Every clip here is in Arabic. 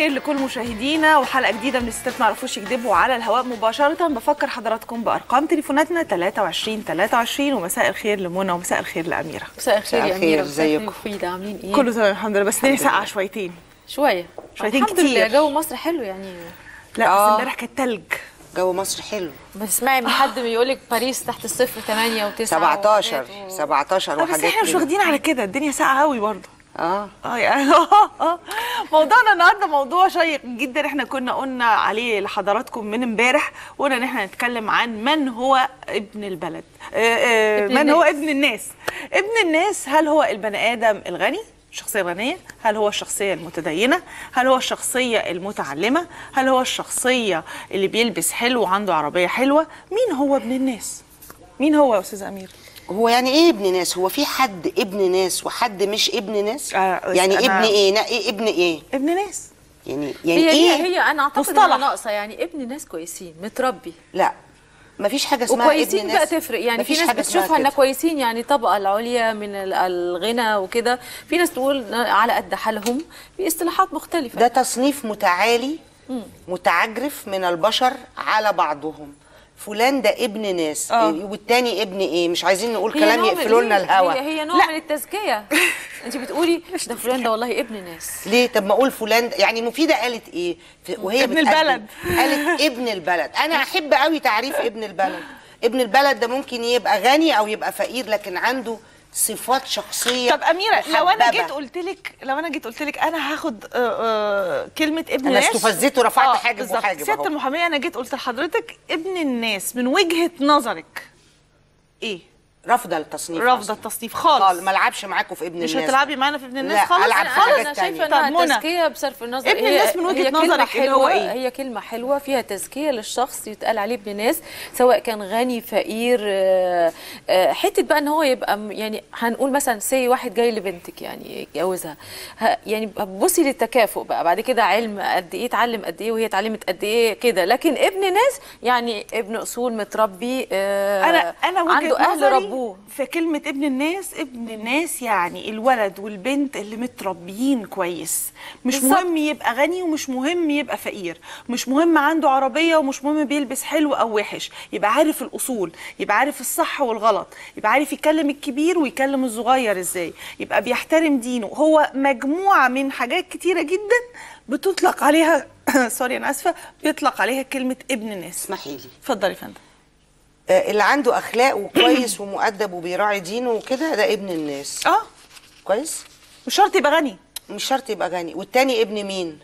الخير لكل مشاهدينا وحلقة جديدة من الستات ما يعرفوش يكذبوا على الهواء مباشرة. بفكر حضراتكم بأرقام تليفوناتنا 23 23 ومساء الخير لمنى ومساء الخير لأميرة. مساء الخير يا اميره مساء الخير ازيكم؟ عاملين إيه؟ كله تمام الحمد لله. بس الدنيا الحمد ساقعه لله. شويتين. شوية. شويتين الحمد لله كتير. جو مصر حلو يعني. لا بس آه. امبارح كانت تلج. جو مصر حلو. بتسمعي من حد بيقول لك باريس تحت الصفر 8 و9 17 17 آه، بس وحاجات إحنا مش. واخدين على كده. الدنيا ساقعة قوي برضه. آه. آه يعني موضوعنا النهارده موضوع شيق جدا. إحنا كنا قلنا عليه لحضراتكم من امبارح وقلنا إن إحنا هنتكلم عن من هو ابن البلد. آه، آه، ابن من هو الناس. ابن الناس. ابن الناس هل هو البني آدم الغني؟ الشخصية الغنية هل هو الشخصية المتدينة؟ هل هو الشخصية المتعلمة؟ هل هو الشخصية اللي بيلبس حلو وعنده عربية حلوة؟ مين هو ابن الناس؟ مين هو يا أستاذ أمير؟ هو يعني إيه ابن ناس؟ هو في حد ابن ناس وحد مش ابن ناس؟ آه، يعني ابن إيه؟ نا إيه ابن إيه؟ ابن ناس. يعني يعني هي إيه؟ هي أنا أعتقد. إنها ناقصة. يعني ابن ناس كويسين متربي. لا مفيش حاجة اسمها وكويسين ابن بقى ناس. تفرق. يعني في ناس بتشوفها إنها كده. كويسين يعني الطبقه العليا من ال- الغنى وكده. في ناس تقول على قد حالهم باصطلاحات مختلفة. ده تصنيف متعالي متعجرف من البشر على بعضهم. فلان ده ابن ناس آه. إيه، والتاني ابن إيه مش عايزين نقول كلام يقفلوا لنا الهوا هي, هي نوع لا. من التزكية انت بتقولي ده فلان ده والله ابن ناس ليه طب ما أقول فلان ده- يعني مفيدة قالت إيه وهي ابن. البلد. قالت ابن البلد أنا أحب قوي تعريف ابن البلد ابن البلد ده ممكن يبقى غني أو يبقى فقير لكن عنده صفات شخصية طب أميرة لو أنا محببة. جيت قلت لك لو أنا جيت قلت لك أنا هاخد آه، آه، كلمة ابن أنا ناس استفزيت ورفعت آه، حاجب. وحاجب سياده. المحاميه أنا جيت قلت لحضرتك ابن الناس من وجهة نظرك إيه رافضه التصنيف رافضه. التصنيف خالص خالص ما العبش معاكم في ابن مش الناس هتلعبي معانا في ابن الناس لا، خالص أنا في حاجات أنا. شايفة إنها. تزكية بصرف النظر ابن الناس من كلمة نظرك اللي هو حلوة إيه؟ هي كلمة حلوة فيها تزكية للشخص يتقال عليه ابن ناس سواء كان غني فقير آه، آه، حتة بقى إن هو يبقى يعني هنقول مثلا سي واحد جاي لبنتك يعني يتجوزها يعني بصي للتكافؤ بقى بعد كده علم قد إيه اتعلم قد إيه وهي اتعلمت قد إيه كده لكن ابن ناس يعني ابن أصول متربي آه، أنا أنا وجهة عنده أهل نظري ربوه في كلمة ابن الناس ابن الناس يعني الولد والبنت اللي متربيين كويس. مش بالظبط. مهم يبقى غني ومش مهم يبقى فقير. مش مهم عنده عربية ومش مهم بيلبس حلو أو وحش. يبقى عارف الأصول يبقى عارف الصح والغلط. يبقى عارف يكلم الكبير ويكلم الصغير إزاي. يبقى بيحترم دينه. هو مجموعة من حاجات كتيرة جدا بتطلق عليها سوري أنا آسفة بيطلق عليها كلمة ابن الناس. اسمحي لي. اتفضلي يا فندم. اللي عنده أخلاق وكويس ومؤدب وبيراعي دينه وكده ده ابن الناس. آه. كويس؟ مش شرط يبقى غني. مش شرط يبقى غني. والتاني ابن مين؟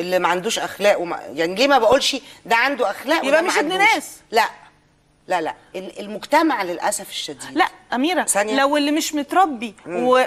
اللي ما عندوش أخلاق وما يعني ليه ما بقولش ده عنده أخلاق يبقى مش ابن؟ ناس. لا. لا لا. ال- المجتمع للأسف الشديد. لا أميرة ثانية. لو اللي مش متربي و...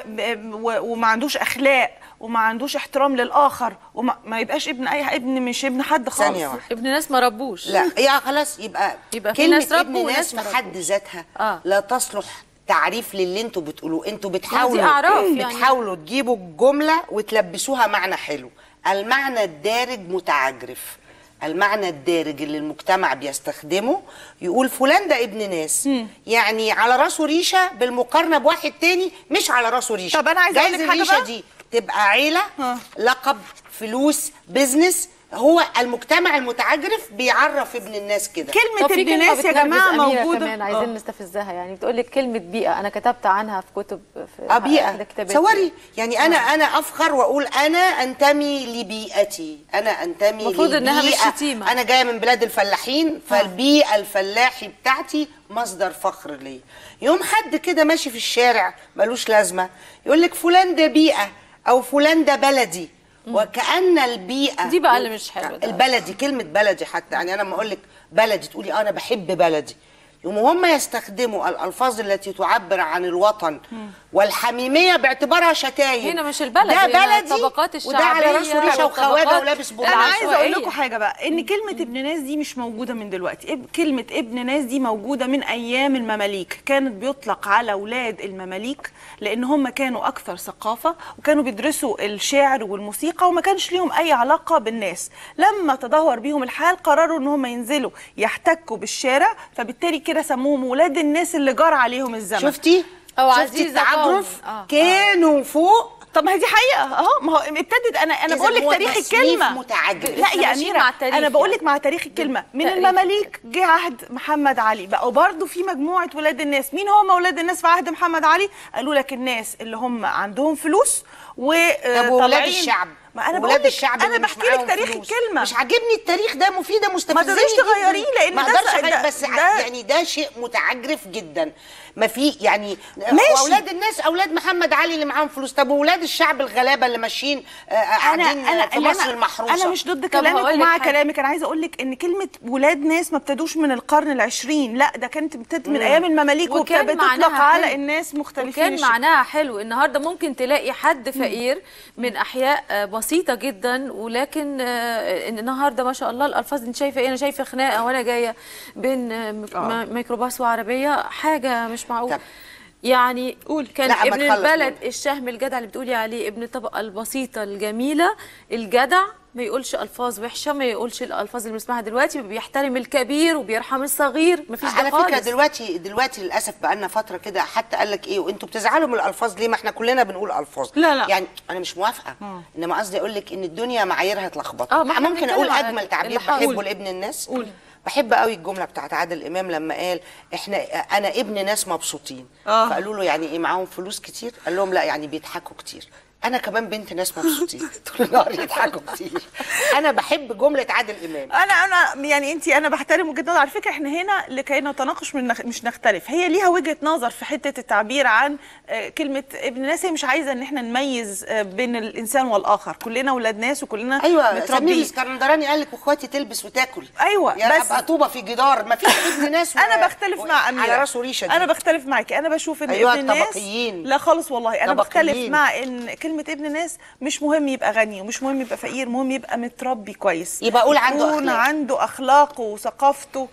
و... وما عندوش أخلاق وما عندوش احترام للآخر وما ما يبقاش ابن اي ابن مش ابن حد خالص. ثانية واحدة. ابن ناس ما ربوش. لا يا خلاص يبقى, يبقى في كلمة ناس ربوا ابن وناس ناس ما في حد ذاتها آه. لا تصلح تعريف للي أنتوا بتقولوه. أنتوا بتحاولوا أعراف يعني. بتحاولوا تجيبوا الجملة وتلبسوها معنى حلو. المعنى الدارج متعجرف. المعنى الدارج اللي المجتمع بيستخدمه يقول فلان ده ابن ناس. يعني على راسه ريشة بالمقارنة بواحد تاني مش على راسه ريشة. طب أنا عايزة أقول جايز لك الريشة بقى. دي. تبقى عيلة ها. لقب فلوس بيزنس هو المجتمع المتعجرف بيعرف ابن الناس كده. كلمة ابن كلمة ناس يا جماعة موجودة. كمان عايزين آه. نستفزها. يعني بتقول لك كلمة بيئة. أنا كتبت عنها في كتب في آه بيئة. إحدى كتاباتي. صوري يعني أنا أنا أفخر وأقول أنا أنتمي لبيئتي. أنا أنتمي المفروض إنها مش. شتيمة. أنا جاية من بلاد الفلاحين فالبيئة الفلاحي بتاعتي مصدر فخر ليا. يوم حد كده ماشي في الشارع ملوش لازمة يقول لك فلان ده بيئة. أو فلان ده بلدي. وكأن البيئة دي بقى اللي مش حلوة ده. البلدي كلمة بلدي حتى. يعني أنا لما أقول لك بلدي تقولي أنا بحب بلدي. يقوموا هم يستخدموا الألفاظ التي تعبر عن الوطن والحميمية باعتبارها شتايم. هنا مش البلد، ده بلدي الطبقات وده على راسه وخواجة والطبقات ولابس أنا بولاس عايزه أقول. لكم حاجة بقى إن كلمة ابن ناس دي مش موجودة من دلوقتي. كلمة ابن ناس دي موجودة من أيام المماليك. كانت بيطلق على أولاد المماليك لأن هم كانوا أكثر ثقافة وكانوا بيدرسوا الشعر والموسيقى وما كانش ليهم أي علاقة بالناس. لما تدهور بيهم الحال قرروا إن هم ينزلوا يحتكوا بالشارع فبالتالي كده سموهم ولاد الناس اللي جار عليهم الزمن. شفتي؟ شفتي عزيزة التعجرف قوم. آه. كانوا فوق طب ما هي دي حقيقة أهو ما هو ابتدت أنا أنا بقول لك تاريخ الكلمة متعجرف. لا يا ماشيين اميره أنا بقول لك يعني. مع تاريخ الكلمة من تاريخ. المماليك جه عهد محمد علي بقوا برضو في مجموعة ولاد الناس مين هم ولاد الناس في عهد محمد علي قالوا لك الناس اللي هم عندهم فلوس و طب وولاد الشعب ما أنا بقول الشعب أنا بحكي لك تاريخ فلوس. الكلمة مش عاجبني التاريخ ده مفيده مستفزني تقدريش جداً. تغيريه لأن ما ده ده- بس ده- يعني ده شيء متعجرف جدا ما في يعني ماشي. أولاد الناس أولاد محمد علي اللي معاهم فلوس طب واولاد الشعب الغلابة اللي ماشيين آه، أنا قاعدين أنا في مصر أنا- المحروسة أنا مش ضد كلامك ومع حاجة. كلامك أنا عايزة أقول لك إن كلمة ولاد ناس ما ابتدوش من القرن العشرين لا ده كانت ابتدت من أيام المماليك وبتطلق على. الناس مختلفين وكان. معناها حلو النهارده ممكن تلاقي حد فقير من أحياء آه، بسيطة جدا ولكن آه، النهارده ما شاء الله الألفاظ انت شايفة إيه أنا شايفة خناقة وأنا جاية بين ميك-. ميكروباص وعربية حاجة مش معقول طب. يعني قول. كان ابن البلد قول. الشهم الجدع اللي بتقولي عليه ابن الطبقة البسيطة الجميلة الجدع ما يقولش ألفاظ وحشة ما يقولش الألفاظ اللي بنسمعها دلوقتي بيحترم الكبير وبيرحم الصغير ما فيش على فكرة دلوقتي دلوقتي للأسف بقى لنا فترة كده حتى قال لك إيه وأنتوا بتزعلوا من الألفاظ ليه ما إحنا كلنا بنقول ألفاظ لا، لا. يعني أنا مش موافقة إنما قصدي أقول لك إن الدنيا معاييرها اتلخبطت آه، ممكن أقول أجمل تعبير. بحبه لابن الناس قول. بحب قوي الجملة بتاعت عادل إمام لما قال إحنا أنا ابن ناس مبسوطين. آه. فقالوا له يعني إيه معاهم فلوس كتير؟ قال لهم لا يعني بيضحكوا كتير. أنا كمان بنت ناس مبسوطين. طول النهار يضحكوا كتير. أنا بحب جملة عادل إمام. أنا أنا يعني انت أنا بحترم وجهة نظر. على فكرة إحنا هنا لكي نتناقش من نخ... مش نختلف. هي ليها وجهة نظر في حتة التعبير عن آه، كلمة ابن ناس. هي مش عايزة إن إحنا نميز آه، بين الإنسان والآخر. كلنا ولاد ناس وكلنا أيوه متربيين. الاسكندراني قال لك واخواتي تلبس وتاكل. أيوة، يعني بس- ابقى طوبه في جدار. ما فيش ابن ناس و... أنا بختلف و- مع أميرة. على راسه ريشه دي. أنا بختلف معاكي. أنا بشوف إن أيها ابن الناس. لا خالص والله. أنا بختلف طبقيين. مع إن كلمة ابن ناس مش مهم يبقى غني ومش مهم يبقى فقير مهم يبقى متربي كويس يبقى أقول عنده يكون أخلاق. عنده أخلاقه وثقافته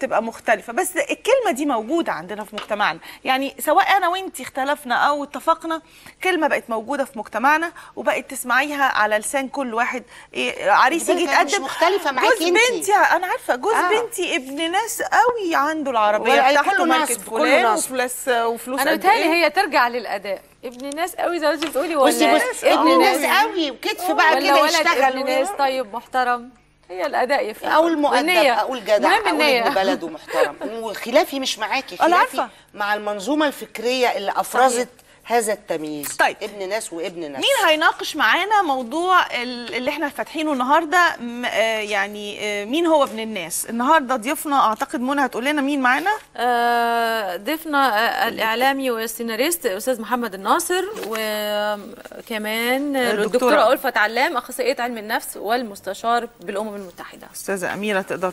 تبقى مختلفة بس الكلمة دي موجودة عندنا في مجتمعنا يعني سواء أنا وإنتي اختلفنا أو اتفقنا كلمة بقت موجودة في مجتمعنا وبقت تسمعيها على لسان كل واحد إيه عريس يجي يتقدم مختلفة معاكي جوز إنتي. بنتي أنا عارفة جوز آه. آه. بنتي ابن ناس قوي عنده العربية بتاعته ماركه فلان. وفلوس وفلوس أنا بتهيألي إيه. هي ترجع للأداء ابن ناس قوي زي ما انت بتقولي ولا بصي بص ابن ناس قوي وكتف بقى كده يشتغل ابن ناس طيب محترم هي الأداء يفرق أقول مؤدب والنية. أقول جدع مهم أقول النية. ابن بلد ومحترم وخلافي مش معاكي خلافي. مع المنظومة الفكرية اللي أفرزت هذا التمييز طيب. ابن ناس وابن ناس. مين هيناقش معانا موضوع ال- اللي إحنا فاتحينه النهارده؟ م- آه، يعني آه، مين هو ابن الناس؟ النهارده ضيوفنا أعتقد منى هتقول لنا مين معانا. آه، ضيفنا آه، الإعلامي والسيناريست أستاذ محمد الناصر وكمان الدكتورة. الدكتورة. الفت علام أخصائية علم النفس والمستشار بالأمم المتحدة. أستاذة أميرة تقدر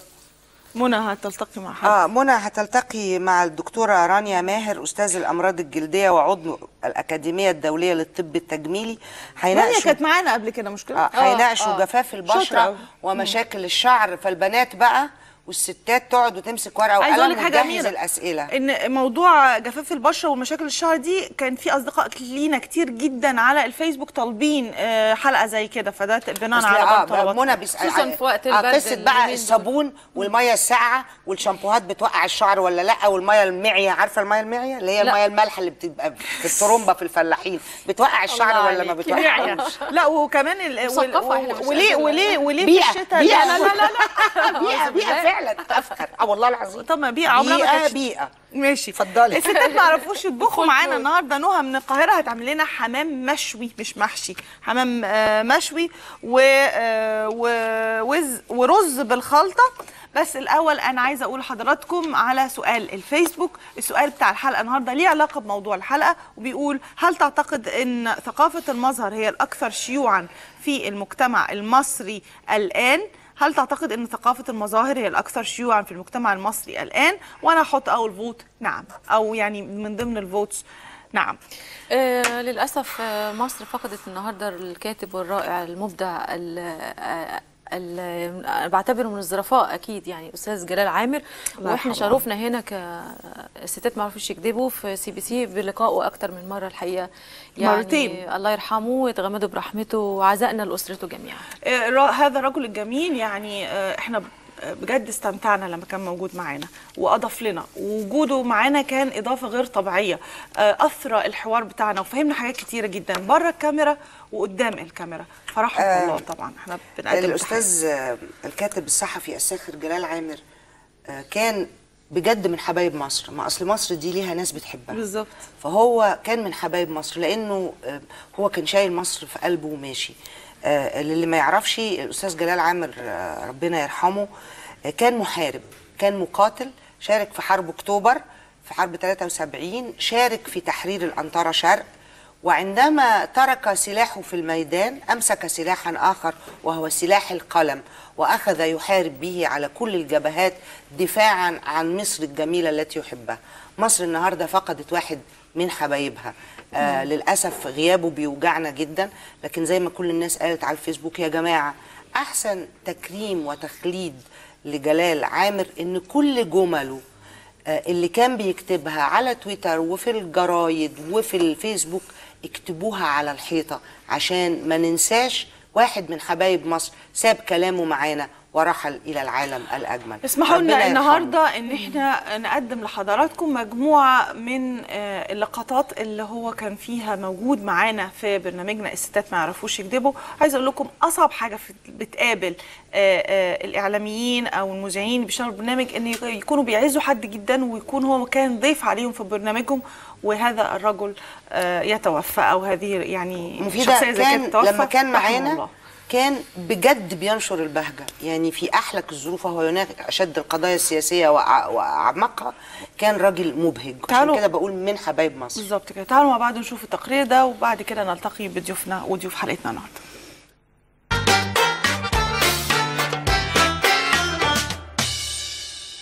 منى هتلتقي مع حد آه منى هتلتقي مع الدكتورة رانيا ماهر أستاذ الأمراض الجلدية وعضو الأكاديمية الدولية للطب التجميلي هيناقشوا كانت معانا قبل كده مش كده آه هيناقشوا آه. جفاف البشرة. ومشاكل الشعر فالبنات بقى والستات تقعد وتمسك ورقة وقلم لك حاجة وتجهز الأسئلة إن موضوع جفاف البشرة ومشاكل الشعر دي كان في أصدقاء لينا كتير جدا على الفيسبوك طالبين آه، حلقة زي كده فده بناء على آه بعض طلباتهم. منى بيسال خصوصاً في وقت آه البرد قصه بقى. الصابون والمية الساقعة والشامبوهات بتوقع الشعر ولا لأ والمية المعية عارفة المية المعية اللي هي. المية المالحة اللي بتبقى في الطرمبه في الفلاحين بتوقع الشعر ولا ما. بتوقعش لا وكمان وليه. وليه وليه في بيئه الشتاء لا لا لا بيئه بيئة فعلا افخر آه والله العظيم. طب ما بيئة عمرها ما بيئة كانتش بيئة. ماشي. اتفضلي. الستات ما يعرفوش يطبخوا معانا النهارده نهى من القاهرة هتعمل لنا حمام مشوي مش محشي حمام آه، مشوي و آه، و- وز- ورز بالخلطة. بس الأول أنا عايزة أقول لحضراتكم على سؤال الفيسبوك. السؤال بتاع الحلقة النهارده ليه علاقة بموضوع الحلقة وبيقول هل تعتقد إن ثقافة المظهر هي الأكثر شيوعا في المجتمع المصري الآن؟ هل تعتقد إن ثقافة المظاهر هي الأكثر شيوعا في المجتمع المصري الآن؟ وأنا هحط أول vote نعم أو يعني من ضمن ال votes نعم. آه للأسف آه مصر فقدت النهاردة الكاتب والرائع المبدع بعتبره من الظرفاء أكيد يعني أستاذ جلال عامر وإحنا. شرفنا هنا كستات ما يعرفوش يكدبوا في سي بي سي بلقائه أكتر من مرة الحقيقة يعني مرتين. الله يرحمه ويتغمده برحمته وعزائنا لأسرته جميعا آه، هذا الرجل الجميل يعني آه، إحنا بجد استمتعنا لما كان موجود معانا وأضاف لنا. ووجوده معانا كان إضافة غير طبيعية. آه، اثرى الحوار بتاعنا وفهمنا حاجات كتيرة جدا بره الكاميرا وقدام الكاميرا. فرحمه آه، الله طبعا. إحنا بنقدم الأستاذ الكاتب الصحفي الساخر جلال عامر آه، كان بجد من حبايب مصر. ما أصل مصر دي ليها ناس بتحبها. بالظبط. فهو كان من حبايب مصر لأنه آه، هو كان شايل مصر في قلبه وماشي. آه، اللي ما يعرفش الاستاذ جلال عامر آه، ربنا يرحمه آه، كان محارب كان مقاتل شارك في حرب أكتوبر في حرب 73 شارك في تحرير الانطره شرق وعندما ترك سلاحه في الميدان أمسك سلاحا آخر وهو سلاح القلم وأخذ يحارب به على كل الجبهات دفاعا عن مصر الجميلة التي يحبها. مصر النهارده فقدت واحد من حبايبها. آه للأسف غيابه بيوجعنا جدا لكن زي ما كل الناس قالت على الفيسبوك يا جماعة أحسن تكريم وتخليد لجلال عامر إن كل جمله آه، اللي كان بيكتبها على تويتر وفي الجرايد وفي الفيسبوك اكتبوها على الحيطة عشان ما ننساش واحد من حبايب مصر ساب كلامه معانا ورحل إلى العالم الأجمل اسمحوا لنا. النهارده إن إحنا نقدم لحضراتكم مجموعة من آه، اللقطات اللي هو كان فيها موجود معانا في برنامجنا الستات ما يعرفوش يكذبوا عايز أقول لكم أصعب حاجة في بتقابل آه، آه، الإعلاميين أو المذيعين اللي بيشتغلوا البرنامج إن يك- يكونوا بيعزوا حد جدا ويكون هو كان ضيف عليهم في برنامجهم وهذا الرجل يتوفى أو هذه يعني شخصية زي كده لما كان معانا. كان بجد بينشر البهجة. يعني في أحلك الظروف وهو يناقش أشد القضايا السياسية وأع- وأعمقها كان راجل مبهج. عشان تعالوا- كده بقول من حبايب مصر. بالظبط كده. تعالوا مع بعض نشوف التقرير ده وبعد كده نلتقي بضيوفنا وضيوف حلقتنا النهارده.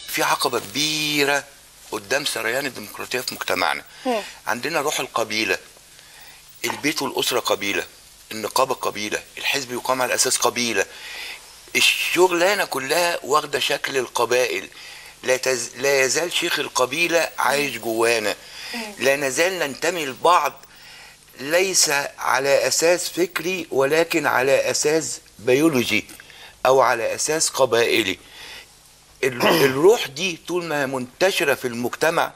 في عقبة كبيرة قدام سريان الديمقراطية في مجتمعنا. عندنا روح القبيلة البيت والأسرة قبيلة. النقابة قبيلة الحزب يقام على أساس قبيلة. الشغلانة كلها واخدة شكل القبائل. لا, تز... لا يزال شيخ القبيلة عايش جوانا. لا نزال ننتمي لبعض. ليس على أساس فكري ولكن على أساس بيولوجي أو على أساس قبائلي. ال- الروح دي طول ما هي منتشرة في المجتمع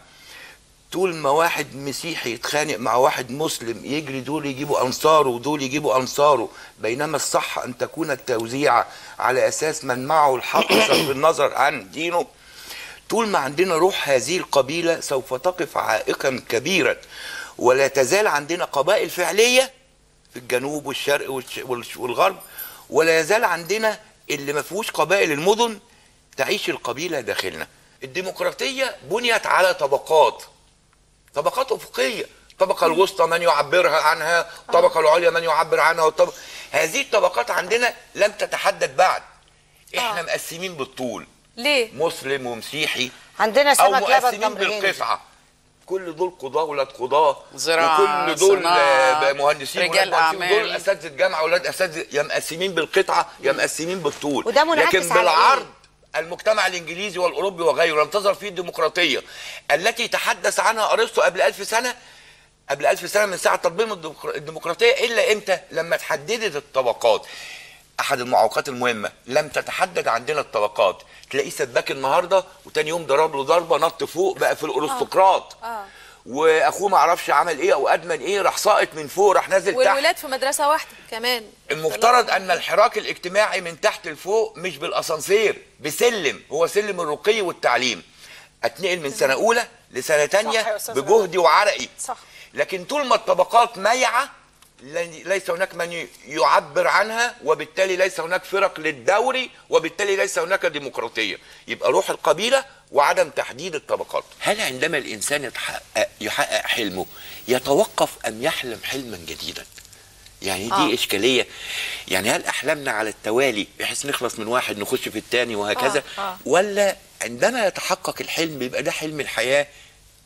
طول ما واحد مسيحي يتخانق مع واحد مسلم يجري دول يجيبوا أنصاره ودول يجيبوا أنصاره بينما الصح أن تكون التوزيع على أساس من معه الحق بصرف النظر عن دينه. طول ما عندنا روح هذه القبيلة سوف تقف عائقا كبيرا ولا تزال عندنا قبائل فعلية في الجنوب والشرق والش- والش- والغرب ولا يزال عندنا اللي ما فيهوش قبائل المدن تعيش القبيلة داخلنا. الديمقراطية بنيت على طبقات. طبقات أفقية. الطبقة الوسطى من يعبرها عنها الطبقة العليا من يعبر عنها والطبقة هذه الطبقات عندنا لم تتحدد بعد. إحنا مقسمين بالطول. ليه؟ مسلم ومسيحي. عندنا أو سمك لبن مقسمين. بالقطعة. كل دول قضاه ولاد قضاه زراعة، وكل دول صناعة، آه، مهندسين رجال أعمال. دول أساتذة جامعة ولاد أساتذة يا مقسمين بالقطعة يا مقسمين بالطول. وده منعكس لكن على بالعرض إيه؟ المجتمع الإنجليزي والأوروبي وغيره لم تظهر فيه الديمقراطية التي تحدث عنها أرسطو قبل ألف سنة قبل ألف سنة من ساعة تطبيق الديمقرا- الديمقراطية إلا إمتى؟ لما تحددت الطبقات أحد المعوقات المهمة لم تتحدد عندنا الطبقات تلاقيه سباك النهاردة وتاني يوم ضرب له ضربة نط فوق بقى في الأرستقراط آه. وأخوه ما عرفش عمل إيه أو أدمن إيه راح ساقط من فوق راح نازل تحت. والولاد في مدرسة واحدة كمان. المفترض أن الحراك الاجتماعي من تحت لفوق مش بالأسانسير بسلم. هو سلم الرقي والتعليم. أتنقل من سنة أولى لسنة أستاذ بجهدي وعرقي. صح. لكن طول ما الطبقات ميعه لن- ليس هناك من يعبر عنها وبالتالي ليس هناك فرق للدوري وبالتالي ليس هناك ديمقراطية. يبقى روح القبيلة وعدم تحديد الطبقات. هل عندما الإنسان يتحقق يحقق حلمه يتوقف أم يحلم حلما جديدا؟ يعني دي آه. إشكالية. يعني هل احلامنا على التوالي بحيث نخلص من واحد نخش في الثاني وهكذا؟ آه، آه. ولا عندما يتحقق الحلم يبقى ده حلم الحياة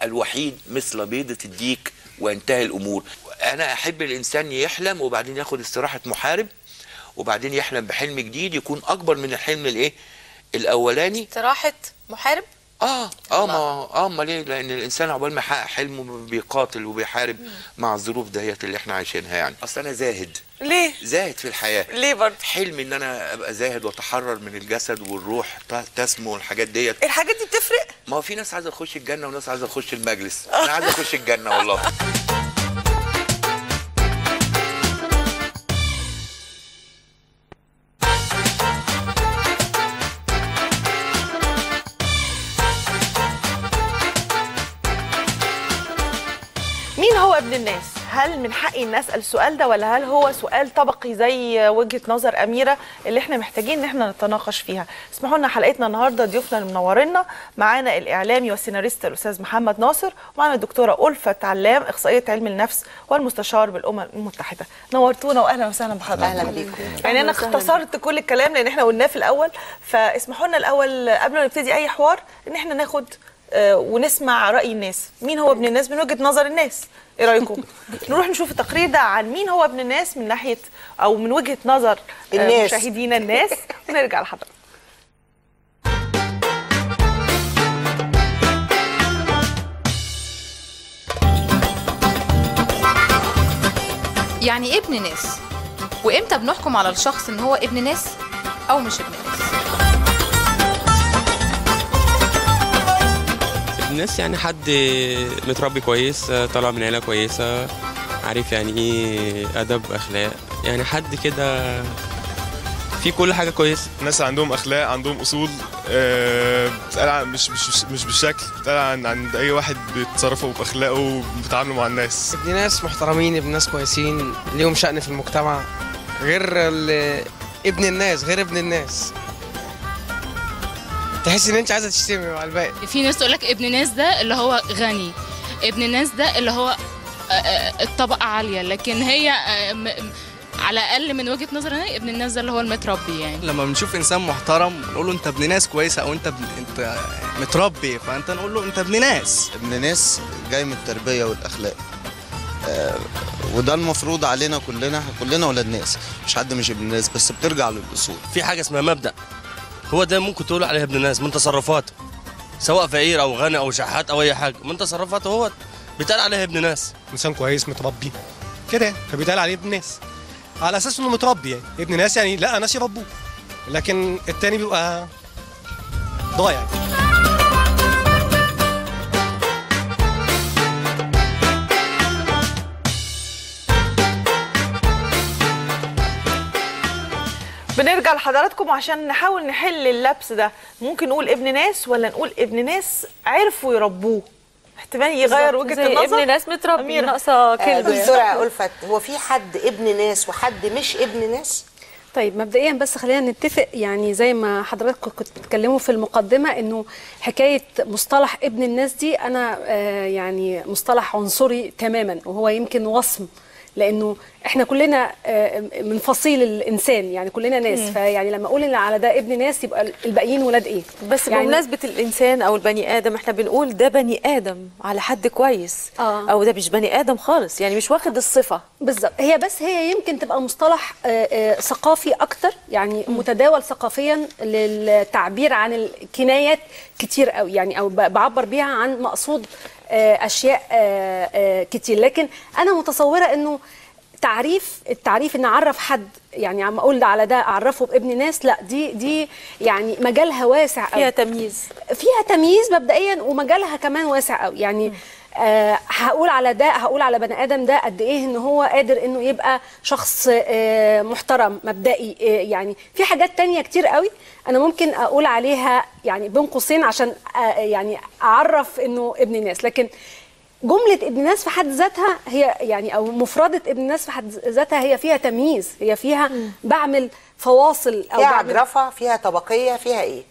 الوحيد مثل بيضة الديك وانتهى الأمور؟ أنا أحب الإنسان يحلم وبعدين ياخد استراحة محارب وبعدين يحلم بحلم جديد يكون أكبر من الحلم الإيه؟ الأولاني. استراحه محارب؟ آه آه ما آه أمال ليه لأن الإنسان عقبال ما يحقق حلمه بيقاتل وبيحارب مع الظروف دهيت اللي إحنا عايشينها يعني. أصل أنا زاهد. ليه؟ زاهد في الحياة. ليه برضه؟ حلمي إن أنا أبقى زاهد وأتحرر من الجسد والروح تسمو والحاجات ديت. الحاجات دي بتفرق؟ ما هو في ناس عايزة تخش الجنة وناس عايزة تخش المجلس. أنا عايز أخش الجنة والله. ابن الناس؟ هل من حقي إن أسأل السؤال ده ولا هل هو سؤال طبقي زي وجهة نظر أميرة اللي إحنا محتاجين إن إحنا نتناقش فيها؟ اسمحوا لنا حلقتنا النهارده ضيوفنا اللي منورنا معانا الإعلامي والسيناريست الأستاذ محمد ناصر ومعانا الدكتورة ألفت علام اخصائيه علم النفس والمستشار بالأمم المتحدة. نورتونا واهلا وسهلا بحضرتك. أهلا بيكم. يعني أنا اختصرت كل الكلام لأن إحنا قلناه في الأول فاسمحوا لنا الأول قبل ما نبتدي أي حوار إن إحنا ناخد آه، ونسمع رأي الناس مين هو ابن الناس من وجهة نظر الناس إيه رأيكم؟ نروح نشوف التقرير ده عن مين هو ابن الناس من ناحية أو من وجهة نظر آه، الناس. مشاهدينا الناس. ونرجع لحضرتك. يعني إيه ابن ناس؟ وإمتى بنحكم على الشخص إن هو ابن ناس أو مش ابن ناس؟ الناس يعني حد متربي كويس طالع من عيلة كويسة عارف يعني إيه أدب أخلاق يعني حد كده في كل حاجة كويسة. ناس عندهم أخلاق عندهم أصول آه، بتتقال عن- مش مش مش بالشكل بتتقال عن عند أي واحد بيتصرفوا بأخلاقه وبيتعاملوا مع الناس. ابن ناس محترمين ابن ناس كويسين ليهم شأن في المجتمع غير ابن الناس غير ابن الناس. تحس ان انت عايزة تشتمي مع الباقي. في ناس تقول لك ابن ناس ده اللي هو غني ابن ناس ده اللي هو آه، آه، الطبقة عالية لكن هي آه، على الأقل من وجهة نظري أنا ابن الناس ده اللي هو المتربي يعني. لما بنشوف إنسان محترم نقول له أنت ابن ناس كويسة أو أنت ابن أنت متربي فأنت نقول له أنت ابن ناس. ابن ناس جاي من التربية والأخلاق. آه، وده المفروض علينا كلنا كلنا ولاد ناس مش حد مش ابن ناس بس بترجع للأصول. في حاجة اسمها مبدأ. هو ده ممكن تقول عليه ابن الناس من تصرفاته سواء فقير أو غني أو شحات أو أي حاجة من تصرفاته هو بيتقال عليه ابن ناس إنسان كويس متربي. كده فبيتقال عليه ابن ناس على أساس إنه متربي يعني. ابن ناس يعني لا ناس يربوه. لكن التاني بيبقى ضايع بنرجع لحضراتكم عشان نحاول نحل اللبس ده. ممكن نقول ابن ناس ولا نقول ابن ناس عرفوا يربوه؟ احتمال يغير وجهة النظر. ابن ناس متربي. ناقصة آه، كلمة. دكتورة ألفت هو في حد ابن ناس وحد مش ابن ناس؟ طيب مبدئيا بس خلينا نتفق يعني زي ما حضراتكم كنت بتتكلموا في المقدمة إنه حكاية مصطلح ابن الناس دي أنا آه يعني مصطلح عنصري تماما وهو يمكن وصم لأنه إحنا كلنا آه من فصيل الانسان يعني كلنا ناس. مم. فيعني لما أقول إن على ده ابن ناس يبقى الباقيين ولاد إيه؟ بس يعني بمناسبة الإنسان أو البني آدم إحنا بنقول ده بني آدم على حد كويس. آه. أو ده مش بني آدم خالص يعني مش واخد الصفة. بالظبط. هي بس هي يمكن تبقى مصطلح آه، آه، ثقافي أكتر يعني متداول ثقافيا للتعبير عن الكنايات كتير قوي يعني أو بعبر بيها عن مقصود أشياء آه، آه، كتير. لكن أنا متصورة إنه تعريف التعريف إن أعرف حد يعني عم أقول ده على ده أعرفه بابن ناس لا دي دي يعني مجالها واسع قوي فيها تمييز. فيها تمييز مبدئيا ومجالها كمان واسع قوي يعني آه هقول على ده هقول على بني آدم ده قد إيه إن هو قادر إنه يبقى شخص آه محترم مبدئي آه يعني في حاجات تانية كتير قوي أنا ممكن أقول عليها يعني بين قوسين عشان آه يعني أعرف إنه ابن ناس لكن جملة ابن ناس في حد ذاتها هي يعني أو مفردة ابن ناس في حد ذاتها هي فيها تمييز هي فيها بعمل فواصل أو فيها عجرفة فيها طبقية فيها إيه؟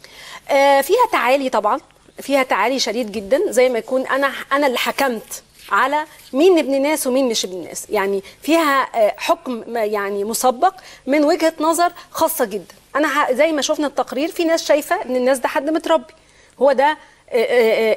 آه، فيها تعالي طبعا. فيها تعالي شديد جدا زي ما يكون أنا أنا اللي حكمت على مين ابن ناس ومين مش ابن ناس. يعني فيها آه، حكم يعني مسبق من وجهة نظر خاصة جدا. أنا زي ما شفنا التقرير في ناس شايفة إن الناس ده حد متربي. هو ده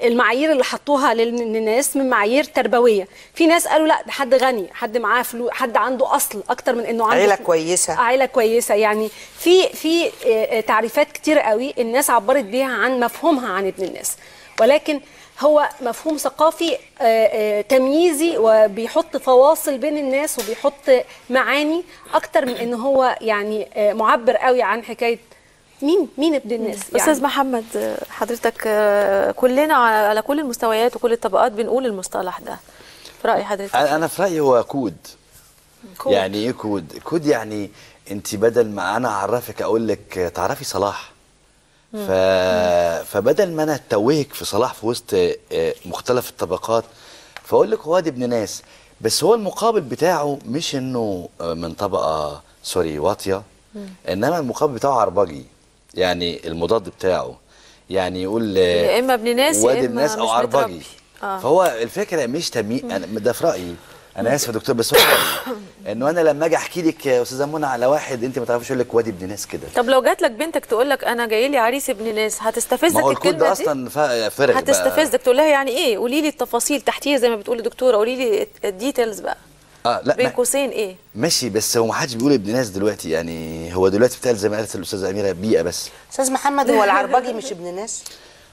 المعايير اللي حطوها لل- للناس من معايير تربوية في ناس قالوا لا ده حد غني حد معاه فلوس حد عنده أصل أكتر من إنه عنده عيلة فلوس. كويسة. عائله كويسة يعني في في آه، آه، تعريفات كتير قوي الناس عبرت بيها عن مفهومها عن ابن الناس ولكن هو مفهوم ثقافي آه، آه، تمييزي وبيحط فواصل بين الناس وبيحط معاني أكتر من إن هو يعني آه، معبر قوي عن حكاية مين مين ابن الناس أستاذ محمد حضرتك آه، كلنا على كل المستويات وكل الطبقات بنقول المصطلح ده. في رأي حضرتك. أنا أنا في رأيي هو code. code. يعني إيه code؟ code يعني أنت بدل ما أنا أعرفك أقول لك تعرفي صلاح. ف... فبدل ما أنا أتوهك في صلاح في وسط آه، مختلف الطبقات فأقول لك هو ده ابن ناس. بس هو المقابل بتاعه مش إنه آه، من طبقة sorry واطية. إنما المقابل بتاعه عربجي. يعني المضاد بتاعه. يعني يقول يا إما ابن ناس ولاد الناس أو عربجي. آه. فهو الفكرة مش تمييز أنا ده في رأيي. أنا آسف يا دكتور بس. إنه أنا لما أجي أحكي لك يا أستاذة منى على واحد أنت ما تعرفيش أقول لك وادي ابن ناس كده. طب لو جات لك بنتك تقول لك أنا جاي لي عريس ابن ناس هتستفزك ما هو الكود الكلمة ده دي؟ أصلا فا- فارغ بقى. هتستفزك تقول لها يعني إيه؟ قولي لي التفاصيل تحتيها زي ما بتقولي دكتورة قولي لي ال details بقى. آه لا بين قوسين إيه؟ ماشي بس هو ما حدش بيقول ابن ناس دلوقتي. يعني هو دلوقتي بتاع زي ما قالت الاستاذه أميرة بيئة بس. أستاذ محمد هو العربجي مش ابن ناس؟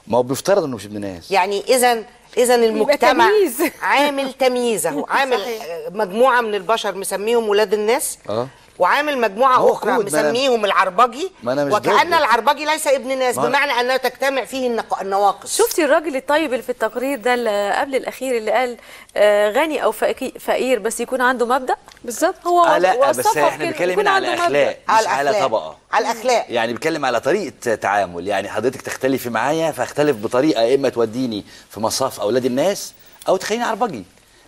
ما هو بيفترض إنه مش ابن ناس. يعني إذا إذا المجتمع تمييز. عامل تمييز أهو عامل آه، مجموعة من البشر مسميهم ولاد الناس. آه. وعامل مجموعة أخرى كود، ما أنا- مسميهم العربجي ما أنا مش وكأن ضده. العربجي ليس ابن ناس ما- بمعنى أنها تجتمع فيه النق- النواقص. شفتي الراجل الطيب اللي في التقرير ده اللي قبل الأخير اللي قال آه، غني أو فقي- فقير بس يكون عنده مبدأ؟ بالظبط. هو آه لا بس إحنا بنتكلم على اخلاق مبدأ. مش على طبقة. على الأخلاق. يعني بتكلم على طريقة تعامل. يعني حضرتك تختلفي معايا فاختلف بطريقة يا إما توديني في مصاف أولاد الناس أو تخليني عربجي.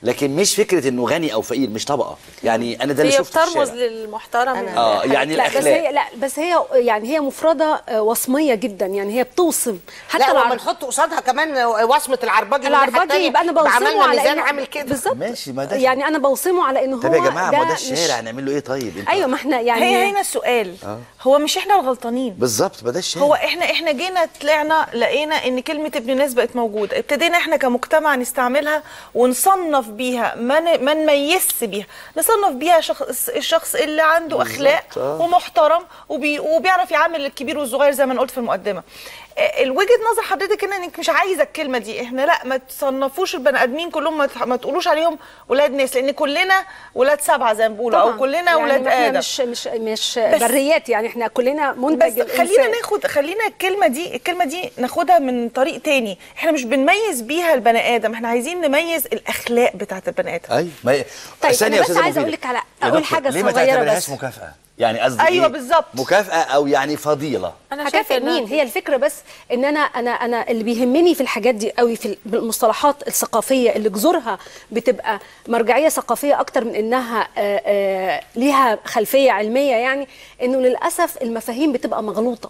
لكن مش فكرة إنه غني أو فقير مش طبقة. يعني أنا ده اللي شفته في بترمز الشارع. للمحترم آه يعني لا بس الأخلاق. هي لا بس هي يعني هي مفردة آه، وصمية جدا. يعني هي بتوصم. حتى لا العرب- وبنحط قصادها كمان وصمة العربجي العربجي يبقى أنا بوصمه على ميزان عامل كده. بالظبط. ماشي ما ده يعني أنا بوصمه على انه هو طب يا جماعة ما ده مش- الشارع هنعمل له إيه طيب؟ انت أيوه ما إحنا يعني هي هنا السؤال. آه. هو مش إحنا الغلطانين؟ بالظبط ما ده الشارع. هو إحنا إحنا جينا طلعنا لقينا إن كلمة ابن ناس بقت موجودة. ابتدينا إحنا كمجتمع نستعملها ونصنف بيها ما ما نميزش بيها نصنف بيها شخص الشخص اللي عنده أخلاق آه. ومحترم وبي وبيعرف يعامل الكبير والصغير زي ما أنا قلت في المقدمة الوجهه نظر حضرتك ان إنك مش عايزة الكلمة دي. إحنا لأ ما تصنفوش البني آدمين كلهم ما تقولوش عليهم ولاد ناس لأن كلنا ولاد سبعة زي ما بيقولوا أو. كلنا يعني ولاد آدم. مش مش مش بريات يعني إحنا كلنا منتج بس خلينا ناخد خلينا الكلمة دي الكلمة دي ناخدها من طريق تاني. إحنا مش بنميز بيها البني آدم إحنا عايزين نميز الأخلاق بتاعت البني آدم. أيوه ما طيب بس عايزة. أقول لك على أقول حاجة ليه ما صغيرة تعتبرهاش بس. مكافأة؟ يعني قصدي أيوة إيه؟ بالظبط. مكافأة أو يعني فضيلة أنا هكافئ شايفة مين هي الفكرة بس إن أنا أنا أنا اللي بيهمني في الحاجات دي قوي في المصطلحات الثقافية اللي جذورها بتبقى مرجعية ثقافية أكتر من إنها آه، آه، ليها خلفية علمية يعني إنه للأسف المفاهيم بتبقى مغلوطة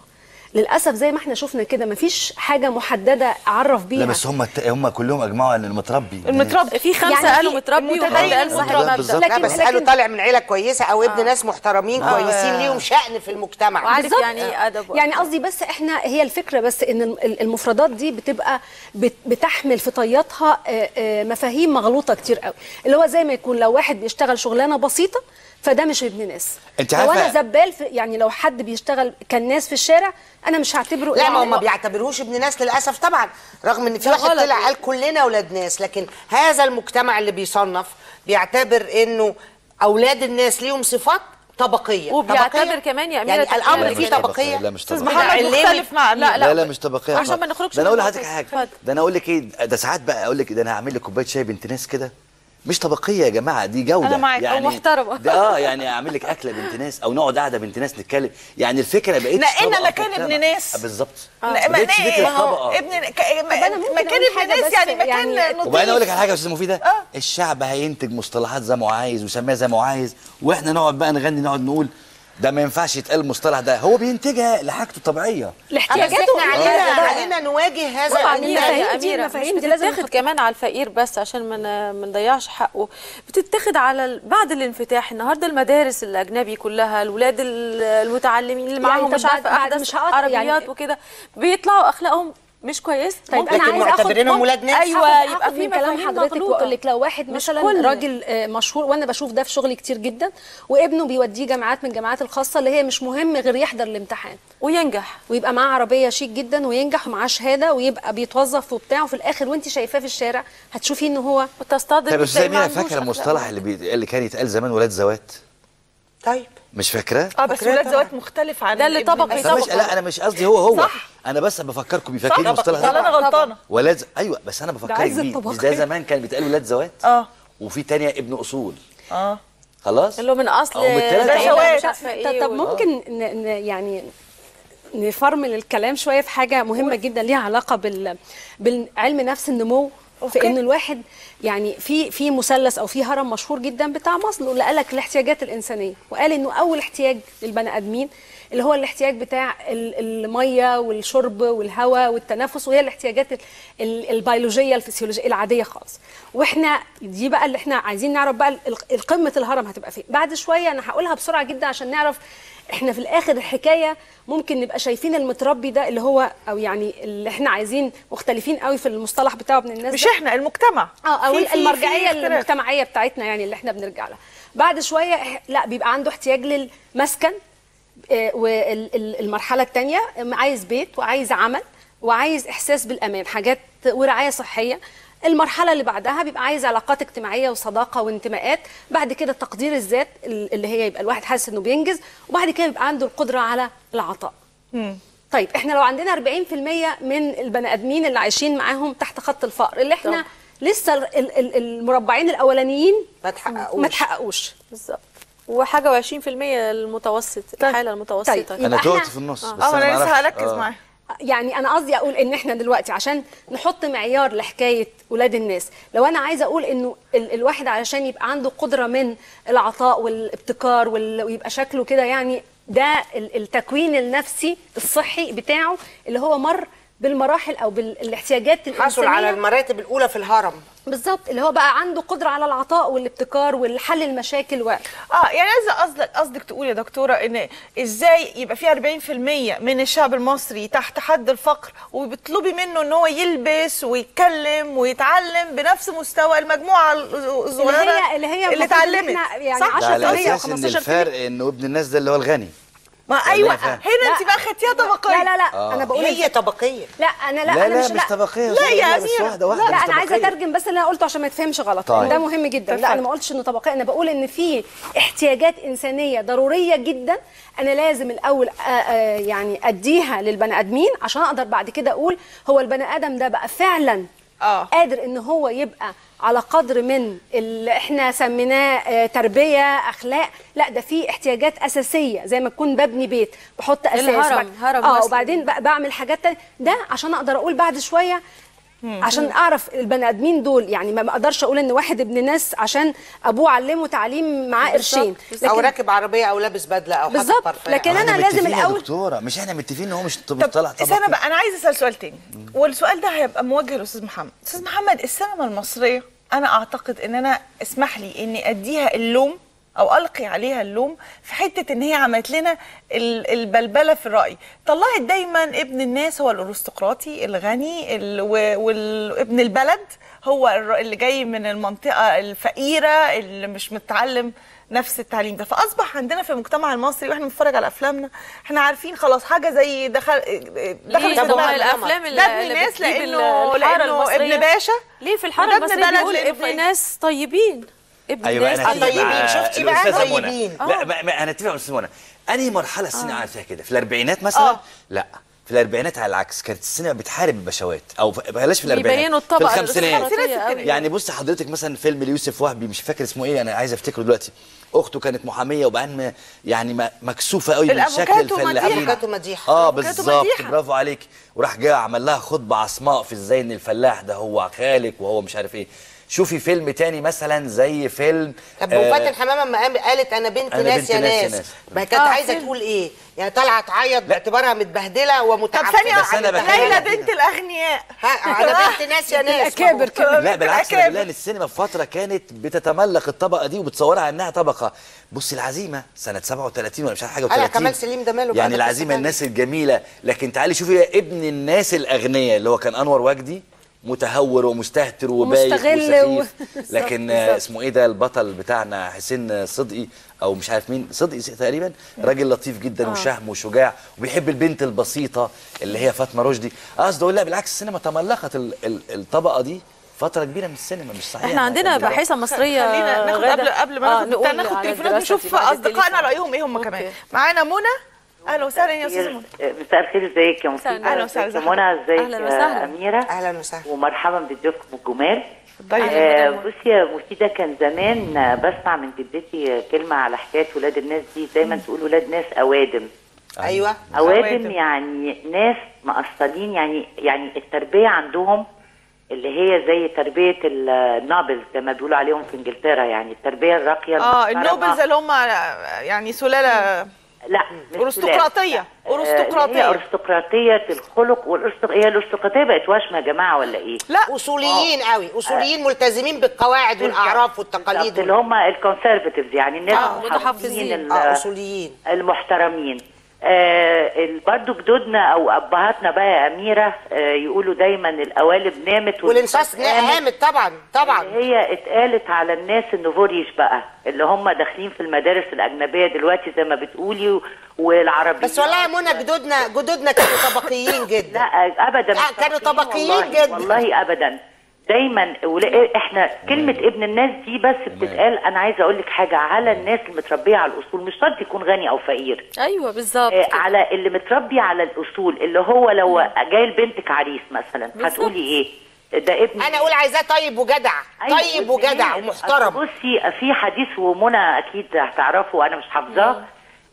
للأسف زي ما إحنا شفنا كده مفيش حاجة محددة أعرف بيها. لا بس هم هم كلهم أجمعوا إن المتربي. المتربي في خمسة يعني قالوا متربي وواحد قال صاحب مبدا لكن- بس قالوا طالع من عيلة كويسة أو ابن ناس محترمين كويسين ليهم شأن في المجتمع. بالظبط. يعني إيه أدب يعني قصدي بس إحنا هي الفكرة بس إن ال- المفردات دي بتبقى بت- بتحمل في طياتها آه، آه، مفاهيم مغلوطة كتير قوي. اللي هو زي ما يكون لو واحد بيشتغل شغلانة بسيطة فده مش ابن ناس. أنت لو عارفة- أنا زبال في يعني لو حد بيشتغل كناس في الشارع أنا مش هعتبره لا ما يعني هم ما بيعتبروش ابن ناس للأسف طبعا رغم إن في واحد. طلع قال كلنا أولاد ناس لكن هذا المجتمع اللي بيصنف بيعتبر إنه أولاد الناس ليهم صفات طبقية. وبيعتبر طبقية. كمان يا أميرة يعني الأمر لا فيه طبقية. لا مش أستاذ طبقية. محمد. مختلف مع لا لا لا لا. مش طبقية. أنا أنا أنا مش طبقية يا جماعة دي جودة. أنا معاك، أو يعني محترمة. ده آه يعني أعمل لك أكلة بنت ناس أو نقعد قاعدة بنت ناس نتكلم. يعني الفكرة بقيت نقلنا مكان ابن ناس. بالظبط. لا، ما ما بقتش إيه؟ فكره ما هو طبقه ابن مكان ابن ناس يعني مكان يعني- نضيف وبعدين أقول لك على حاجة يا استاذه مفيدة. الشعب هينتج مصطلحات زي ما هو عايز ويسميها زي ما هو عايز وإحنا نقعد بقى نغني نقعد نقول ده ما ينفعش يتقال المصطلح ده. هو بينتجها لحاجته الطبيعية. لاحتياجاته علينا علينا نواجه هذا طبعاً، مش دي لازم بتتاخد نحط- كمان على الفقير بس عشان ما ن- ما نضيعش حقه. بتتاخد على ال- بعد الانفتاح. النهارده المدارس الأجنبي كلها الولاد ال- المتعلمين اللي يعني معاهم طب مش عارفة احدث مش هقطع عربيات يعني- وكده بيطلعوا أخلاقهم مش كويس؟ طيب أنا آخد معتبرينهم ولاد ناس. أيوه يبقى في من كلام حضرتك. واقول لك لو واحد مش مثلا كل- راجل آه، مشهور وأنا بشوف ده في شغل كتير جدا وابنه بيوديه جامعات من الجامعات الخاصة اللي هي مش مهم غير يحضر الامتحان. وينجح. ويبقى معاه عربية شيك جدا وينجح ومعاه شهادة ويبقى بيتوظف وبتاع وفي الآخر وأنت شايفاه في الشارع هتشوفي ان هو وتصطدم طيب أستاذ اميره فاكرة المصطلح اللي, بي... اللي كان يتقال زمان ولاد زوات؟ طيب. مش فاكرة آه بس ولاد زوات مختلف عن ده اللي طبق مش لا أنا مش قصدي هو هو. صح. أنا بس بفكركم فاكرين. المصطلح ولا أنا غلطانة. ولاد. أيوه بس أنا ده بفكرك عايز بيه مش ده. زمان كان بيتقال ولاد زوات. آه. وفي تانية ابن أصول. آه. خلاص؟ اللي هو من أصل عارفة إيه. طب ممكن ن... ن... يعني نفرمل الكلام شوية في حاجة مهمة جدا ليها علاقة بال... بالعلم نفس النمو. okay. في انه الواحد يعني في في مثلث أو في هرم مشهور جدا بتاع ماسلو اللي قال لك الاحتياجات الإنسانية وقال إنه أول احتياج للبني آدمين اللي هو الاحتياج بتاع ال- المية والشرب والهواء والتنفس وهي الاحتياجات ال- ال- البيولوجية الفسيولوجية العادية خالص. وإحنا دي بقى اللي إحنا عايزين نعرف بقى القمه الهرم هتبقى فين. بعد شوية أنا هقولها بسرعة جدا عشان نعرف إحنا في الآخر الحكاية ممكن نبقى شايفين المتربي ده اللي هو أو يعني اللي إحنا عايزين مختلفين قوي في المصطلح بتاعه ابن الناس مش ده. إحنا المجتمع. آه أو في- المرجعية في. المجتمعية بتاعتنا يعني اللي إحنا بنرجع لها. بعد شوية لا بيبقى عنده احتياج للمسكن. والمرحلة الثانية عايز بيت وعايز عمل وعايز إحساس بالأمان حاجات ورعاية صحية. المرحلة اللي بعدها بيبقى عايز علاقات اجتماعية وصداقة وانتماءات. بعد كده تقدير الذات ال- اللي هي يبقى الواحد حاسس إنه بينجز. وبعد كده يبقى عنده القدرة على العطاء. طيب إحنا لو عندنا 40% من البني آدمين اللي عايشين معاهم تحت خط الفقر اللي إحنا لسه ال- ال- المربعين الأولانيين ما تحققوش. ما تحققوش. بالظبط. وحاجة و20% المتوسط الحالة المتوسطة طيب، أنا يبقى تهت إحنا- في النص آه. بس آه أنا أنا لسه. هركز آه. يعني أنا قصدي أقول إن إحنا دلوقتي عشان نحط معيار لحكاية ولاد الناس لو أنا عايزة أقول إنه ال الواحد علشان يبقى عنده قدرة من العطاء والابتكار وال ويبقى شكله كده يعني ده ال- التكوين النفسي الصحي بتاعه اللي هو مر بالمراحل أو بالاحتياجات حصل الإنسانية. على المراتب الأولى في الهرم. بالظبط اللي هو بقى عنده قدرة على العطاء والابتكار والحل المشاكل و آه يعني عايزة قصدك قصدك تقول يا دكتورة إن إزاي يبقى في 40% من الشعب المصري تحت حد الفقر وبتطلبي منه إن هو يلبس ويتكلم ويتعلم بنفس مستوى المجموعة الصغيرة اللي هي اللي هي اللي اتعلمت. يعني صح؟ 10% ده على أو أساس إن 15% الفرق انه ابن الناس ده اللي هو الغني. ما أيوه؟ هنا أنت بقى خدتيها طبقية لا لا لا آه. أنا بقول هي طبقية لا أنا لا, لا أنا لا مش مش طبقية لا يا أميرة. واحدة واحدة لا مش أنا عايزة. أترجم بس اللي أنا قلته عشان ما يتفهمش غلط طيب. ده مهم جدا لا أنا ما قلتش إنه طبقية أنا بقول إن في احتياجات إنسانية ضرورية جدا أنا لازم الأول آ- آ يعني أديها للبني آدمين عشان أقدر بعد كده أقول هو البني آدم ده بقى فعلا آه. قادر إن هو يبقى على قدر من اللي إحنا سميناه آه، تربية أخلاق. لا ده في احتياجات أساسية زي ما اكون ببني بيت بحط أساس الهرم، هرم آه. وبعدين بعمل حاجات تانية. ده عشان أقدر أقول بعد شوية عشان أعرف البني آدمين دول يعني ما أقدرش أقول إن واحد ابن ناس عشان أبوه علمه تعليم معاه قرشين. أو راكب عربية أو لابس بدلة أو بالظبط،. لكن إحنا لازم الأول- دكتورة مش إحنا متفقين إن هو مش طب مصطلح استنى طبقي بقى أنا عايزة أسأل سؤال تاني. والسؤال ده هيبقى موجه لأستاذ محمد. أستاذ محمد السينما المصرية أنا أعتقد إن أنا اسمح لي إني أديها اللوم أو ألقي عليها اللوم في حتة إن هي عملت لنا ال- البلبلة في الرأي طلعت دايما ابن الناس هو الأرستقراطي الغني وابن البلد هو اللي جاي من المنطقة الفقيرة اللي مش متعلم نفس التعليم ده فأصبح عندنا في المجتمع المصري وإحنا بنتفرج على أفلامنا إحنا عارفين خلاص حاجة زي دخل دخل طب دماغنا. الأفلام ده اللي ابن اللي ناس لأنه لأنه؟ ابن باشا ليه في الحارة ابن المصرية بيقول ابن. ناس طيبين ابن أيوه ناس طيبين، شفتي بقى. طيبين. لا ما ما أنا أتفق مع الاستاذ منى. أنهي مرحلة السينما عملت فيها كده؟ في الأربعينات مثلا؟ آه. لا. في الأربعينات على العكس كانت السينما بتحارب البشوات. أو بلاش في الأربعينات بيبينوا في الطبقة الخمسينات الارستقراطية قوي. يعني بص حضرتك مثلا فيلم ليوسف وهبي مش فاكر اسمه إيه أنا عايز أفتكره دلوقتي. أخته كانت محامية وبعدين يعني ما- مكسوفة قوي من شكل. الفلاحين. آه بالظبط. برافو عليك. وراح جاي عمل لها خطبة عصماء في إزاي ان الفلاح ده هو خالق وهو مش عارف إيه. شوفي فيلم تاني مثلا زي فيلم طب آه، وفاتن حمامه لما قالت أنا بنت أنا ناس بنت يا ناس يا ناس ناس. ما كانت آه، عايزة فيلم. تقول إيه يعني طالعه تعيط باعتبارها متبهدلة ومتعفنه بس. بحب- ليلى بنت الأغنياء ها أنا بنت ناس يا ناس الأكابر كده. لا بالعكس أنا ان السينما في فترة كانت بتتملق الطبقة دي وبتصورها على إنها طبقة بص العزيمة سنة 37 ولا مش عارف حاجة أنا و30 كمال سليم ده ماله؟ يعني العزيمة. الناس الجميلة لكن تعالي شوفي ابن الناس الأغنياء اللي هو كان أنور وجدي متهور ومستهتر وبايخ ومستغل و- وسخيف لكن. آه، اسمه إيه ده البطل بتاعنا حسين صدقي أو مش عارف مين صدقي تقريبا راجل لطيف جدا آه. وشهم وشجاع وبيحب البنت البسيطة اللي هي فاطمة رشدي قصدي أقول لا بالعكس السينما تملقت ال- ال- الطبقة دي فترة كبيرة من السينما مش صحيح إحنا عندنا باحثة مصرية خلينا ناخد. قبل قبل ما آه، ناخد نقول ناخد على تليفونات نشوف أصدقائنا. رأيهم إيه هم كمان معانا منى أهلا وسهلا يا أستاذة منى. مساء الخير إزيك يا مفيدة أهلا وسهلا. ازيك يا منى إزيك يا. أميرة؟ أهلا وسهلا. ومرحبا بضيوفكم الجمال. يا آه. بصي يا مفيدة كان زمان بسمع من جدتي كلمة على حكاية ولاد الناس دي دايما تقول ولاد ناس أوادم. أيوه. أوادم يعني ناس مقصلين يعني يعني التربية عندهم اللي هي زي تربية النابلز زي ما بيقولوا عليهم في إنجلترا يعني التربية الراقية آه. النوبلز اللي هم يعني سلالة لا. أرستقراطية. آه، هي أرستقراطية الخلق والارستق هي الأرستقراطية بقت وصمة يا جماعة ولا إيه؟ لا أصوليين قوي أصوليين ملتزمين بالقواعد والأعراف والتقاليد اللي هم ال conservatives يعني الناس آه، المحافظين متحفظين. ال- آه، أصوليين. المحترمين آه برضو جدودنا أو أبهاتنا بقى يا أميرة آه يقولوا دايما القوالب نامت والأنصاص هامت طبعا طبعا. هي اتقالت على الناس ال nouveau riche بقى اللي هم داخلين في المدارس الأجنبية دلوقتي زي ما بتقولي و- والعربيين. بس والله يا منى جدودنا جدودنا كانوا طبقيين جدا. لا ابدا كانوا طبقيين والله جدا. والله ابدا. دايما إحنا كلمة ابن الناس دي بس بتتقال. أنا عايزة أقول لك حاجة على الناس المتربيه على الأصول. مش شرط يكون غني أو فقير. أيوه بالظبط آه، على اللي متربي على الأصول. اللي هو لو جاي لبنتك عريس مثلا بالظبط. هتقولي إيه؟ ده ابن أنا أقول عايزاه طيب وجدع. أيوة، طيب وجدع أصل ومحترم. بصي في حديث ومنى أكيد هتعرفه أنا مش حافظاه.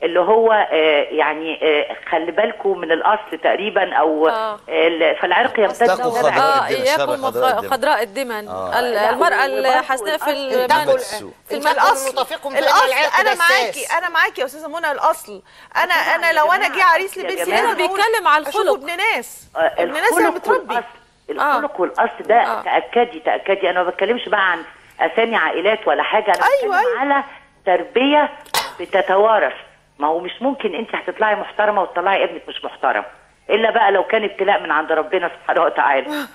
اللي هو آه، يعني آه، خلي بالكم من الأصل تقريبا أو آه. ال- فالعرق يمتد آه الدمن، اياكم خضراء الدمن. آه. المرأة الحسناء في الأصل- المن السوء. الأصل متفق في الاصل العرق أنا. معاكي أنا معاكي يا أستاذة منى الأصل. أنا أنا لو أنا جه عريس لبنتي أقول بيتكلم على الخلق. ابن ناس. آه، ابن ناس اللي متربي والأصل. الخلق والأصل ده تأكدي تأكدي. أنا ما بتكلمش بقى عن أسامي عائلات ولا حاجة. أنا أيوة، بتكلم على تربية بتتوارث. ما هو مش ممكن انت هتطلعي محترمة وتطلعي ابنك مش محترم. إلا بقى لو كان ابتلاء من عند ربنا سبحانه وتعالى.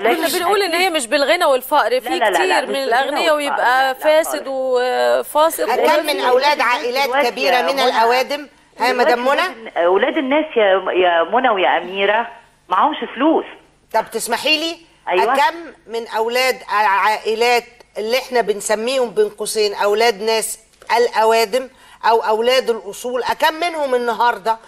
كنا بنقول إن هي مش بالغنى والفقر في لا، لا، لا، كتير مش من بالغنى الاغنياء ويبقى فاسد وفاسق كم من أولاد عائلات كبيرة من. الأوادم؟ ها مدام منى؟ ولاد- أولاد الناس يا يا منى ويا أميرة معهمش فلوس. طب تسمحي لي؟ أيوة. كم من أولاد العائلات اللي إحنا بنسميهم بين قوسين أولاد ناس الأوادم أو أولاد الأصول أكم منهم النهارده؟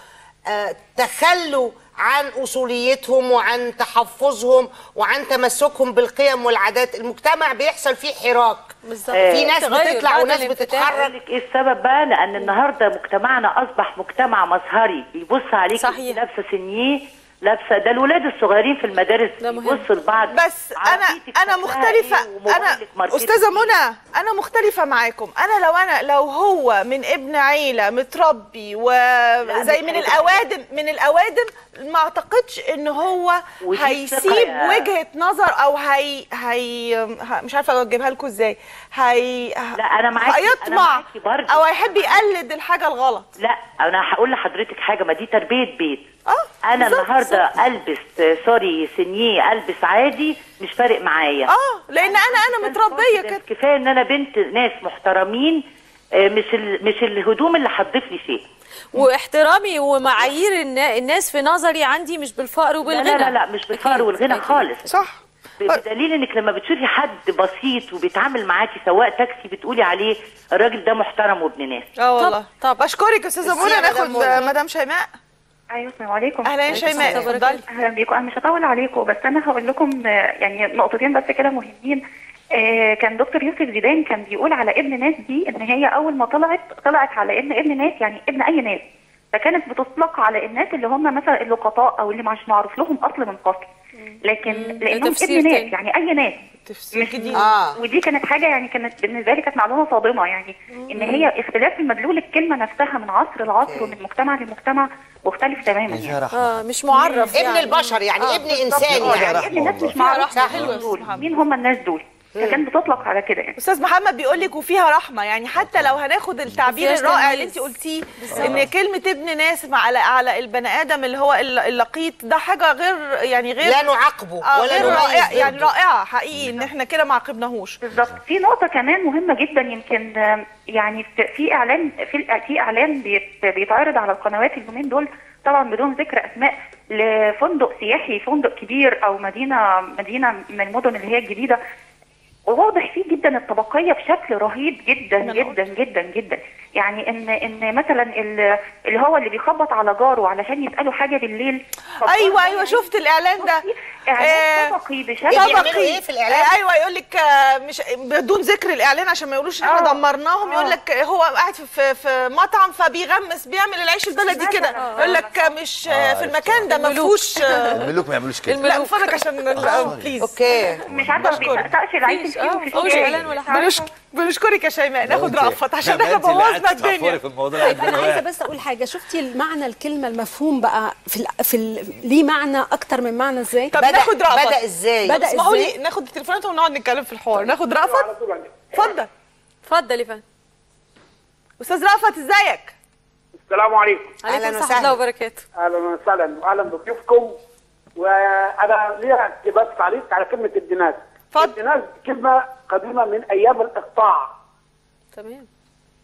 آه، تخلوا عن أصوليتهم وعن تحفظهم وعن تمسكهم بالقيم والعادات. المجتمع بيحصل فيه حراك. في ناس بتطلع وناس بتتحرك. إيه السبب بقى؟ لأن النهارده مجتمعنا أصبح مجتمع مظهري بيبص عليك صحيح. لابسه سنيه. لابسة ده الولاد الصغيرين في المدارس بيبصوا لبعض. بس أنا أنا مختلفة. أنا أستاذة منى أنا مختلفة معاكم. أنا لو أنا لو هو من ابن عيلة متربي وزي من الاوادم من الأوادم ما أعتقدش إن هو هيسيب وجهة نظر أو هي هي مش عارفة اوجبها لكم إزاي. هي لا أنا معاكي أنا هيطمع معاكي برضه. أو هيحب يقلد الحاجة الغلط. لا أنا هقول لحضرتك حاجة ما دي تربية بيت. أنا النهارده ألبس سوري سنيه ألبس عادي مش فارق معايا. آه لأن أنا أنا متربية كده. كفاية إن أنا بنت ناس محترمين آه، مش ال... مش الهدوم اللي هتضيف لي شيء واحترامي ومعايير النا- الناس في نظري عندي مش بالفقر وبالغنى لا لا, لا مش بالفقر والغنى. خالص. صح. بدليل إنك لما بتشوفي حد بسيط وبيتعامل معاكي سواق تاكسي بتقولي عليه الراجل ده محترم وابن ناس. آه والله. طب بشكرك يا أستاذة منى. ناخد. مدام شيماء. أيوه السلام عليكم. أهلا يا شيماء. اتفضلي أهلا بيكم. أنا مش هطول عليكم بس أنا هقول لكم يعني نقطتين بس كده مهمين. آه، كان دكتور يوسف زيدان كان بيقول على ابن ناس دي إن هي أول ما طلعت طلعت على إن ابن ناس يعني ابن أي ناس. فكانت بتطلق على الناس اللي هم مثلا اللقطاء أو اللي مش معروف لهم أصل من فصل. لكن لأنهم تفسير ابن ناس. يعني أي ناس مش جديد. آه. ودي كانت حاجة يعني كانت بالنسبة لي كانت معلومة صادمة يعني إن هي اختلاف المدلول الكلمة نفسها من عصر لعصر ومن مجتمع لمجتمع مختلف تماما يعني. آه مش معرف ابن يعني. البشر يعني آه، ابن. إنسان آه، يعني ابن الناس مش معروف. مين هم الناس دول فكان بتطلق على كده يعني أستاذ محمد بيقول لك وفيها رحمة يعني حتى لو هناخد التعبير الرائع اللي. انت قلتيه بالظبط. إن كلمة ابن ناس مع- على على البني آدم اللي هو الل- اللقيط ده حاجة غير يعني غير لا نعاقبه آه ولا غير رائع يعني. رائعة حقيقي إن إحنا كده ما عاقبناهوش بالظبط في نقطة كمان مهمة جدا يمكن يعني في- إعلان في في إعلان بيت- بيتعرض على القنوات اليومين دول طبعا بدون ذكر أسماء لفندق سياحي فندق كبير أو مدينة مدينة من المدن اللي هي الجديدة وواضح فيه جدا الطبقية بشكل رهيب جدا جدا جدا جدا. يعني إن إن مثلا ال- اللي هو اللي بيخبط على جاره علشان يسأله حاجة بالليل. أيوه أيوه شفت الإعلان ده. إعلان طبقي بشكل طبقي. إيه في الإعلان؟ آه، أيوه يقول لك آه، مش بدون ذكر الإعلان عشان ما يقولوش إن إحنا آه. دمرناهم. يقول لك هو قاعد في, في, في مطعم فبيغمس بيعمل العيش البلدي كده. يقول لك آه، مش آه، في المكان ده ما فيهوش آه، الملوك ما يعملوش كده. لا اتفرج عشان please okay. مش عارفة ما. بيتقطعش العيش آه، مفيش شيء. إعلان ولا حاجة. بنشك- بنشكرك يا شيماء ناخد رأفت عشان إحنا بوظنا الدنيا. في الموضوع طيب أنا عايزة. بس أقول حاجة. شفتي المعنى الكلمة المفهوم بقى في ال... في ال... ليه معنى أكتر من معنى إزاي؟ طب بدأ- ناخد رأفت. بدأ إزاي؟ طب بدأ اسمحوا إزاي؟ لي ناخد التليفونات ونقعد نتكلم في الحوار. ناخد رأفت؟ اتفضل. اتفضل يا فندم. أستاذ رأفت إزيك؟ السلام عليكم. السلام وسهلاً. الله وبركاته. أهلا وسهلا واهلا بضيوفكم. وأنا ليا بس تعليق على كلمة الدناس اتفضل. الدناس كلمة قديمة من أيام الإقطاع. تمام.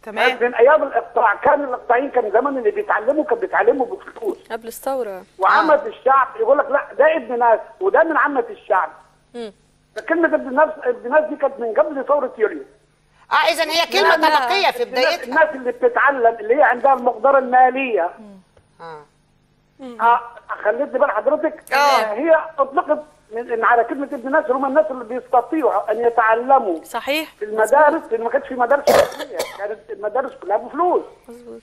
تمام. من أيام الإقطاع كان الإقطاعيين كان زمان اللي بيتعلموا كان بيتعلموا بفلوس قبل الثورة. وعامة الشعب يقول لك لا ده ابن ناس وده من عامة الشعب. مم. فكلمة ابن ناس ابن ناس دي كانت من قبل ثورة يوليو. آه اذا هي كلمة. طبقيه في بدايتها. الناس اللي بتتعلم اللي هي عندها المقدرة المالية. آه. آه خليتني بال حضرتك آه. آه، هي أطلقت من إن على كلمة ابن ناس اللي هم الناس اللي بيستطيعوا أن يتعلموا. صحيح. في المدارس لأن ما كانش في مدارس رسميه كانت المدارس كلها بفلوس.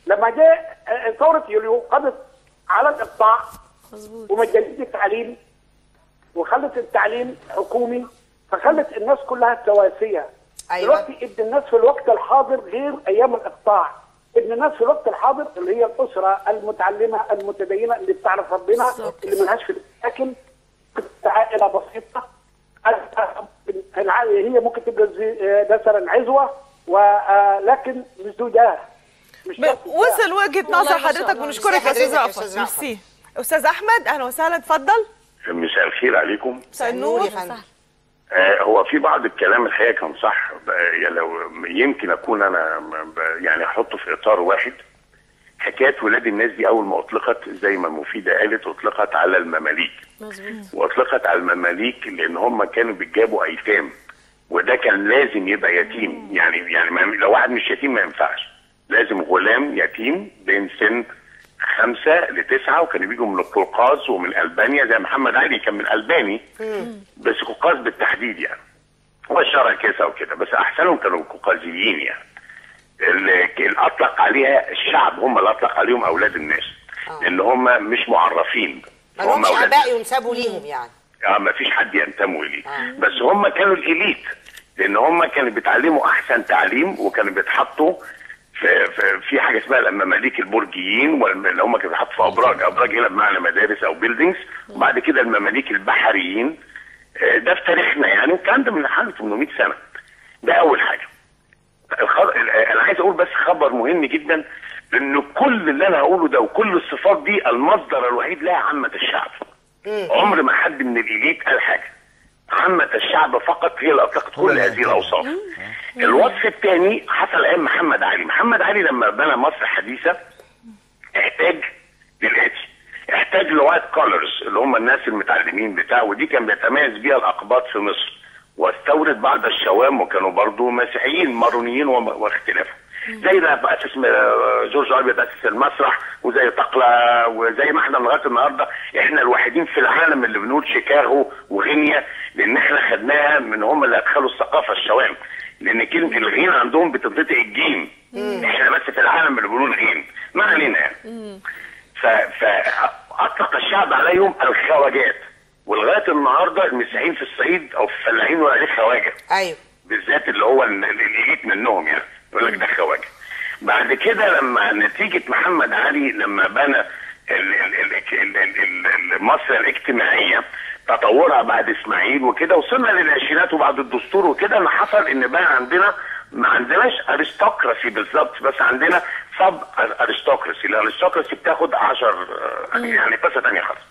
لما جاء آه، ثورة يوليو قضت على الإقطاع مظبوط. ومجانيه التعليم وخلت التعليم حكومي فخلت الناس كلها سواسيه أيوة. دلوقتي ابن الناس في الوقت الحاضر غير أيام الإقطاع. ابن الناس في الوقت الحاضر اللي هي الأسرة المتعلمة المتدينة اللي بتعرف ربنا بالظبط. اللي ملهاش في الساكن عائلة بسيطة. الع- هي ممكن تبقى آه، مثلا عزوة ولكن مش زوجها مش شرط وصل وجهة نظر حضرتك الله. بنشكرك يا أستاذ رأفت رأفت. ميرسي. أستاذ أحمد أهلا وسهلا اتفضل. مساء الخير عليكم. مساء النور. النور. يا فندم آه هو في بعض الكلام الحقيقة كان صح. يعني لو يمكن أكون أنا يعني أحطه في إطار واحد. حكايه ولاد الناس دي أول ما أطلقت زي ما مفيده قالت أطلقت على المماليك. مظبوط. وأطلقت على المماليك لأن هم كانوا بيجابوا أيتام. وده كان لازم يبقى يتيم. يعني يعني ما لو واحد مش يتيم ما ينفعش. لازم غلام يتيم بين سن خمسة لتسعة وكانوا بيجوا من القوقاز ومن ألبانيا زي محمد علي كان من ألباني. بس قوقاز بالتحديد يعني. هو الشرع كيسة وكده بس أحسنهم كانوا قوقازيين يعني. اللي اللي أطلق عليها الشعب هم اللي أطلق عليهم أولاد الناس. لأن هم مش معرفين ما هم آباء ينسبوا ليهم يعني. آه ما فيش حد ينتموا إليه. بس هم كانوا الإليت لأن هم كانوا بيتعلموا أحسن تعليم وكانوا بيتحطوا في, في, في حاجة اسمها المماليك البرجيين واللي هم كانوا بيتحطوا في أبراج. أبراج هنا بمعنى مدارس أو بيلدينجز وبعد كده المماليك البحريين. آه، ده في تاريخنا يعني والكلام ده من حوالي 800 سنة. ده أول حاجة. أنا عايز أقول بس خبر مهم جدا ان كل اللي أنا هقوله ده وكل الصفات دي المصدر الوحيد لها عامة الشعب. عمر ما حد من الاليت قال حاجة. عامة الشعب فقط هي اللي أطلقت كل هذه الأوصاف. الوصف الثاني حصل أيام محمد علي. محمد علي لما بنى مصر حديثة احتاج للاتي احتاج ل white collars اللي هم الناس المتعلمين بتاعه ودي كان بيتميز بيها الأقباط في مصر. واستورد بعض الشوام وكانوا برضو مسيحيين مارونيين واختلافهم. زي ده أسس م- جورج أبيض اسس المسرح وزي تقلا وزي ما إحنا لغاية النهارده إحنا الوحيدين في العالم اللي بنقول شيكاغو وغينيا لأن إحنا خدناها من هم اللي أدخلوا الثقافة الشوام. لأن كلمة الغين عندهم بتنطق الجيم. إحنا بس في العالم اللي بنقول غين. ما علينا يعني. فأطلق الشعب عليهم الخواجات. ولغاية النهارده المسيحيين في الصعيد أو في الفلاحين عليه خواجة. أيوه. بالذات اللي هو ال- اللي جيت منهم يعني. يقول لك ده خواجة. بعد كده لما نتيجة محمد علي لما بنى مصر الاجتماعية تطورها بعد إسماعيل وكده وصلنا للعشرينات وبعد الدستور وكده إن حصل إن بقى عندنا ما عندناش ارستقراسي بالظبط بس عندنا سب ارستقراسي الارستقراسي بتاخد 10 يعني قصة ثانية خالص.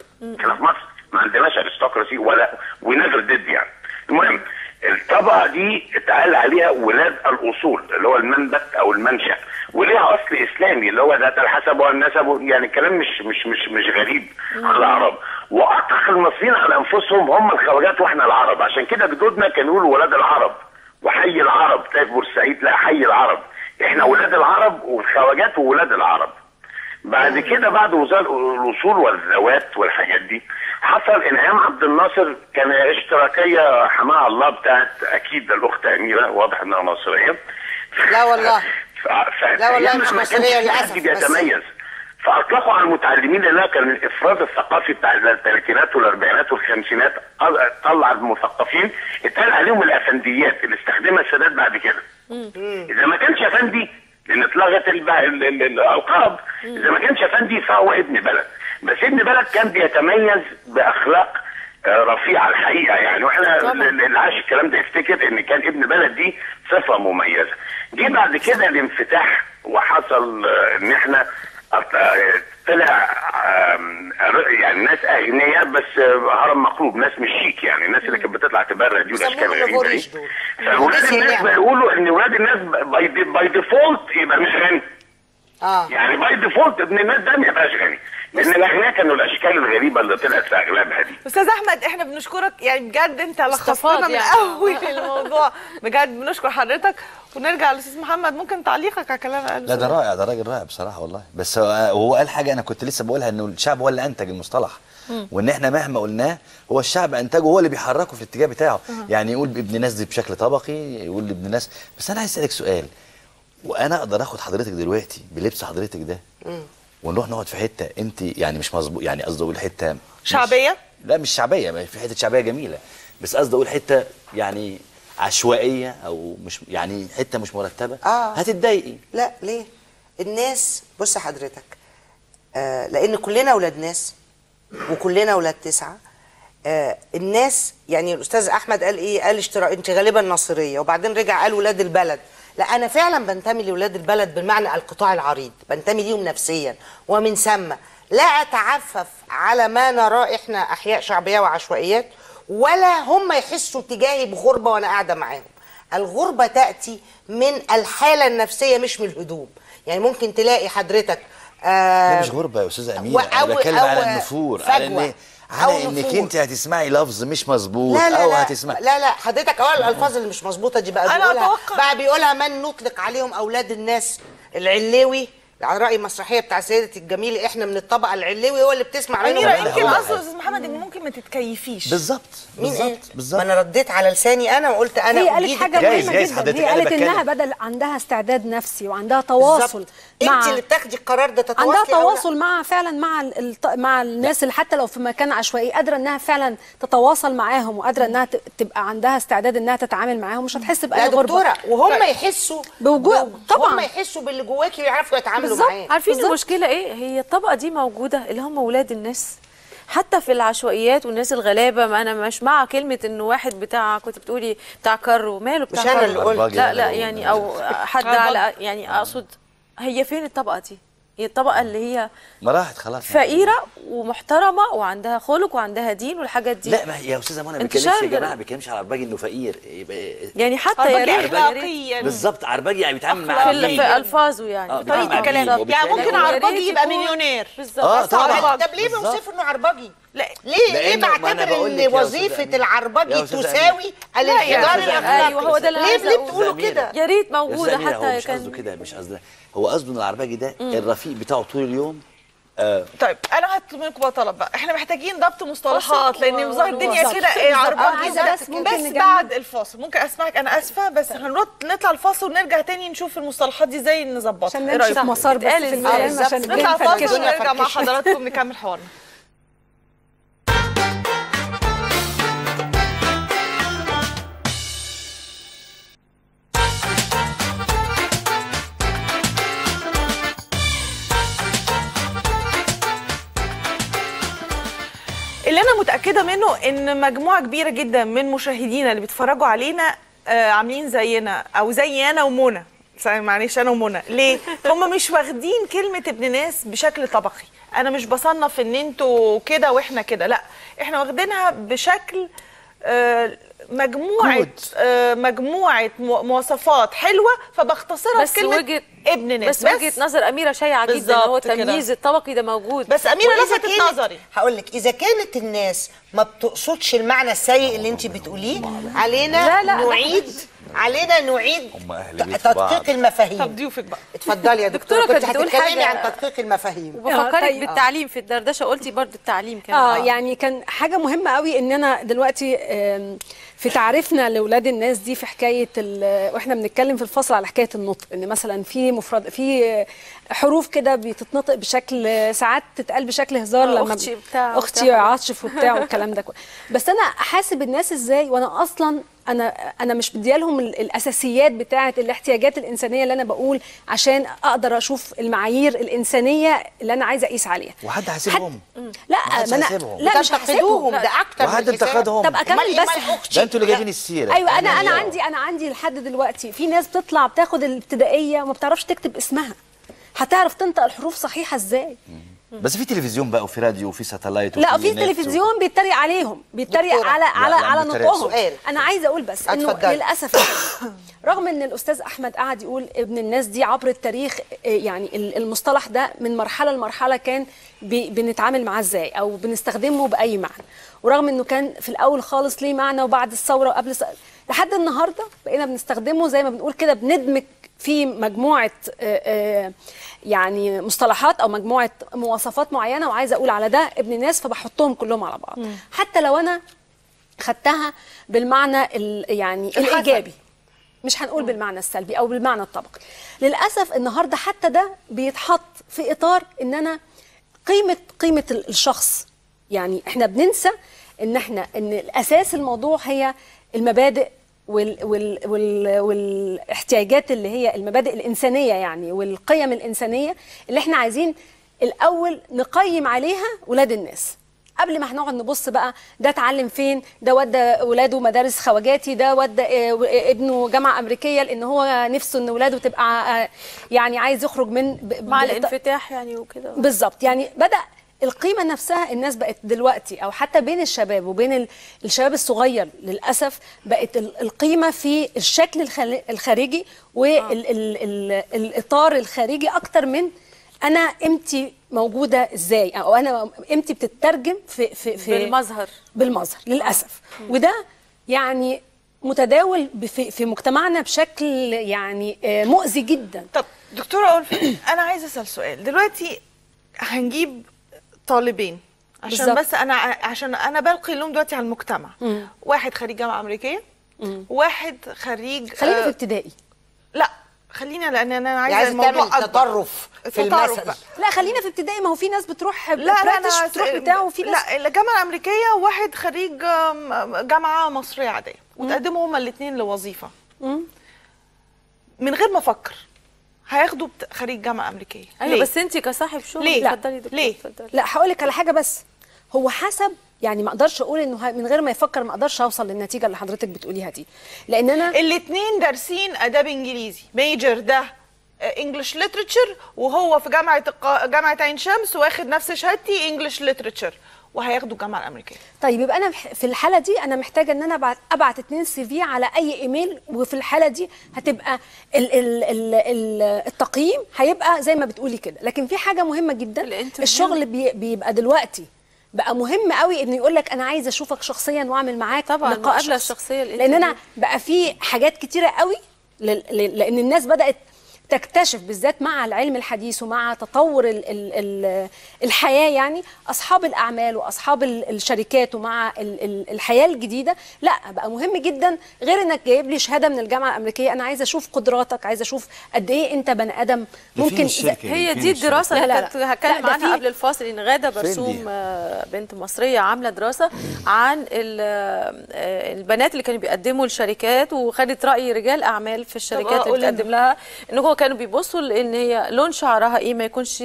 إحنا في مصر. ما عندناش ارستقراسي ولا ونيفر ديد يعني. المهم الطبقة دي اتقال عليها ولاد الأصول اللي هو المنبت أو المنشأ وليها أصل إسلامي اللي هو ذات الحسب والنسب يعني الكلام مش مش مش مش غريب على العرب. واطلق المصريين على أنفسهم هم الخواجات وإحنا العرب. عشان كده جدودنا كانوا يقولوا ولاد العرب. وحي العرب تلاقي في بورسعيد لا حي العرب. إحنا ولاد العرب والخواجات وولاد العرب. بعد كده بعد وزارة الأصول والذوات والحاجات دي حصل ان أيام عبد الناصر كان اشتراكية حماها الله بتاعت أكيد الأخت أميرة واضح إنها ناصرية. لا والله. ف... ف... لا والله مش حد بس- بيتميز. فأطلقوا على المتعلمين لأنها كان الافراز الثقافي بتاع الثلاثينات والأربعينات والخمسينات طلع المثقفين اتقال عليهم الأفنديات اللي استخدمها السادات بعد كده. إذا ما كانش أفندي لأن اتلغت الألقاب. إذا ما كانش أفندي فهو ابن بلد. بس ابن بلد كان بيتميز بأخلاق آه، رفيعة الحقيقة يعني. وإحنا. اللي عاش الكلام ده يفتكر إن كان ابن بلد دي صفة مميزة. جه بعد كده الانفتاح وحصل آه، إن إحنا آه، طلع يعني ناس أغنياء بس هرم مقلوب ناس مش شيك يعني. الناس اللي كانت بتطلع تبرع دي والاشكال الغريبه دي. فولاد الناس بيقولوا إن ولاد الناس by default يبقى مش غني. آه. يعني by default ابن الناس ده ما يبقاش غني. لأن الأغنياء كانوا الأشكال الغريبة اللي طلعت في أغلبها دي. أستاذ احمد إحنا بنشكرك. يعني بجد أنت لخصتنا من يعني. أول الموضوع. بجد بنشكر حضرتك. ونرجع للأستاذ محمد. ممكن تعليقك على كلام قاله لا ده رائع ده راجل رائع بصراحة والله. بس هو قال حاجة أنا كنت لسه بقولها إنه الشعب هو اللي أنتج المصطلح. وإن إحنا مهما قلناه هو الشعب أنتجه هو اللي بيحركه في الاتجاه بتاعه. يعني يقول ابن ناس دي بشكل طبقي يقول ابن ناس. بس أنا عايز أسألك سؤال. وأنا أقدر آخد حضرتك دلوقتي بلبس حضرتك ده؟ ونروح نقعد في حتة انت يعني مش مظبوط يعني قصدي أقول حتة شعبية؟ لا مش شعبية في حتة شعبية جميلة بس قصدي أقول حتة يعني عشوائية أو مش يعني حتة مش مرتبة. آه. هتتضايقي. لا ليه؟ الناس بص حضرتك آه لأن كلنا أولاد ناس وكلنا أولاد تسعة آه الناس يعني الأستاذ أحمد قال إيه؟ قال اشتراك انت غالبا ناصرية وبعدين رجع قال ولاد البلد. لا أنا فعلا بنتمي لولاد البلد بالمعنى القطاع العريض بنتمي ليهم نفسيا ومن ثم لا أتعفف على ما نراه إحنا أحياء شعبية وعشوائيات ولا هم يحسوا تجاهي بغربة وأنا قاعدة معاهم الغربة تأتي من الحالة النفسية مش من الهدوم يعني ممكن تلاقي حضرتك آه مش غربة يا أستاذة أميرة أنا بتكلم على النفور على. إن على أو إنك. أنت هتسمعي لفظ مش مظبوط لا لا أو لا. هتسمعي لا لا حضرتك أول الألفاظ اللي مش مظبوطة دي بقى أنا بيقولها أتوقع- بقى بيقولها من نطلق عليهم أولاد الناس العلوي على رأي المسرحية بتاع سيدتي الجميله إحنا من الطبقة العلوي هو اللي بتسمع منه. أميرة يمكن. قصد أستاذ محمد إن ممكن ما تتكيفيش. بالظبط بالظبط؟ بالظبط. ما أنا رديت على لساني أنا وقلت أنا هي قالت حاجة. مهمة جدا. هي قالت إنها بدل عندها استعداد نفسي وعندها تواصل أنت مع اللي بتاخدي القرار ده تتواصلي عندها؟ تواصل مع فعلا مع ال- مع الناس اللي حتى لو في مكان عشوائي قادرة إنها فعلا تتواصل معاهم وقادرة إنها تبقى عندها استعداد إنها تتعامل معاهم مش هتحس بأي غربة. دكتورة وهم يحسوا بوجود طبعا. هم يحسوا باللي جواكي ويعرفوا يتعاملوا بالظبط معاه عارفين بالظبط. المشكلة إيه هي الطبقة دي موجودة اللي هم ولاد الناس حتى في العشوائيات والناس الغلابة ما أنا مش مع كلمة انه واحد بتاع كنت بتقولي بتاع كرو ماله بتاع مش كرو؟ اللي قلت. لا لا يعني أو حد عربجي. على يعني أقصد هي فين الطبقة دي هي الطبقه اللي هي ما راحت خلاص فقيرة ومحترمة وعندها خلق وعندها دين والحاجات دي لا ما هي يا أستاذة منى ما بيتكلمش يا. جماعة ما بيتكلمش على عربجي إنه فقير يبقى يعني حتى يا عربجي ريت. بالظبط عربجي يعني بيتعامل مع في, ألفاظه يعني آه، مين وبالتالي يعني ممكن هو- عربجي يبقى يكون- مليونير بالظبط آه، بس طبعاً. طب ليه. بنوصفه إنه عربجي؟ لا ليه ليه بعتبر إن وظيفة. العربجي تساوي. الانحدار الأخلاقي أيوه هو ده اللي ليه ليه. بتقولوا كده؟ يا ريت موجودة أميرة، هو حتى مش قصده كده مش قصده هو قصده إن العربجي ده. الرفيق بتاعه طول اليوم آه طيب أنا هطلب منكم بقى طلب بقى إحنا محتاجين ضبط مصطلحات لأن ظاهر الدنيا. كده إيه. عربجي. بس بس بعد الفاصل ممكن أسمعك أنا آسفة بس هنرد نطلع الفاصل ونرجع تاني نشوف المصطلحات دي إزاي نظبطها عشان إيه نمشي في؟ مسار بس في عشان نطلع الفاصل. ونرجع مع. حضراتكم نكمل حوارنا متاكده منه إن مجموعة كبيرة جدا من مشاهدينا اللي بيتفرجوا علينا آه، عاملين زينا أو زي أنا ومنى. معلش أنا ومنى. ليه؟ هم مش واخدين كلمة ابن ناس بشكل طبقي. أنا مش بصنف إن أنتوا كده وإحنا كده لأ. إحنا واخدينها بشكل آه، مجموعة آه، مجموعة مو- مواصفات حلوة فبختصرها بس في كلمه وجهه ابن ناس بس وجهة نظر أميرة شايعة جدا ان هو. التمييز الطبقي ده موجود بس أميرة لفتت كانت- نظري هقول لك إذا كانت الناس ما بتقصدش المعنى السيء اللي انت بتقوليه علينا لا، لا، لا. نعيد علينا نعيد تدقيق المفاهيم. طب ضيوفك بقى. اتفضلي يا دكتوره دكتورة كنت هتتكلمي عن تدقيق المفاهيم. وبفكرك طيب. بالتعليم في الدردشة قلتي برضو التعليم كمان آه يعني كان حاجة مهمة قوي إن أنا دلوقتي في تعريفنا لأولاد الناس دي في حكاية ال- وإحنا بنتكلم في الفصل على حكاية النطق إن مثلا في مفرد في حروف كده بتتنطق بشكل ساعات تتقال بشكل هزار آه، لما أختي بتاع أختي. عاطف وبتاع والكلام ده كله. بس أنا أحاسب الناس إزاي وأنا أصلا أنا أنا مش مديالهم ال- الأساسيات بتاعة الاحتياجات الإنسانية اللي أنا بقول عشان أقدر أشوف المعايير الإنسانية اللي أنا عايزة اقيس عليها. وحد هيسيبهم لا ما أنا. لا مش هحسبهم ده أكتر وحد انتقدهم. طب أكمل بس؟ ده أنتوا اللي جايبين السيرة. أيوه أنا أنا يعني عندي أنا عندي لحد دلوقتي في ناس بتطلع بتاخد الابتدائية وما بتعرفش تكتب اسمها. هتعرف تنطق الحروف صحيحة إزاي بس في تلفزيون بقى وفي راديو وفي satellite لا وفي في نت تلفزيون بيتريق عليهم بيتريق. على على لا، لا، على. نطقهم سؤال. أنا عايزة أقول بس إنه. للأسف رغم إن الأستاذ أحمد قعد يقول ابن الناس دي عبر التاريخ آه، يعني ال- المصطلح ده من مرحلة لمرحلة كان بي- بنتعامل معاه إزاي أو بنستخدمه بأي معنى ورغم إنه كان في الأول خالص ليه معنى وبعد الثورة وقبل الثورة لحد النهارده بقينا بنستخدمه زي ما بنقول كده بندمج في مجموعة آه، آه، يعني مصطلحات أو مجموعة مواصفات معينة وعايزة أقول على ده ابن ناس فبحطهم كلهم على بعض. حتى لو أنا خدتها بالمعنى ال- يعني الحسن. الإيجابي. مش هنقول بالمعنى السلبي أو بالمعنى الطبقي. للأسف النهارده حتى ده بيتحط في إطار إن أنا قيمة قيمة ال- الشخص. يعني إحنا بننسى إن إحنا إن الأساس الموضوع هي المبادئ وال وال وال والاحتياجات اللي هي المبادئ الإنسانية يعني والقيم الإنسانية اللي إحنا عايزين الأول نقيم عليها ولاد الناس. قبل ما هنقعد نبص بقى ده اتعلم فين ده ودى ولاده مدارس خواجاتي ده ودى آه، ابنه جامعة أمريكية لأن هو نفسه إن ولاده تبقى آه، يعني عايز يخرج من مع الانفتاح يعني وكده. بالظبط. يعني بدأ القيمة نفسها الناس بقت دلوقتي أو حتى بين الشباب وبين ال- الشباب الصغير للأسف بقت ال- القيمة في الشكل الخارجي والاطار الخارجي أكتر من أنا قيمتي موجودة إزاي أو أنا قيمتي بتترجم في في في بالمظهر. بالمظهر للأسف. وده يعني متداول بف- في مجتمعنا بشكل يعني آه، مؤذي جدا. طب دكتورة ألفي أنا عايزة أسأل سؤال. دلوقتي هنجيب طالبين عشان بالظبط. بس أنا عشان أنا بلقي اللوم دلوقتي على المجتمع مم. واحد خريج جامعة أمريكية واحد خريج خلينا في آه، ابتدائي لا خلينا لأن أنا عايزة عايزة الموضوع. تطرف في المثل. لا خلينا في ابتدائي ما هو في ناس بتروح لا لا أنا بتروح بتاع وفي ناس لا الجامعة الأمريكية وواحد خريج جامعة مصرية عادية وتقدموا هما الاثنين لوظيفة مم. من غير ما أفكر هياخدوا بت- خريج جامعة أمريكية أيوه ليه؟ بس أنت كصاحب شغل ليه؟ اتفضلي دكتور ليه؟ اتفضلي لا هقول لك على حاجة بس هو حسب يعني ما أقدرش أقول إنه من غير ما يفكر ما أقدرش أوصل للنتيجة اللي حضرتك بتقوليها دي لأن أنا الاثنين دارسين آداب إنجليزي major ده English literature وهو في جامعة القا... جامعة عين شمس واخد نفس شهادتي English literature وهياخدوا الجامعة الأمريكية. طيب يبقى أنا في الحالة دي أنا محتاجة إن أنا ابعت أبعت اتنين CV على أي إيميل وفي الحالة دي هتبقى ال ال ال ال التقييم هيبقى زي ما بتقولي كده. لكن في حاجة مهمة جدا الشغل بي بيبقى دلوقتي بقى مهم قوي انه يقول لك أنا عايز أشوفك شخصيا وأعمل معاك طبعاً، لقاء. الشخصية لأن أنا بقى في حاجات كتيرة قوي لأن الناس بدأت تكتشف بالذات مع العلم الحديث ومع تطور ال ال ال الحياة يعني أصحاب الأعمال وأصحاب ال- الشركات ومع ال ال الحياة الجديدة لا بقى مهم جدا غير إنك جايب لي شهادة من الجامعة الأمريكية أنا عايزة أشوف قدراتك عايزة أشوف قد إيه أنت بني آدم ممكن؟ هي دي الدراسة لا، اللي لا، كنت هتكلم عنها قبل الفاصل إن غادة برسوم؟ آه، بنت مصرية عاملة دراسة عن ال- آه، البنات اللي كانوا بيقدموا لشركات وخدت رأي رجال أعمال في الشركات اللي. بتقدم لها إن هو كانوا بيبصوا لإن هي لون شعرها إيه ما يكونش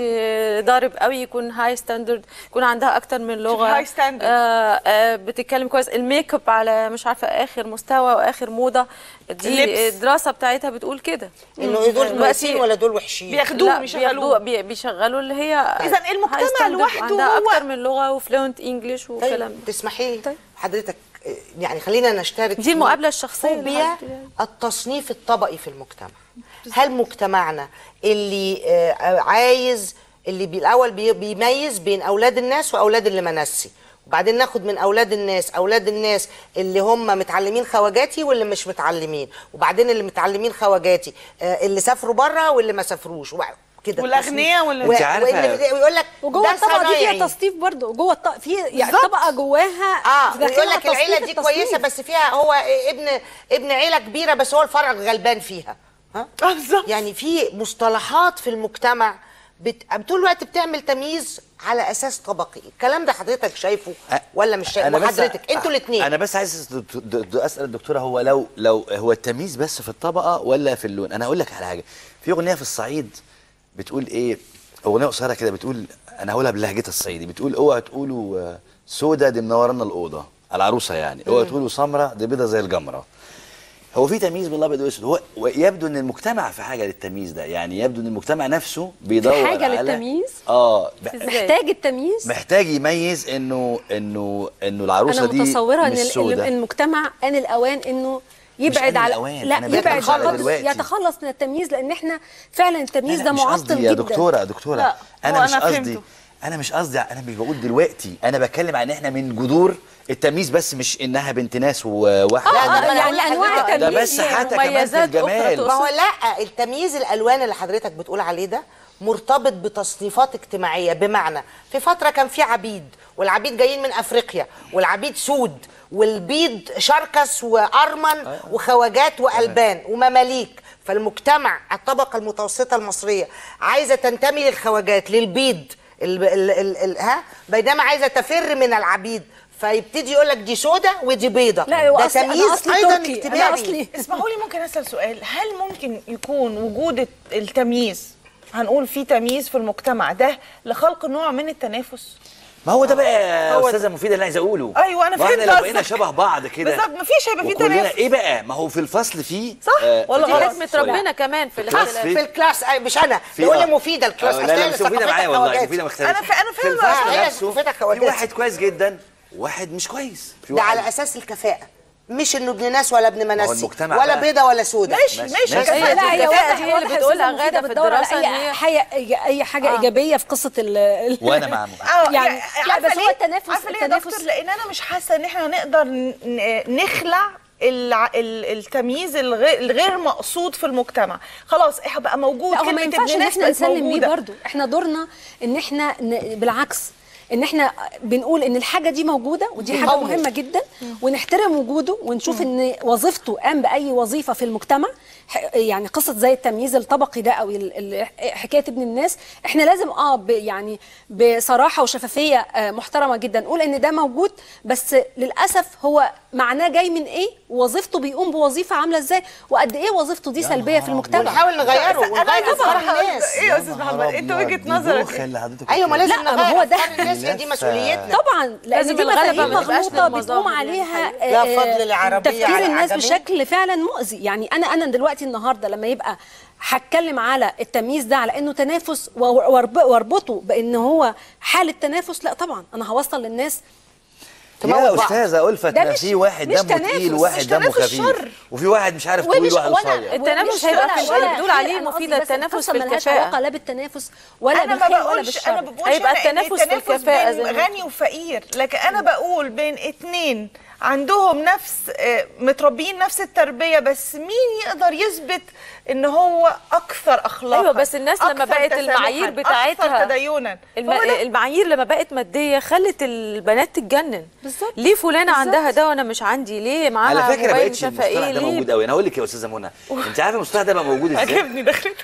ضارب قوي يكون high standard يكون عندها أكتر من لغة. High standard. آه آه بتتكلم كويس. ال make up على مش عارفة آخر مستوى وآخر موضة دي اللبس. الدراسة بتاعتها بتقول كده. إنه دول كويسين ولا دول وحشين؟ بياخدوهم لا يشغلوهم. بياخدوه بي- بيشغلوا اللي هي إذن المجتمع high standard لوحده وعندها هو- أكتر من لغة و fluent English وكلام. طيب تسمحي لي؟ حضرتك يعني خلينا نشترك دي الشخصية اللي فوبيا التصنيف الطبقي في المجتمع. هل مجتمعنا اللي آه، عايز اللي بالاول بي- بيميز بين أولاد الناس وأولاد اللي منسي وبعدين ناخد من أولاد الناس أولاد الناس اللي هم متعلمين خواجاتي واللي مش متعلمين. وبعدين اللي متعلمين خواجاتي آه، اللي سافروا بره واللي ما سافروش. كده. والأغنياء واللي- عارفة- واللي- ويقول لك وجوه الطبقة دي. فيها تصنيف برضه. جوه الطبقه في يعني. طبقة جواها آه ويقول لك العيلة دي التصنيف. كويسه بس فيها هو ابن ابن عيلة كبيرة بس هو الفرع غلبان فيها. ها؟ يعني في مصطلحات في المجتمع بت... طول الوقت بتعمل تمييز على أساس طبقي. الكلام ده حضرتك شايفه ولا مش شايفه؟ بس- وحضرتك أنتوا الاثنين أنا بس عايز أسأل الدكتورة هو لو لو هو التمييز بس في الطبقة ولا في اللون؟ أنا هقول لك على حاجة. في أغنية في الصعيد بتقول إيه؟ أغنية قصيرة كده بتقول أنا هقولها بلهجتها الصعيدي بتقول اوعى تقولوا آه، سودا دي منورنا الأوضة العروسة يعني. اوعى. تقولوا سمرة دي بيضة زي الجمرة. هو في تمييز بين الابيض والاسود هو ويبدو إن المجتمع في حاجة للتمييز ده. يعني يبدو إن المجتمع نفسه بيدور في حاجة على للتمييز؟ آه محتاج التمييز؟ محتاج يميز إنه إنه إنه العروسة أنا دي متصورة إن. المجتمع إن الأوان إنه يبعد على الأوان، لا أنا يبعد على. يتخلص من التمييز لأن إحنا فعلا التمييز ده مش معطل قصدي جدا. يا دكتورة يا دكتورة. لا، أنا مش أنا قصدي. أنا مش قصدي أنا مش بقول دلوقتي أنا بتكلم عن إحنا من جذور التمييز بس مش إنها بنت ناس وواحد لا، ده أنا يعني أقول أنواع لحضرتك- ده بس حتى كمان في الجمال. ما هو لا التمييز الألوان اللي حضرتك بتقول عليه ده مرتبط بتصنيفات اجتماعية. بمعنى في فترة كان في عبيد والعبيد جايين من أفريقيا والعبيد سود والبيض شركس وأرمن وخواجات وألبان ومماليك. فالمجتمع الطبقة المتوسطة المصرية عايزة تنتمي للخواجات للبيض. ال ال ال ال ها؟ بينما عايزة تفر من العبيد. فيبتدي يقول لك دي سودا ودي بيضة. لا ده أصلي- أنا تمييز أصلي أيضا تركي، أنا اجتماعي. أصلي. اسمحوا لي ممكن أسأل سؤال. هل ممكن يكون وجود الت- التمييز هنقول في تمييز في المجتمع ده لخلق نوع من التنافس؟ ما هو ده بقى يا هو أستاذة مفيدة اللي أنا عايز أقوله. أيوة، أنا ما إحنا فهمت لو. بقينا شبه بعض كده بالظبط مفيش هيبقى في تنافس. إيه بقى؟ ما هو في الفصل فيه صح. ولا دي غلط؟ حكمة ربنا كمان في ال class الاختلاف في- في ال class مش أنا. في بقول آه. لي مفيدة ال class. آه، لا لا مش مفيدة معايا والله. مفيدة مختلفه أنا. أنا في فاهم الفصل نفسه ثقافتها في واحد كويس جدا. وواحد مش كويس في ده على أساس الكفاءة. مش انه ابن ناس ولا ابن منسي ولا بيضة ولا سودا ماشي ماشي ماشي. كفاءة. لا هي واضح هي اللي بتقولها مفيدة في بتدور على الدراسة إن أي هي- حاجة أي حاجة آه. إيجابية في قصة ال وأنا مع آه يعني يعني لا بس هو؟ التنافس عارفة ليه يا التنافس دكتور لأن أنا مش حاسة إن إحنا هنقدر ن- نخلع التمييز الغير الغير مقصود في المجتمع خلاص بقى موجود لا هو كلمة ما ينفعش ابن إن ناس إحنا نسلم بيه. برضو إحنا دورنا إن إحنا. بالعكس إن إحنا بنقول إن الحاجة دي موجودة ودي حاجة. مهمة جدا ونحترم وجوده ونشوف إن وظيفته قام بأي وظيفة في المجتمع. يعني قصة زي التمييز الطبقي ده أو ال- ال- حكاية ابن الناس إحنا لازم آه يعني بصراحة وشفافية آه، محترمة جدا. نقول إن ده موجود بس للأسف هو معناه جاي من إيه؟ وظيفته بيقوم بوظيفة عاملة إزاي؟ وقد إيه وظيفته دي سلبية في المجتمع؟ ونحاول نغيره ونغير أفكار الناس. إيه يا أستاذ محمد؟ انت وجهه نظرك؟ إيه؟ اللي حضرتك أيوه ما. لازم لا، ما نغير هو ده- الناس دي مسؤوليتنا. طبعا لأن لازم دي تبقاش مغلوطه بتقوم عليها لا آه، فضل العربية تفكير على الناس. بشكل فعلا مؤذي. يعني أنا أنا دلوقتي النهارده لما يبقى هتكلم على التمييز ده على إنه تنافس واربطه بإن هو حالة تنافس لأ طبعا. أنا هوصل للناس يا. أستاذة ألفت ده في واحد مش دمه تقيل وواحد دمه خفيف. وفي واحد مش عارف طويل وواحد قصير التنافس هيبقى ولا- في اللي بتقول عليه بس التنافس الكفاءة. علاقة لا بالتنافس ولا أنا ما بالخير ولا بقولش بالشر أنا ما بقولش هيبقى التنافس ما- غني وفقير. لكن أنا بقول بين اتنين. عندهم نفس آه، متربيين نفس التربية بس مين يقدر يثبت إن هو أكثر اخلاقا أيوه بس الناس لما بقت المعايير بتاعتها أكثر تدينا. الم... المعايير لما بقت مادية خلت البنات تتجنن. بالظبط. ليه فلانة. عندها ده وأنا مش عندي؟ ليه معاها على فكرة بقتش المصطلح إيه؟ ده موجود قوي أنا هقول لك يا أستاذة منى أنت عارفه المصطلح ده بقى موجود إزاي؟ عجبني دخلته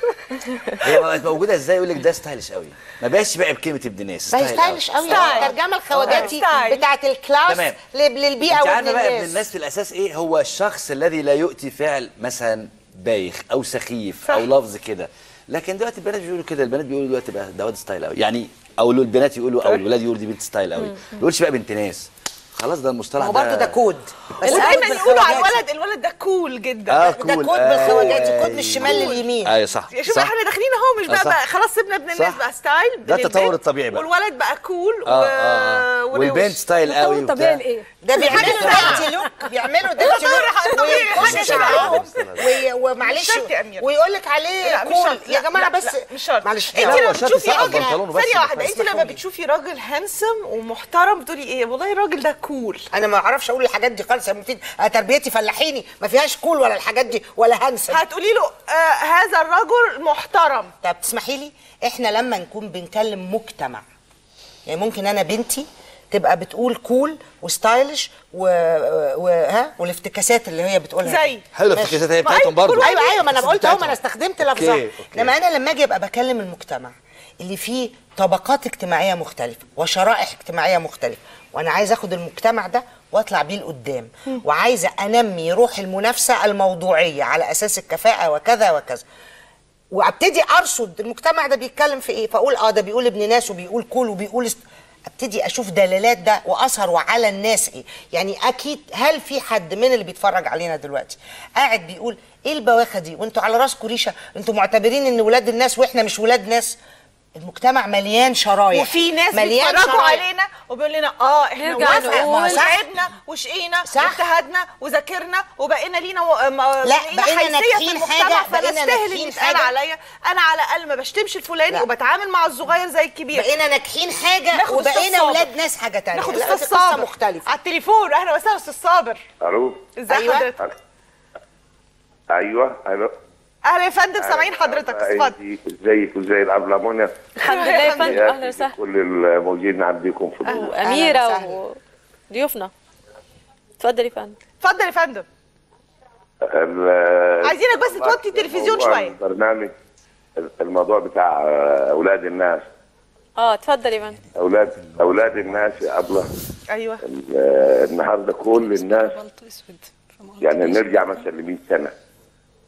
هي بقت موجودة إزاي؟ يقول لك ده stylish قوي ما بقاش بقى بكلمة ابن ناس ما هي stylish قوي. الترجمه الخواجاتي. بتاعت ال class للبيئة أنت وابن عارفة بقى ابن الناس في الأساس إيه؟ هو الشخص الذي لا يؤتي فعل مثلا بايخ أو سخيف أو لفظ كده لكن دلوقتي البنات بيقولوا كده البنات بيقولوا دلوقتي بقى ده واد style قوي يعني أو لو البنات يقولوا أو الولاد يقولوا دي بنت style قوي. ما يقولش بقى بنت ناس خلاص ده المصطلح هو برضه ده كود بس ودايما كود يقولوا على. الولد الولد ده cool جدا آه، ده كول. كود بالخواجات أيوة. كود من الشمال لليمين أيوه صح شوف صح. إحنا داخلين أهو مش آه، بقى, صح. بقى خلاص سيبنا ابن الناس صح. بقى style ده التطور الطبيعي بقى. والولد بقى cool آه, آه. وروش. والبنت style قوي وبتاع. ده بيعملوا دلوقتي look بيعملوا دلوقتي look ويخش معاهم وي- ومعلش. ويقول لك عليه لا، مش cool شرط. يا جماعة بس مش شرط. معلش. انت لما بتشوفي راجل ثانية واحدة انت لما. بتشوفي راجل handsome ومحترم بتقولي إيه؟ والله الراجل ده cool أنا ما أعرفش أقول الحاجات دي خالص يا مفيد. أنا تربيتي فلاحيني ما فيهاش cool ولا الحاجات دي ولا handsome هتقولي له آه هذا الرجل محترم. طب تسمحي لي إحنا لما نكون بنكلم مجتمع يعني ممكن أنا بنتي تبقى بتقول كول وستايلش و... و... ها والافتكاسات اللي هي بتقولها زي. حلو الافتكاسات هي بتاعتهم برضه أيوه أيوه ما أنا قلت أهو ما أنا استخدمت لفظها. لما أنا لما أجي أبقى بكلم المجتمع اللي فيه طبقات اجتماعية مختلفة وشرائح اجتماعية مختلفة وأنا عايز آخد المجتمع ده وأطلع بيه لقدام وعايزه أنمي روح المنافسة الموضوعية على أساس الكفاءة وكذا وكذا. وأبتدي أرصد المجتمع ده بيتكلم في إيه؟ فأقول آه ده بيقول ابن ناس وبيقول كول وبيقول است... ابتدي أشوف دلالات ده واثره على الناس. إيه يعني أكيد هل في حد من اللي بيتفرج علينا دلوقتي قاعد بيقول إيه البواخة دي؟ وانتوا على راسكم ريشه أنتوا معتبرين ان ولاد الناس وإحنا مش ولاد ناس؟ المجتمع مليان شرايح وفي ناس مليان بيتفرجوا. علينا وبيقول لنا آه إحنا نرجع وافق نقول- وتعبنا وشقينا واجتهدنا وذاكرنا وبقينا لينا و... ما- لا، بقينا ناجحين حاجة، بقينا ناجحين يتقال حاجة. عليا. أنا على الأقل ما بشتمش الفلاني لا. وبتعامل مع الصغير زي الكبير. بقينا ناجحين حاجة ناخد وبقينا أستاذ صابر. ولاد ناس حاجة تانية. ناخد أستاذ صابر. مختلفة. على التليفون. أهلا وسهلا أستاذ صابر. ألو؟ ازي أيوة. حضرتك؟ أيوه ألو أهلا يا فندم سامعين حضرتك اتفضل. إزيك؟ وازي الابله منى الحمد لله يا فندم أهلا وسهلا. كل الموجودين عندكم في الجروب. واميره وضيوفنا. اتفضل يا فندم. اتفضل يا فندم. عايزينك بس توطي التلفزيون شوية. البرنامج الموضوع بتاع أولاد الناس. آه اتفضل يا فندم. أولاد أولاد الناس يا أبلة. أيوه. ال- النهارده كل الناس يعني نرجع مثلا ل 100 سنة.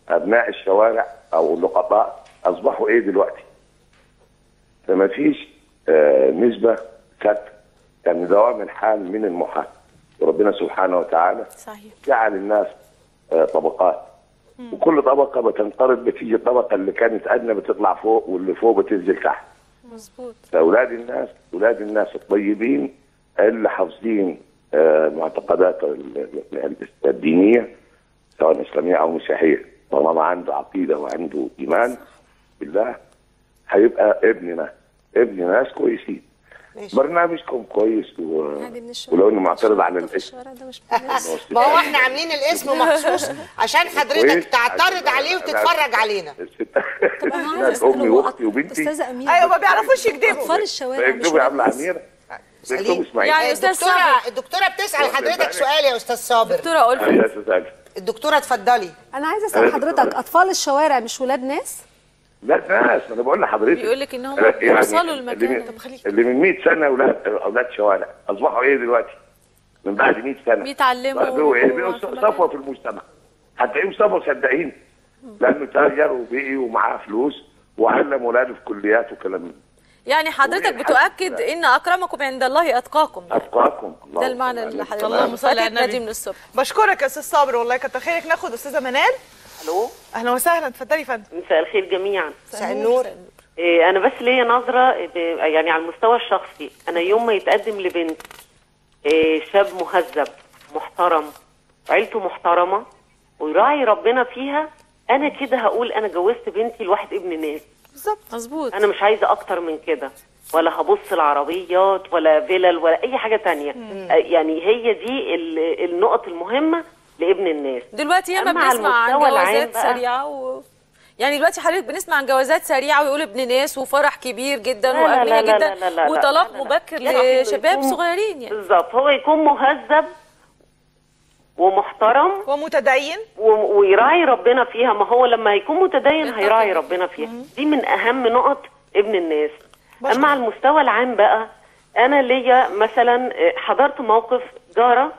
أبناء الشوارع أو اللقطاء أصبحوا إيه دلوقتي؟ فما فيش آه، نسبة ثابتة. يعني دوام الحال من المحال وربنا سبحانه وتعالى صحيح. جعل الناس آه، طبقات. وكل طبقة بتنقرض بتيجي الطبقة اللي كانت أدنى بتطلع فوق واللي فوق بتنزل تحت. مظبوط. فأولاد الناس أولاد الناس الطيبين اللي حافظين آه، معتقدات ال- ال- الدينية سواء إسلامية أو مسيحية. طالما عنده عقيدة وعنده إيمان بالله هيبقى ابننا ابن ناس كويسين. برنامجكم كويس و... ولو إنه معترض على الاسم. ما هو إحنا عاملين الاسم مخصوص عشان حضرتك. تعترض عليه وتتفرج علينا. الناس أمي وأختي وبنتي. أيوه ما بيعرفوش يكذبوا. أطفال الشوارع مش اكتبوا يا عم. أميرة. إسماعيل. الدكتوره الدكتورة بتسأل حضرتك سؤال يا أستاذ صابر. دكتورة يا أستاذ. الدكتورة اتفضلي. أنا عايزة أسأل حضرتك أطفال الشوارع مش ولاد ناس؟ لا ناس. أنا بقول لحضرتك. بيقول لك ان هم يعني بيوصلوا اللي المكان. طب خليك اللي من 100 سنة أولاد أولاد شوارع. أصبحوا إيه دلوقتي؟ من بعد 100 سنة. بيتعلموا بقوا إيه؟ بقوا. صفوة في المجتمع. هتلاقيهم صفوه صدقين. لأنه تاجر وبقي ومعاه فلوس وعلم ولاده في كليات وكلام من يعني حضرتك بتؤكد إن أكرمكم عند الله أتقاكم. أتقاكم. ده المعنى اللي حضرتك اللهم صل على النبي. من الصبح. بشكرك يا أستاذ صابر والله كتر خيرك. ناخد أستاذة منال. ألو؟ أهلا وسهلا. اتفضلي يا فندم. مساء الخير جميعا. مساء النور. إيه أنا بس ليا نظرة يعني على المستوى الشخصي. أنا يوم ما يتقدم لبنت إيه، شاب مهذب محترم عيلته محترمة ويراعي ربنا فيها أنا كده هقول أنا جوزت بنتي لواحد ابن ناس. بالظبط. مظبوط. أنا مش عايزة أكتر من كده. ولا هبص العربيات ولا فيلل ولا أي حاجة تانية. آه، يعني هي دي ال- النقط المهمة لابن الناس. دلوقتي ياما بنسمع عن جوازات سريعة و... يعني دلوقتي حضرتك بنسمع عن جوازات سريعة ويقول ابن ناس وفرح كبير جدا لا جدا لا لا لا وطلاق لا لا. مبكر لشباب صغيرين يعني. بالظبط. هو يكون مهذب ومحترم. ومتدين. ويراعي ربنا فيها. ما هو لما هيكون متدين هيراعي ربنا فيها. دي من أهم نقط ابن الناس. أما على المستوى العام بقى أنا ليا مثلا آه، حضرت موقف جارة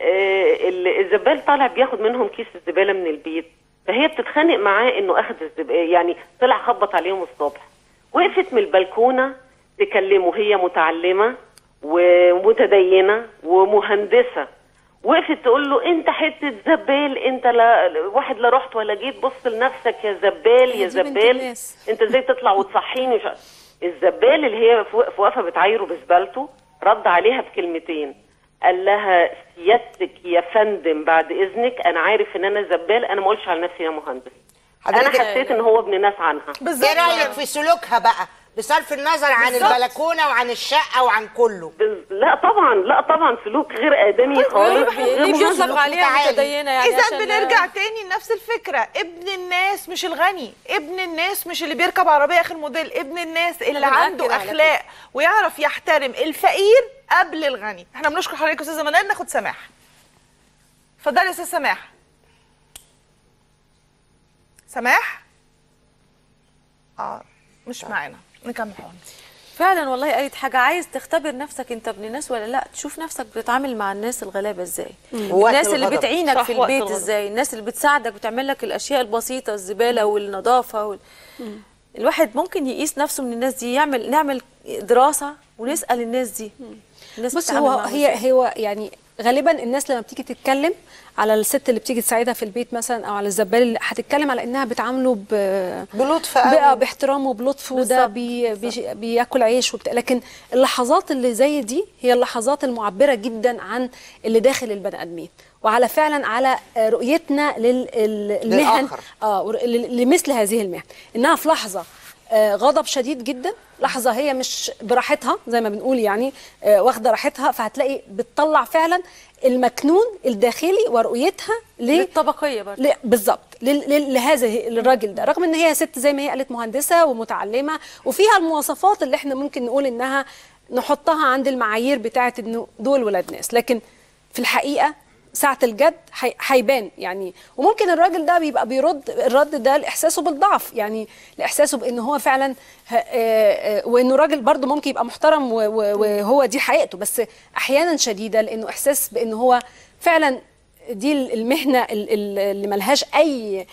آه، ال- الزبال طالع بياخد منهم كيس الزبالة من البيت. فهي بتتخانق معاه إنه أخذ الزب... يعني طلع خبط عليهم الصبح. وقفت من البلكونة تكلمه. هي متعلمة ومتدينه ومهندسة. وقفت تقول له انت حتة زبال انت لا واحد لا رحت ولا جيت بص لنفسك يا زبال يا زبال. انت إزاي تطلع وتصحيني؟ وش... الزبال اللي هي في واقفه بتعايره بزبالته رد عليها بكلمتين. قال لها سيادتك يا فندم بعد إذنك أنا عارف إن أنا زبال أنا ما اقولش على نفسي يا مهندس. أنا حسيت إن هو ابن ناس عنها. إيه رأيك في سلوكها بقى؟ بصرف النظر عن بالظبط. البلكونة وعن الشقة وعن كله. لا طبعا لا طبعا سلوك غير آدمي خالص. غير مهذب. إذا بنرجع تاني لنفس الفكرة. ابن الناس مش الغني. ابن الناس مش اللي بيركب عربية آخر موديل. ابن الناس اللي عنده أخلاق ويعرف يحترم الفقير قبل الغني. إحنا بنشكر حضرتك يا أستاذة منال. ناخد سماح. اتفضلي يا أستاذ سماح. سماح؟ آه مش معانا. نكمل حوار. فعلا والله قالت حاجة. عايز تختبر نفسك أنت ابن ناس ولا لأ؟ تشوف نفسك بتتعامل مع الناس الغلابة إزاي؟ الناس اللي الغضب. بتعينك في البيت الغضب. إزاي؟ الناس اللي بتساعدك وتعمل لك الأشياء البسيطة الزبالة والنظافة وال... الواحد ممكن يقيس نفسه من الناس دي يعمل نعمل دراسة ونسأل الناس دي. الناس بص هو هي. هو يعني غالبا الناس لما بتيجي تتكلم على الست اللي بتيجي تساعدها في البيت مثلا أو على الزبال اللي هتتكلم على إنها بتعامله ب بلطف بقى قوي. باحترام وبلطف وده بي بي بياكل عيش وبتاع لكن اللحظات اللي زي دي هي اللحظات المعبرة جدا عن اللي داخل البني آدمين وعلى فعلا على رؤيتنا للمهن للآخر. آه ور- ل- لمثل هذه المهن إنها في لحظة آه، غضب شديد جدا لحظة هي مش براحتها زي ما بنقول يعني آه، واخدة راحتها فهتلاقي بتطلع فعلا المكنون الداخلي ورؤيتها للطبقية برضه. بالظبط لهذا الراجل ده. رغم إن هي ست زي ما هي قالت مهندسة ومتعلمة وفيها المواصفات اللي إحنا ممكن نقول إنها نحطها عند المعايير بتاعه إنه دول ولاد ناس. لكن في الحقيقة ساعة الجد هي- هيبان يعني. وممكن الراجل ده بيبقى بيرد الرد ده لإحساسه بالضعف يعني لإحساسه بإن هو فعلا آه، آه، وإنه راجل برضه ممكن يبقى محترم وهو دي حقيقته. بس أحيانا شديدة لإنه إحساس بإن هو فعلا دي المهنة ال- ال- اللي ملهاش أي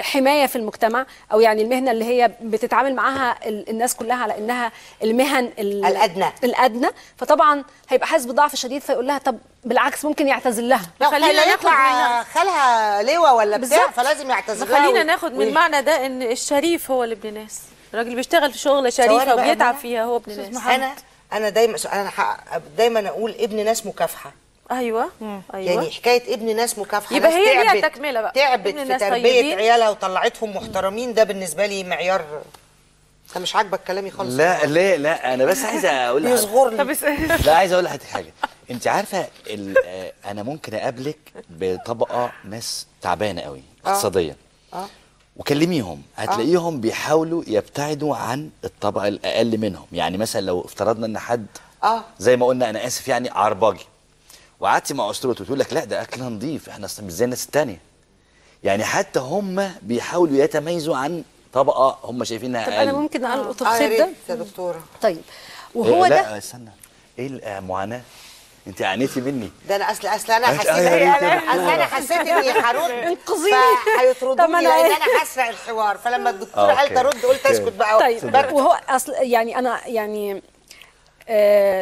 حماية في المجتمع أو يعني المهنة اللي هي بتتعامل معاها ال- الناس كلها على إنها المهن ال- الأدنى. الأدنى. فطبعا هيبقى حاسس بضعف شديد فيقول لها طب بالعكس ممكن يعتذر لها. لا خلينا يطلع خالها لواء ولا بتاع. فلازم يعتذر ما لها. خلينا ناخد من المعنى ده إن الشريف هو اللي ابن ناس. الراجل بيشتغل في شغله ثواني شريفة وبيتعب. فيها هو ابن ناس. أنا أنا دايما أنا ح- دايما أقول ابن ناس مكافحة. أيوه أيوه يعني حكاية ابن ناس مكافحة يبقى هي ليها تعبت- تكملة بقى. تعبت في تربية طيبين. عيالها وطلعتهم محترمين ده بالنسبة لي معيار. انت مش عاجبك كلامي خالص. لا لا لا أنا بس عايز أقول لحضرتك- يصغرني طب لا عايز أقول لحضرتك حاجة. أنت عارفة ال- آه، أنا ممكن أقابلك بطبقة ناس تعبانة قوي آه. اقتصاديا آه. وكلميهم هتلاقيهم بيحاولوا يبتعدوا عن الطبقة الأقل منهم. يعني مثلا لو افترضنا إن حد آه. زي ما قلنا أنا آسف يعني عرباجي وقعدتي مع اسرته وتقول لك لا ده اكلنا نظيف إحنا أصلا مش زي الناس التانية. يعني حتى هم بيحاولوا يتميزوا عن طبقة هم شايفينها طب أنا ممكن القط آه يا الخيط ده يا دكتورة. طيب وهو إيه ده؟ لا استنى. إيه المعاناة؟ أنت عانيتي مني. ده أنا اصل أصل أنا حسيت آه أصل أنا. حسيت إني هرد انقذيني. فهيطردوني لأن أنا هسرق الحوار. فلما الدكتورة آه، قالت أوكي. أرد قلت. أسكت بقى. طيب. وهو أصل يعني أنا يعني آه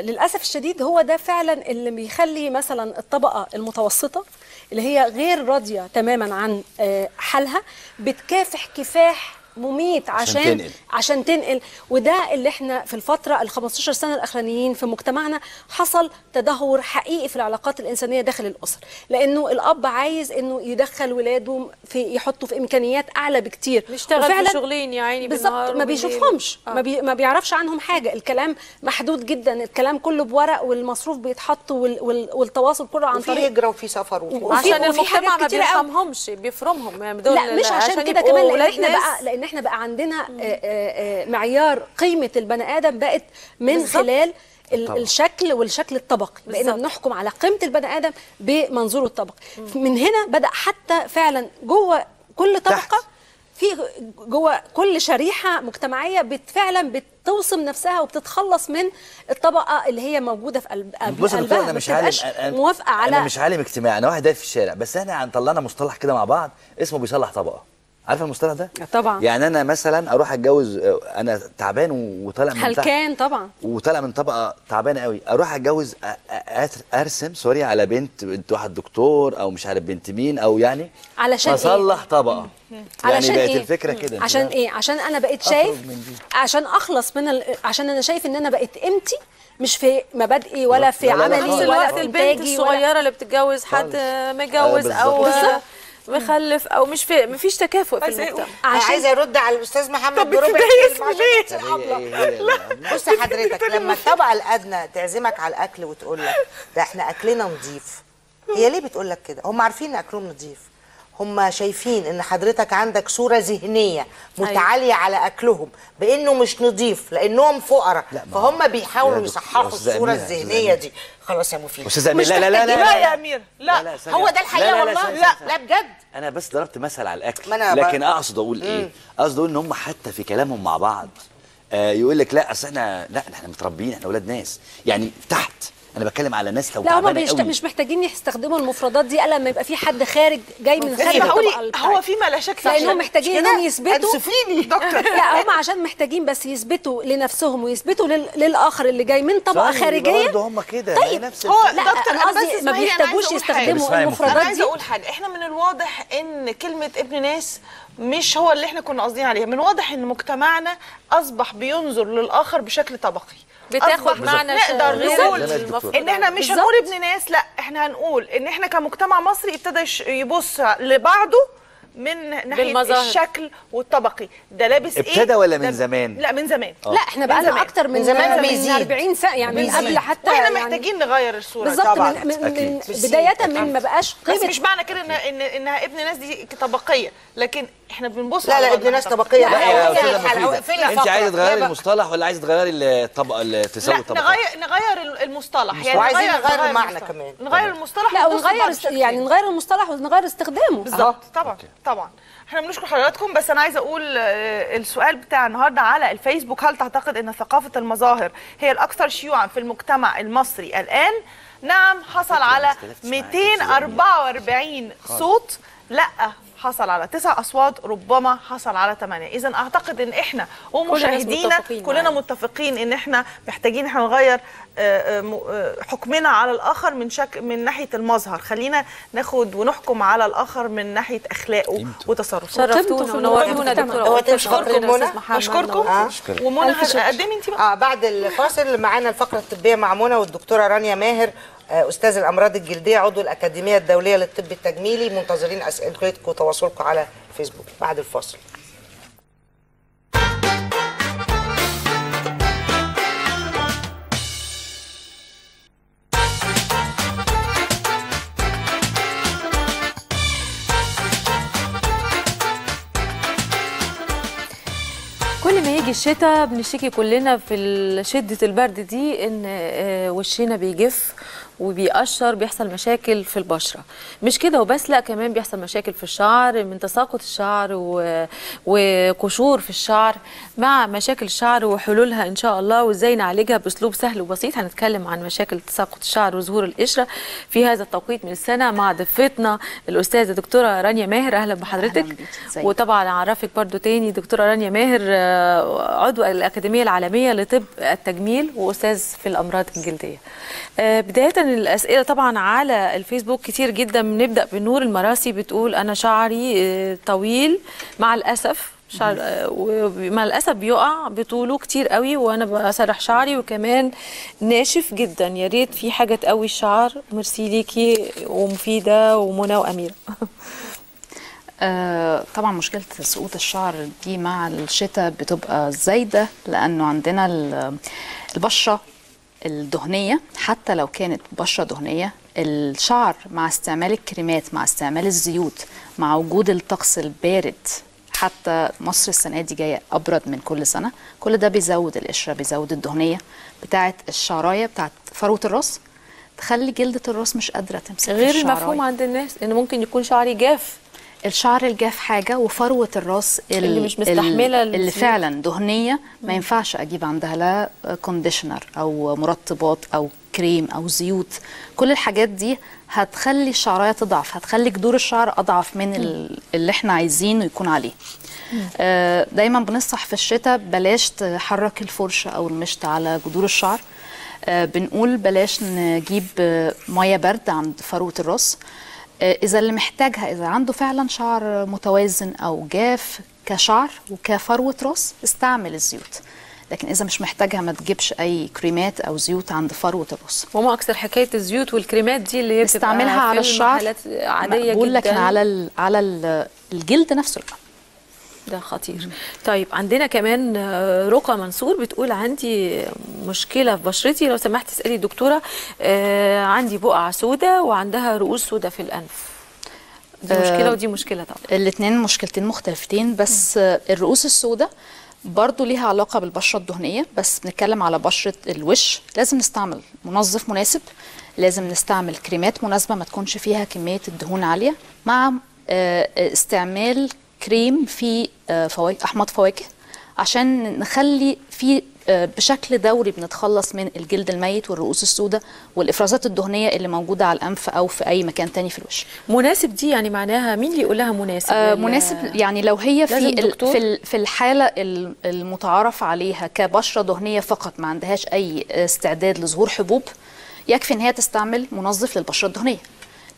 للأسف الشديد هو ده فعلا اللي بيخلي مثلا الطبقة المتوسطة اللي هي غير راضية تماما عن آه حالها بتكافح كفاح مميت عشان عشان تنقل. عشان تنقل وده اللي إحنا في الفترة ال 15 سنة الأخرانيين في مجتمعنا حصل تدهور حقيقي في العلاقات الإنسانية داخل الأسر لأنه الأب عايز إنه يدخل ولاده في يحطه في إمكانيات أعلى بكتير بيشتغل في وفعلاً شغلين يا عيني بالظبط ما. بيشوفهمش آه. ما, بي ما بيعرفش عنهم حاجة الكلام محدود جدا الكلام كله بورق والمصروف بيتحط وال وال والتواصل كله عن وفي طريق هجره وفي سفر وفي عشان وفي المجتمع ما. بيفهمهمش بيفرمهم يعني دول لا مش عشان كده يبقوا كمان لأن إحنا. بقى لأن إحنا بقى عندنا آه، آه، آه، معيار قيمة البني آدم بقت من بالظبط. خلال ال- الطبق. الشكل والشكل الطبقي بقينا. بنحكم على قيمة البني آدم بمنظوره الطبقي من هنا بدأ حتى فعلا جوه كل طبقة في جوه كل شريحة مجتمعية بت فعلا بتوصم نفسها وبتتخلص من الطبقة اللي هي موجودة في قلب بص قلبها أنا مش عالم أنا- موافقة على أنا مش عالم اجتماعي أنا واحد واقف في الشارع بس إحنا عن طلعنا مصطلح كده مع بعض اسمه بيصلح طبقة عارف المصطلح ده طبعا يعني أنا مثلا أروح أتجوز أنا تعبان وطالع من تحت هلكان طبعا وطالع من طبقة تعبانة قوي أروح أتجوز أرسم سوري على بنت بنت واحد دكتور أو مش عارف بنت مين أو يعني علشان إيه؟ اصلح طبقة يعني علشان بقت إيه؟ الفكرة كده عشان إيه عشان أنا بقيت أخرج شايف من دي. عشان أخلص من ال... عشان أنا شايف إن أنا بقيت قيمتي مش في مبادئي ولا في عملي. ولا في البنت الصغيرة اللي بتتجوز حد متجوز أو بالظبط. مخلف أو مش في مفيش تكافؤ في إيه؟ المجتمع. أنا عايزة ارد على الأستاذ محمد طب بربع عشان الأبلة. بص حضرتك لما الطبقة الأدنى تعزمك على الأكل وتقول لك ده إحنا أكلنا نظيف هي ليه بتقول لك كده؟ هم عارفين إن أكلهم نظيف هم شايفين إن حضرتك عندك صورة ذهنية متعالية على أكلهم بإنه مش نظيف لإنهم فقراء. فهم بيحاولوا يصححوا الصورة الذهنية. دي. خلاص يا مفيد. أستاذة أميرة، مش لا، لا، لا، لا، لا. يا أمير لا, لا، ثانية. هو ده. الحقيقة لا، لا، لا، والله لا ثانية. لا بجد. أنا بس ضربت مثل على الأكل ما أنا لكن أقصد أقول إيه؟ أقصد أقول إن هم حتى في كلامهم مع بعض آه يقول لك لا أصل إحنا لا إحنا متربيين إحنا أولاد ناس. يعني تحت. أنا بتكلم على ناس لو لا. قوي مش محتاجين يستخدموا المفردات دي الا لما يبقى في حد خارج جاي من خارج هو. في ما لا شك فيه لأنهم محتاجين؟ إنهم يثبتوا أنصفيني، دكتور. لا هم عشان محتاجين بس يثبتوا لنفسهم ويثبتوا لل... للآخر اللي جاي من طبقة خارجية برضه هم كده طيب نفس هو لا دكتور أنا أنا بس قصدي ما بيحتاجوش. يستخدموا أنا المفردات عايزة دي أقول حاجة إحنا من الواضح إن كلمة ابن ناس مش هو اللي إحنا كنا قاصدين عليها من واضح إن مجتمعنا أصبح بينظر للآخر بشكل طبقي بتاخد معنى نقدر نقول المفروض. إن إحنا مش. هنقول ابن ناس لا إحنا هنقول إن إحنا كمجتمع مصري ابتدى يبص لبعضه من ناحية بالمظاهر. الشكل والطبقي ده لابس إيه ابتدى ولا من زمان؟ لا من زمان آه. لا إحنا بقى لنا أكتر من من زمان من بيزيد. 40 سنة يعني من. قبل حتى وإحنا يعني محتاجين نغير الصورة بالظبط طبعا من, من, من أكيد. بداية من ما بقاش بس قيمة مش معنى كده ان ان إنها ابن ناس دي طبقية لكن إحنا بنبص لا، على لا، ابن ناس طبقي. طبقية لا، بقى. أنت؟ عايزه تغيري المصطلح ولا عايزه تغيري الطبقه اللي تساوي لا الطبقه نغير نغير المصطلح يعني وعايزين نغير المعنى المصطلح. كمان. نغير المصطلح لا ونغير يعني. نغير المصطلح ونغير استخدامه بالظبط طبعا طبعا. إحنا بنشكر حضراتكم بس أنا عايزة أقول آه، السؤال بتاع النهارده على الفيسبوك. هل تعتقد إن ثقافة المظاهر هي الأكثر شيوعا في المجتمع المصري الآن؟ نعم حصل على 244 صوت. لأ حصل على تسع أصوات ربما حصل على ثمانية. اذا أعتقد إن إحنا ومشاهدينا كلنا. متفقين إن إحنا محتاجين إحنا نغير آه، آه، آه، حكمنا على الآخر من شك من ناحية المظهر. خلينا ناخد ونحكم على الآخر من ناحية أخلاقه وتصرفاته شرفتونا. ونورتونا. تشكركم شكراً منى. بشكركم آه. ومنى ألف شكر. قدمي أنت بقى؟ آه بعد الفاصل معانا الفقرة الطبية مع منى والدكتورة رانيا ماهر. أستاذ الأمراض الجلدية عضو الأكاديمية الدولية للطب التجميلي منتظرين اسئلتكم وتواصلكم على فيسبوك بعد الفاصل. كل ما يجي الشتاء بنشتكي كلنا في شدة البرد دي إن آه، وشنا بيجف وبيقشر بيحصل مشاكل في البشرة. مش كده وبس لا كمان بيحصل مشاكل في الشعر من تساقط الشعر و- وقشور في الشعر مع مشاكل الشعر وحلولها إن شاء الله وإزاي نعالجها بأسلوب سهل وبسيط. هنتكلم عن مشاكل تساقط الشعر وظهور القشرة في هذا التوقيت من السنة مع ضيفتنا الأستاذة دكتورة رانيا ماهر. أهلا بحضرتك. إزيك؟ وطبعا أعرفك برضو تاني دكتورة رانيا ماهر آه، عضو الأكاديمية العالمية لطب التجميل وأستاذ في الأمراض الجلدية. آه، بداية الأسئلة طبعا على الفيسبوك كتير جدا. بنبدأ بنور المراسي بتقول أنا شعري آه، طويل. مع الأسف شعر آه، ومع الأسف بيقع بطوله كتير قوي وأنا بسرح شعري وكمان ناشف جدا. يا ريت في حاجة تقوي الشعر. ميرسي ليكي ومفيدة ومنى وأميرة. آه، طبعا مشكلة سقوط الشعر دي مع الشتاء بتبقى زايدة لأنه عندنا ال- البشرة الدهنية حتى لو كانت بشرة دهنية الشعر مع استعمال الكريمات مع استعمال الزيوت مع وجود الطقس البارد حتى مصر السنة دي جاية أبرد من كل سنة كل ده بيزود القشرة بيزود الدهنية بتاعة الشعراية بتاعة فروة الراس تخلي جلدة الراس مش قادرة تمسك غير. المفهوم عند الناس إن ممكن يكون شعري جاف الشعر الجاف حاجة وفروة الراس ال- اللي مش مستحملة اللي. فعلا دهنية ما ينفعش أجيب عندها لا conditioner أو مرطبات أو كريم أو زيوت. كل الحاجات دي هتخلي الشعراية تضعف هتخلي جذور الشعر أضعف من ال- اللي إحنا عايزينه يكون عليه. آه، دايما بنصح في الشتاء بلاش تحرك الفرشة أو المشط على جذور الشعر. آه، بنقول بلاش نجيب مية برد عند فروة الراس. آه، إذا اللي محتاجها إذا عنده فعلا شعر متوازن أو جاف كشعر وكفروة راس استعمل الزيوت. لكن إذا مش محتاجها ما تجيبش أي كريمات أو زيوت عند فروة الراس وما أكثر حكاية الزيوت والكريمات دي اللي هي بتبقى استعملها على الشعر. عادية جدا. لكن على ال- على ال- الجلد نفسه. لا ده خطير. طيب عندنا كمان آه، رقى منصور بتقول عندي مشكلة في بشرتي لو سمحت اسألي الدكتورة. آه عندي بقع سودة وعندها رؤوس سودة في الأنف. دي آه، مشكلة ودي مشكلة طبعا. الاثنين مشكلتين مختلفتين بس الرؤوس السوداء برضو ليها علاقة بالبشرة الدهنية بس بنتكلم على بشرة الوش. لازم نستعمل منظف مناسب لازم نستعمل كريمات مناسبة ما تكونش فيها كمية الدهون عالية مع استعمال كريم فيه آه، فواكه أحماض فواكه عشان نخلي في آه، بشكل دوري بنتخلص من الجلد الميت والرؤوس السوداء والإفرازات الدهنية اللي موجودة على الأنف أو في أي مكان تاني في الوش. مناسب دي يعني معناها مين اللي يقول لها مناسب؟ آه ال- مناسب يعني لو هي في؟ في في الحالة ال- المتعارف عليها كبشرة دهنية فقط ما عندهاش أي استعداد لظهور حبوب يكفي إن هي تستعمل منظف للبشرة الدهنية.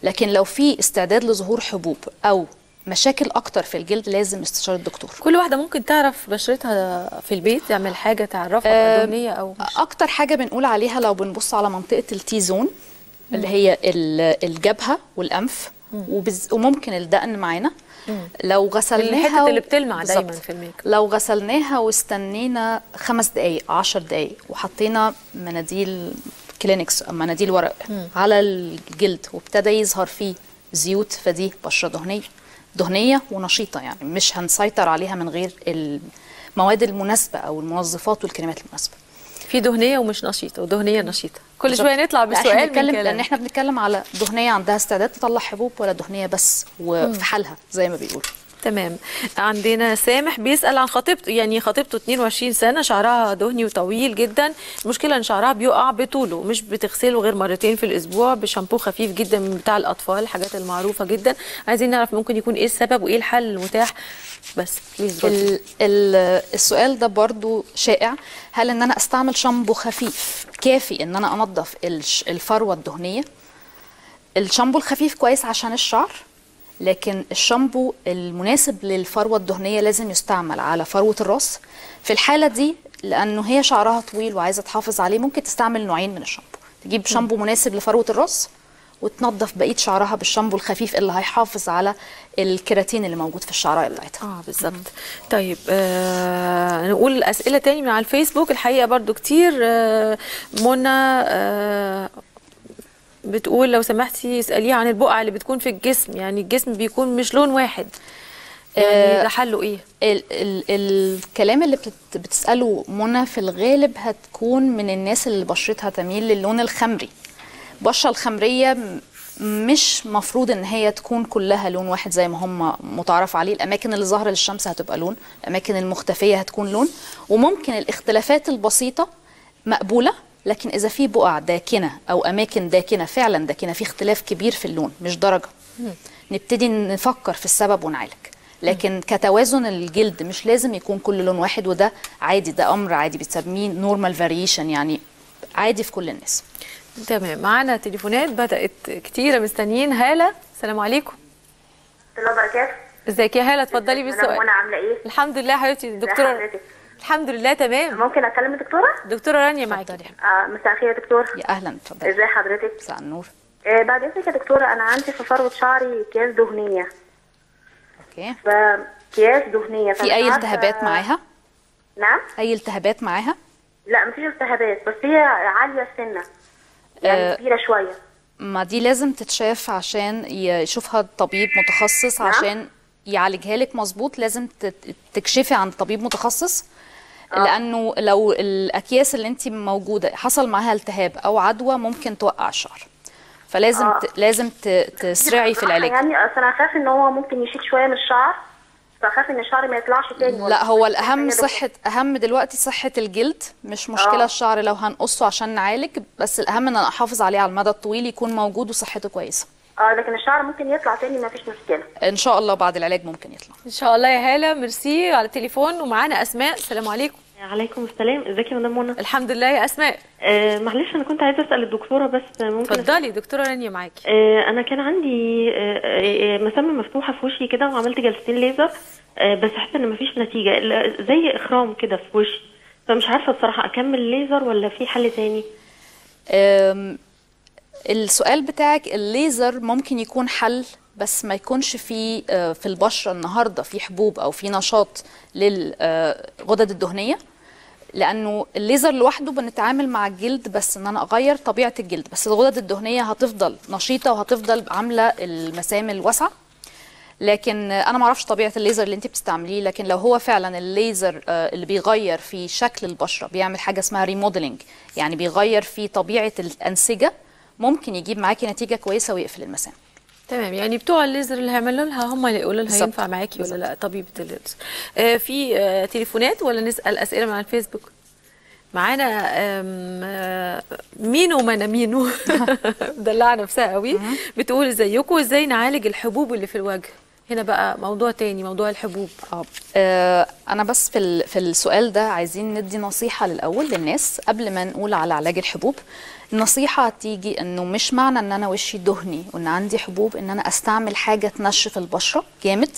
لكن لو في استعداد لظهور حبوب أو مشاكل أكتر في الجلد لازم استشارة الدكتور. كل واحدة ممكن تعرف بشرتها في البيت تعمل حاجة تعرفها دهنيه أو أكتر حاجة بنقول عليها لو بنبص على منطقة التي زون اللي هي ال- الجبهة والأنف وبز... وممكن الدقن معانا. لو غسلناها الحتة اللي بتلمع. دايما في ال make up. لو غسلناها واستنينا خمس دقايق عشر دقايق وحطينا مناديل كلينكس مناديل ورق مم. على الجلد وابتدى يظهر فيه زيوت فدي بشرة دهنية دهنية ونشيطة يعني مش هنسيطر عليها من غير المواد المناسبة أو المنظفات والكريمات المناسبة في دهنية ومش نشيطة ودهنية نشيطة كل. شوية نطلع إحنا بسؤال من بنتكلم كلام. لأن إحنا بنتكلم على دهنية عندها استعداد تطلع حبوب ولا دهنية بس. وفي حالها زي ما بيقولوا تمام. عندنا سامح بيسأل عن خطيبته يعني خطيبته 22 سنة شعرها دهني وطويل جدا. المشكلة إن شعرها بيقع بطوله مش بتغسله غير مرتين في الأسبوع بشامبو خفيف جدا من بتاع الأطفال الحاجات المعروفة جدا. عايزين نعرف ممكن يكون إيه السبب وإيه الحل المتاح. بس please ال ال السؤال ده برضو شائع. هل إن أنا أستعمل شامبو خفيف كافي إن أنا الش- الفروة الدهنية؟ الشامبو الخفيف كويس عشان الشعر؟ لكن الشامبو المناسب للفروة الدهنية لازم يستعمل على فروة الراس. في الحالة دي لأنه هي شعرها طويل وعايزة تحافظ عليه ممكن تستعمل نوعين من الشامبو. تجيب شامبو مناسب لفروة الراس وتنظف بقية شعرها بالشامبو الخفيف اللي هيحافظ على الكيراتين اللي موجود في الشعرايه بتاعتها. آه بالظبط. طيب آه نقول أسئلة تاني من على الفيسبوك. الحقيقة برضو كتير آه منى آه بتقول لو سمحتي اسأليها عن البقع اللي بتكون في الجسم. يعني الجسم بيكون مش لون واحد. يعني آه، ده حله إيه؟ ال ال الكلام اللي بتت بتسأله منى في الغالب هتكون من الناس اللي بشرتها تميل للون الخمري. البشرة الخمرية م- مش مفروض إن هي تكون كلها لون واحد زي ما هم متعارف عليه. الأماكن اللي ظاهرة للشمس هتبقى لون الأماكن المختفية هتكون لون. وممكن الإختلافات البسيطة مقبولة لكن إذا في بقع داكنة أو أماكن داكنة فعلا داكنة في اختلاف كبير في اللون مش درجة. نبتدي نفكر في السبب ونعالج. لكن كتوازن الجلد مش لازم يكون كل لون واحد وده عادي ده أمر عادي بتسميه normal variation يعني عادي في كل الناس. تمام. معانا تليفونات بدأت كتيرة مستنيين. هالة السلام عليكم. الله وبركاته إزيك يا هالة؟ اتفضلي بالسؤال. منى عاملة إيه؟ الحمد لله حبيبتي الدكتوره حضرتك؟ الحمد لله تمام. ممكن اكلم الدكتوره؟ دكتورة رانيا معاكي آه مساء الخير يا دكتور. يا أهلا اتفضلي. ازي حضرتك؟ مساء النور. آه بعد إذنك يا دكتورة أنا عندي في فروه شعري اكياس دهنية. أوكي. فاكياس دهنية. في أي التهابات معاها؟ نعم؟ أي التهابات معاها؟ لا مفيش التهابات بس هي عالية السنة. يعني آه، كبيرة شوية. ما دي لازم تتشاف عشان يشوفها طبيب متخصص عشان يعالجها لك مظبوط لازم تكشفي عند طبيب متخصص. لأنه لو الأكياس اللي انت موجودة حصل معاها التهاب أو عدوى ممكن توقع الشعر فلازم آه. ت... لازم ت... تسرعي في العلاج يعني أصل أنا أخاف إن هو ممكن يشيل شوية من الشعر فأخاف إن الشعر ما يطلعش تاني لا هو الأهم دكتور. صحة أهم دلوقتي صحة الجلد مش مشكلة آه. الشعر لو هنقصه عشان نعالج بس الأهم إن أنا أحافظ عليه على المدى الطويل يكون موجود وصحته كويسة آه لكن الشعر ممكن يطلع تاني ما فيش مشكلة. إن شاء الله بعد العلاج ممكن يطلع. إن شاء الله يا هالة ميرسي على التليفون ومعانا أسماء. السلام عليكم. عليكم السلام. إزيك يا مدام منى؟ الحمد لله يا أسماء. آه معلش أنا كنت عايزة أسأل الدكتورة بس ممكن اتفضلي دكتورة رانيا معاكي. آه أنا كان عندي آه آه مسام مفتوحة في وشي كده وعملت جلستين ليزر آه بس حاسه إن مفيش نتيجة زي اخرام كده في وشي. فمش عارفة بصراحة أكمل ليزر ولا في حل تاني؟ السؤال بتاعك الليزر ممكن يكون حل بس ما يكونش في آه، في البشرة النهارده في حبوب أو في نشاط للغدد الدهنية لأنه الليزر لوحده بنتعامل مع الجلد بس إن أنا أغير طبيعة الجلد. بس الغدد الدهنية هتفضل نشيطة وهتفضل عاملة المسام الواسعة. لكن أنا ما أعرفش طبيعة الليزر اللي أنت بتستعمليه لكن لو هو فعلا الليزر آه، اللي بيغير في شكل البشرة بيعمل حاجة اسمها remodeling يعني بيغير في طبيعة الأنسجة ممكن يجيب معاكي نتيجة كويسة ويقفل المسام تمام يعني بتوع الليزر اللي هيعملوا لها هم اللي يقولوا لها. ينفع معاكي ولا لا؟ طبيبه الليزر آه في آه تليفونات ولا نسأل أسئلة من على الفيسبوك؟ معانا آه، مينو مانا مينو. مدلعه نفسها قوي. بتقول إزيكم؟ إزاي نعالج الحبوب اللي في الوجه؟ هنا بقى موضوع تاني موضوع الحبوب. آه، أنا بس في في السؤال ده عايزين ندي نصيحة للأول للناس قبل ما نقول على علاج الحبوب. النصيحه هتيجي إنه مش معنى إن أنا وشي دهني وإن عندي حبوب إن أنا أستعمل حاجة تنشف البشرة. جامد.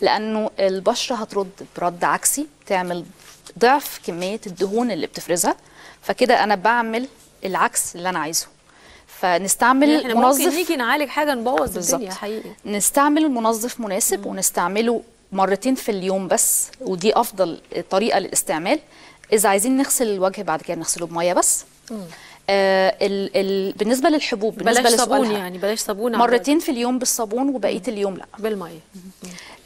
لأنه البشرة هترد برد عكسي تعمل ضعف كمية الدهون اللي بتفرزها. فكده أنا بعمل العكس اللي أنا عايزه. فنستعمل إحنا ممكن منظف نيجي نعالج حاجة نبوظ. الدنيا حقيقي. نستعمل منظف مناسب ونستعمله مرتين في اليوم بس ودي أفضل طريقة للاستعمال. إذا عايزين نغسل الوجه بعد كده نغسله بمية بس. آه ال ال بالنسبة للحبوب بالنسبة بلاش صابون يعني بلاش صابون مرتين في اليوم بالصابون وبقية اليوم لا. بالمية.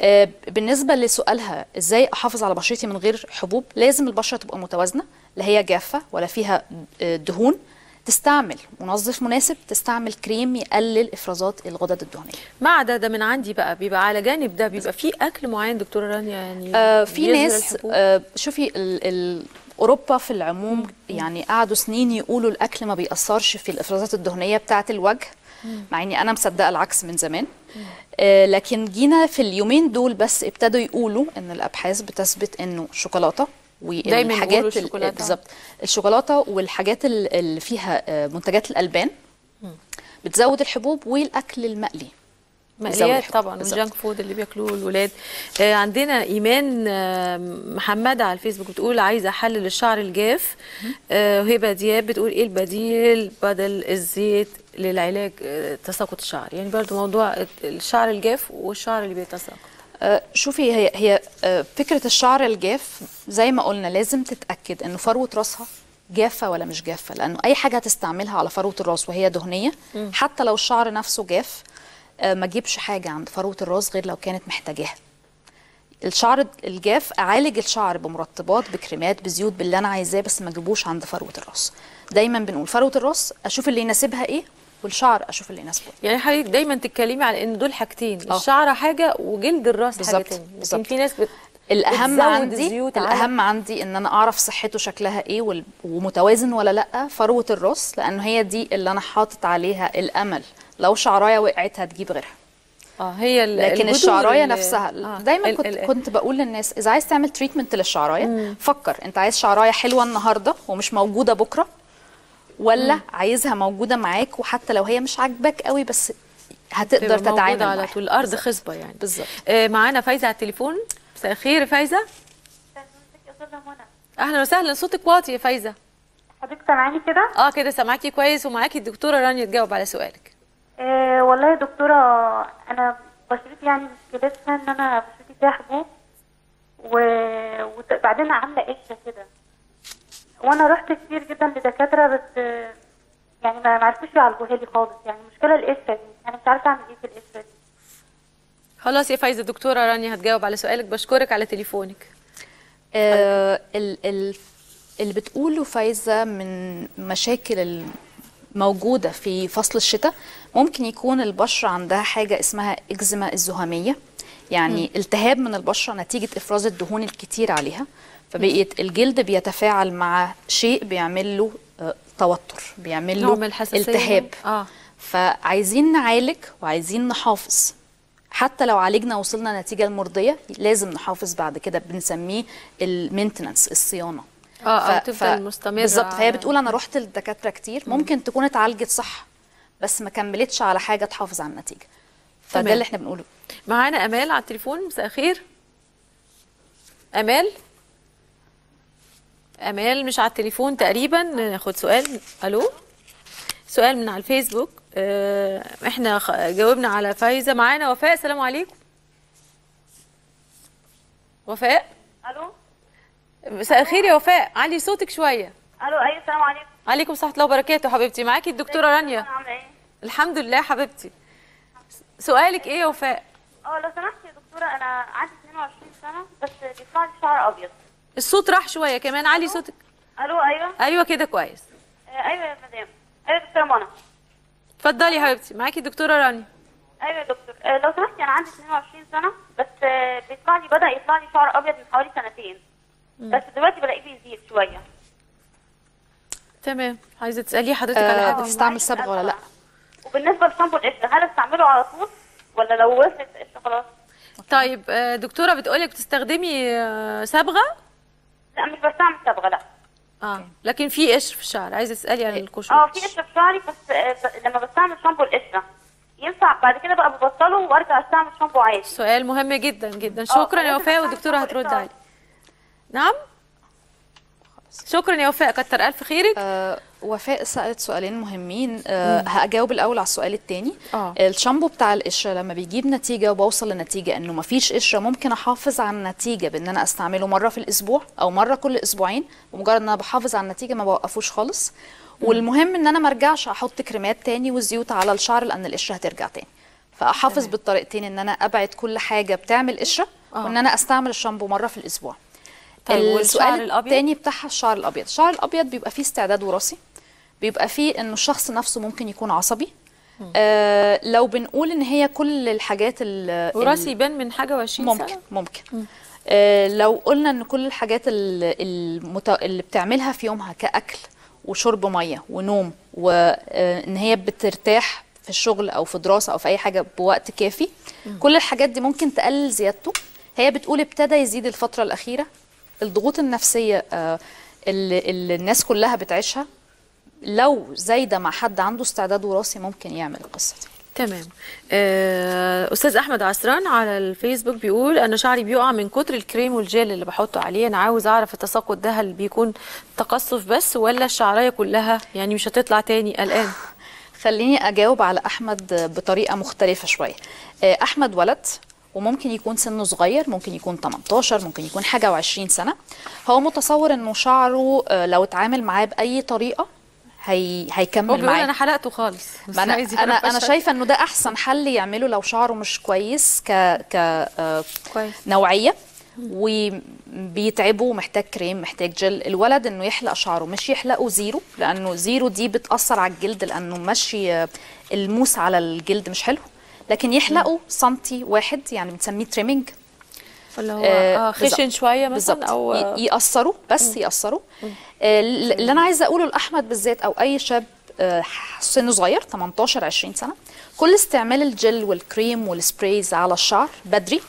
آه بالنسبة لسؤالها إزاي أحافظ على بشرتي من غير حبوب لازم البشرة تبقى متوازنة لا هي جافة ولا فيها آه، دهون. تستعمل منظف مناسب تستعمل كريم يقلل إفرازات الغدد الدهنية. مع ده ده من عندي بقى بيبقى على جانب ده بيبقى في أكل معين دكتورة رانيا يعني آه في ناس؟ آه شوفي ال ال أوروبا في العموم يعني قعدوا سنين يقولوا الأكل ما بيأثرش في الإفرازات الدهنية بتاعة الوجه مع إني أنا مصدقة العكس من زمان. آه لكن جينا في اليومين دول بس ابتدوا يقولوا إن الأبحاث بتثبت إنه الشوكولاته والحاجات. بالظبط. الشوكولاتة والحاجات ال- اللي فيها آه، منتجات الألبان بتزود الحبوب والأكل المقلي. مقليات. طبعا. والجانك فود اللي بياكلوه الولاد آه عندنا إيمان آه محمدة على الفيسبوك بتقول عايزة حل للشعر الجاف آه وهبه دياب بتقول إيه البديل بدل الزيت للعلاج آه تساقط الشعر يعني برضو موضوع الشعر الجاف والشعر اللي بيتساقط آه، شوفي هي هي آه، فكرة الشعر الجاف زي ما قلنا لازم تتأكد انه فروة راسها جافة ولا مش جافة لأنه أي حاجة هتستعملها على فروة الراس وهي دهنية. حتى لو الشعر نفسه جاف ما تجيبش حاجة عند فروه الراس غير لو كانت محتاجاها. الشعر الجاف اعالج الشعر بمرطبات بكريمات بزيوت باللي أنا عايزاه بس ما اجيبوش عند فروه الراس دايما بنقول فروه الراس أشوف اللي يناسبها إيه والشعر أشوف اللي يناسبه إيه. يعني حضرتك دايما تتكلمي على إن دول حاجتين الشعر حاجة وجلد الراس حاجة تاني لكن. في ناس بت... الأهم عندي الأهم عندي إن أنا أعرف صحته شكلها إيه وال- ومتوازن ولا لأ فروه الراس لأنه هي دي اللي أنا حاطط عليها الأمل. لو شعرايه وقعت هتجيب غيرها آه هي لكن الشعرايه اللي- نفسها آه. دايما كنت ال- كنت بقول للناس إذا عايز تعمل تريتمنت للشعرايه فكر أنت عايز شعرايه حلوة النهارده ومش موجودة بكرة ولا مم. عايزها موجودة معاك وحتى لو هي مش عاجباك قوي بس هتقدر تتعامل على. طول الأرض. خصبة يعني بالظبط آه معانا فايزة على التليفون مساء الخير يا فايزة أهلا وسهلا صوتك واطي يا فايزة حضرتك سامعاني كده؟ آه كده سامعاكي كويس ومعاكي الدكتورة رانيا تجاوب على سؤالك آه والله يا دكتورة أنا بشرتي يعني مشكلتها إن أنا بشرتي فيها حبوب و- وبعدين عاملة قشرة كده. وأنا رحت كتير جدا لدكاترة بس يعني ما ما عرفوش يعالجوها لي خالص. يعني المشكلة القشرة دي. أنا مش عارفة أعمل إيه في القشرة دي. خلاص يا فايزة. الدكتوره رانيا هتجاوب على سؤالك. بشكرك على تليفونك. آه ال ال اللي بتقوله فايزة من مشاكل ال- موجودة في فصل الشتاء ممكن يكون البشرة عندها حاجة اسمها إكزيما الزهامية. يعني مم. التهاب من البشرة نتيجة إفراز الدهون الكتير عليها. فبقيت الجلد بيتفاعل مع شيء بيعمل له آه، توتر بيعمل نوع له من الحساسية. التهاب. آه. فعايزين نعالج وعايزين نحافظ. حتى لو عالجنا وصلنا نتيجة المرضية لازم نحافظ بعد كده. بنسميه المينتننس الصيانة. آه آه تفضل مستمرة بالظبط. فهي بتقول أنا رحت للدكاترة كتير. ممكن تكون اتعالجت صح. بس ما كملتش على حاجة تحافظ على النتيجة. فده. اللي إحنا بنقوله. معانا أمال على التليفون؟ مساء الخير. أمال؟ أمال مش على التليفون تقريبا؟ ناخد سؤال. ألو؟ سؤال من على الفيسبوك. آه، إحنا جاوبنا على فايزة. معانا وفاء. السلام عليكم. وفاء؟ ألو؟ مساء الخير يا وفاء. علي صوتك شوية. ألو أيوه السلام عليكم. عليكم ورحمه الله وبركاته حبيبتي. معاكي الدكتورة رانيا. عامله إيه الحمد لله حبيبتي. سؤالك إيه يا وفاء؟ آه لو سمحت يا دكتورة أنا عندي 22 سنة بس بيطلع لي شعر أبيض. الصوت راح شوية كمان. علي صوتك. ألو أيوه. أيوه كده كويس. آه، أيوه يا مدام. أيوه يا دكتورة منى. اتفضلي يا حبيبتي. معاكي الدكتوره رانيا أيوه يا دكتور. آه، لو سمحت أنا عندي 22 سنة بس آه، بيطلع لي بدأ يطلع لي شعر أبيض من حوالي سنتين. بس دلوقتي بلاقيه بيزيد شوية. تمام. عايزة تسألي حضرتك على حاجة بتستعمل صبغة ولا لأ؟ وبالنسبه لشامبو القشره هل استعمله على طول؟ ولا لو وصلت القشره خلاص؟ طيب آه، دكتورة بتقولك بتستخدمي آه، صبغة؟ لا مش بستعمل صبغة لا. آه لكن في قشر في الشعر عايزة تسالي عن القشور آه في قشره في شعري بس آه، لما بستعمل شامبو القشرة. ينفع بعد كده بقى ببطله وأرجع أستعمل شامبو عادي؟ سؤال مهم جدا جدا. شكرا يا وفاء والدكتوره هترد قشرة. علي نعم؟ شكرا يا وفاء كتر ألف خيرك آه وفاء سألت سؤالين مهمين آه مم. هجاوب الأول على السؤال التاني آه. الشامبو بتاع القشرة لما بيجيب نتيجة وبوصل لنتيجة إنه مفيش قشرة ممكن أحافظ على النتيجة بإن أنا أستعمله مرة في الأسبوع أو مرة كل أسبوعين بمجرد إن أنا بحافظ على النتيجة ما بوقفوش خالص والمهم إن أنا ما أرجعش أحط كريمات تاني وزيوت على الشعر لأن القشرة هترجع تاني فأحافظ تمام. بالطريقتين إن أنا أبعد كل حاجة بتعمل قشرة آه. وإن أنا أستعمل الشامبو مرة في الأسبوع طيب، السؤال؟ التاني بتاعها الشعر الأبيض. الشعر الأبيض بيبقى فيه استعداد وراثي بيبقى فيه إنه الشخص نفسه ممكن يكون عصبي. آه لو بنقول إن هي كل الحاجات ال- يبان من حاجة و20 ممكن سنة؟ ممكن. آه لو قلنا إن كل الحاجات ال- المت... اللي بتعملها في يومها كأكل وشرب مية ونوم وان هي بترتاح في الشغل أو في دراسة أو في أي حاجة بوقت كافي مم. كل الحاجات دي ممكن تقلل زيادته. هي بتقول ابتدى يزيد الفترة الأخيرة الضغوط النفسية آه اللي, اللي الناس كلها بتعيشها لو زايدة مع حد عنده استعداد وراثي ممكن يعمل القصة دي. تمام. آه، أستاذ أحمد عسران على الفيسبوك بيقول أنا شعري بيقع من كتر الكريم والجل اللي بحطه عليه. أنا عاوز أعرف التساقط ده هل بيكون تقصف بس ولا الشعرية كلها يعني مش هتطلع تاني الآن؟ خليني أجاوب على أحمد بطريقة مختلفة شوية. آه، أحمد ولد وممكن يكون سنه صغير ممكن يكون 18 ممكن يكون حاجة و20 سنة هو متصور إنه شعره آه، لو اتعامل معاه بأي طريقة هي هيكمل هو بيقول أنا حلقته خالص بس أنا أنا أشهر. شايفة إنه ده أحسن حل يعمله لو شعره مش كويس ك ك آه، كويس. نوعية وبيتعبه محتاج كريم محتاج جل الولد إنه يحلق شعره مش يحلقه zero لأنه zero دي بتأثر على الجلد لأنه ماشي آه، الموس على الجلد مش حلو لكن يحلقه سنتي واحد يعني بنسميه trimming اللي هو آه خشن شوية مثلا. أو يقصروا بس يقصروا. آه، اللي أنا عايزة أقوله لأحمد بالذات أو أي شاب آه، سنه صغير 18 20 سنة كل استعمال الجل والكريم والسبرايز على الشعر بدري.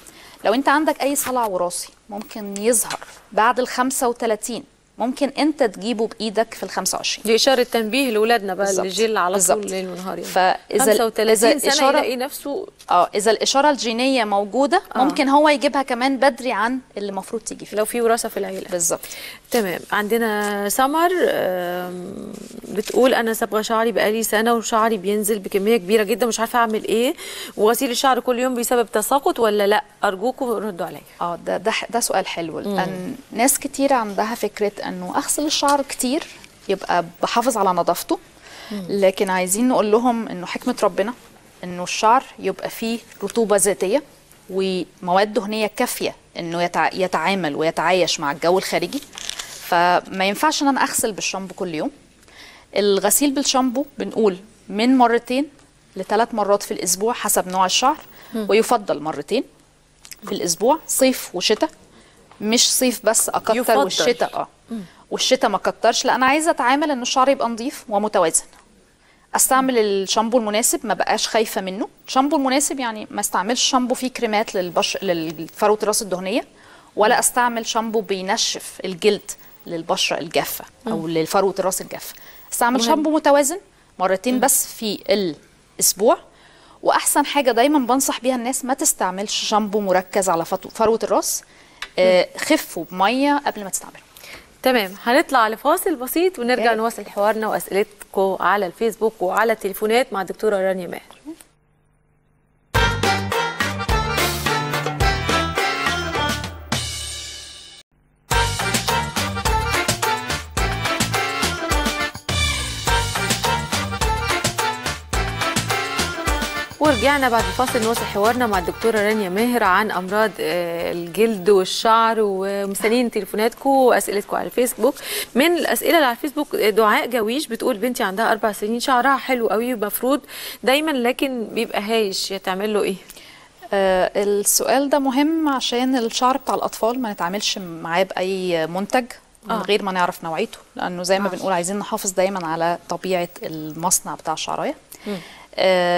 لو أنت عندك أي صلع وراثي ممكن يظهر بعد ال 35 ممكن انت تجيبه بإيدك في ال 25 دي إشارة تنبيه لاولادنا بقى بالظبط. اللي على طول. ليل ونهار يعني. فإذا 35 سنة الإشارة- يلاقي نفسه آه إذا الإشارة الجينية موجودة آه. ممكن هو يجيبها كمان بدري عن اللي المفروض تيجي فيه. لو في وراثة في العيلة. بالظبط. تمام. عندنا سمر بتقول أنا صبغه شعري بقالي سنة وشعري بينزل بكمية كبيرة جدا مش عارفة أعمل إيه. وغسيل الشعر كل يوم بيسبب تساقط ولا لأ؟ أرجوكم ردوا عليا. آه ده ده ده سؤال حلو. لأن ناس كتير عندها فكرة انه أغسل الشعر كتير يبقى بحافظ على نظافته. لكن عايزين نقول لهم إنه حكمة ربنا إنه الشعر يبقى فيه رطوبة ذاتية ومواد دهنية كافية إنه يتع... يتعامل ويتعايش مع الجو الخارجي. فما ينفعش إن أنا أغسل بالشامبو كل يوم. الغسيل بالشامبو بنقول من مرتين لثلاث مرات في الأسبوع حسب نوع الشعر. ويفضل مرتين في الأسبوع صيف وشتاء. مش صيف بس أكتر. والشتاء آه. والشتاء ما كترش لا أنا عايزة أتعامل إن الشعر يبقى نظيف ومتوازن. أستعمل الشامبو المناسب ما بقاش خايفة منه. الشامبو المناسب يعني ما أستعملش شامبو فيه كريمات للبش للفروة الراس الدهنية ولا أستعمل شامبو بينشف الجلد للبشرة الجافة أو. لفروه الراس الجافة. أستعمل مهم. شامبو متوازن مرتين بس في الأسبوع. وأحسن حاجة دايما بنصح بيها الناس ما تستعملش شامبو مركز على فروة الراس آه، خفوا بمية قبل ما تستعملوا تمام هنطلع لفاصل بسيط ونرجع. نواصل حوارنا واسئلتكم على الفيسبوك وعلى التليفونات مع الدكتورة رانيا ماهر ورجعنا بعد الفاصل نواصل حوارنا مع الدكتورة رانيا ماهر عن أمراض آه، الجلد والشعر ومستنيين تليفوناتكم واسئلتكم على الفيسبوك من الأسئلة اللي على الفيسبوك آه، دعاء جويش بتقول بنتي عندها أربع سنين شعرها حلو قوي ومفروض دايما لكن بيبقى هايش تعمل له إيه آه، السؤال ده مهم عشان الشعر بتاع الأطفال ما نتعاملش معاه بأي منتج من آه. غير ما نعرف نوعيته لأنه زي ما آه. بنقول عايزين نحافظ دايما على طبيعة المصنع بتاع. آه،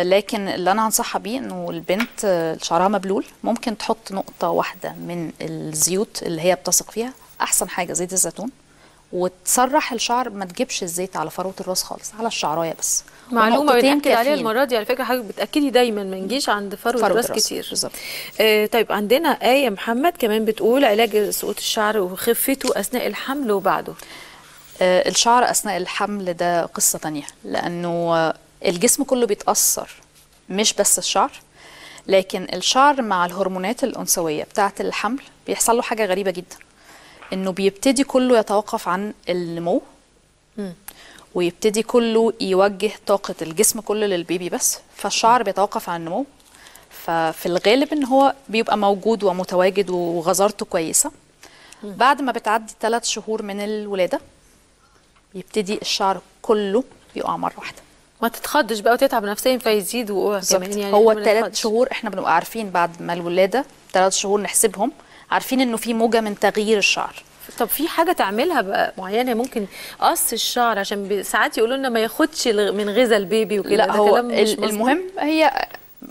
لكن اللي أنا هنصحها بيه إنه البنت آه، شعرها مبلول ممكن تحط نقطة واحدة من الزيوت اللي هي بتثق فيها أحسن حاجة زيت الزيتون وتسرح الشعر ما تجيبش الزيت على فروة الراس خالص على الشعراية بس معلومة بنأكد عليها. المرة دي على فكرة حضرتك بتأكدي دايما ما نجيش عند فروة الراس كتير بالظبط. آه طيب عندنا آية محمد كمان بتقول علاج سقوط الشعر وخفته أثناء الحمل وبعده آه، الشعر أثناء الحمل ده قصة تانية لأنه آه، الجسم كله بيتأثر مش بس الشعر لكن الشعر مع الهرمونات الأنثوية بتاعة الحمل بيحصل له حاجة غريبة جدا. إنه بيبتدي كله يتوقف عن النمو ويبتدي كله يوجه طاقة الجسم كله للبيبي بس. فالشعر بيتوقف عن النمو ففي الغالب إن هو بيبقى موجود ومتواجد وغزارته كويسة. بعد ما بتعدي ثلاث شهور من الولادة بيبتدي الشعر كله يقع مرة واحدة. ما تتخضش بقى وتتعب نفسيا فيزيد وقوع كمان يعني هو إحنا ما ثلاث نتخضش. شهور إحنا بنبقى عارفين بعد ما الولادة ثلاث شهور نحسبهم عارفين إنه في موجة من تغيير الشعر. طب في حاجة تعملها بقى معينة ممكن قص الشعر عشان ساعات يقولوا لنا ما ياخدش من غذاء البيبي وكده لا هو. المهم هي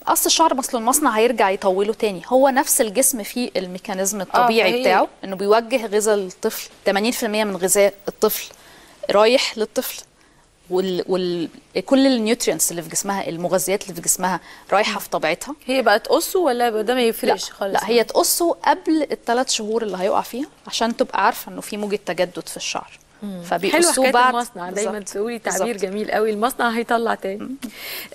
اصل الشعر اصل المصنع هيرجع يطوله تاني. هو نفس الجسم فيه الميكانيزم الطبيعي فهي- بتاعه إنه بيوجه غذاء الطفل 80% من غذاء الطفل رايح للطفل. وال... وال... كل النيوترينتس اللي في جسمها المغذيات اللي في جسمها رايحة في طبيعتها هي بقى تقصه ولا ده ما يفرقش خالص لا هي تقصه قبل الثلاث شهور اللي هيقع فيها عشان تبقى عارفة إنه في موجة تجدد في الشعر حلو فبيقصوه حكاية بعد المصنع دايما. تقولي تعبير بالظبط. جميل قوي المصنع هيطلع تاني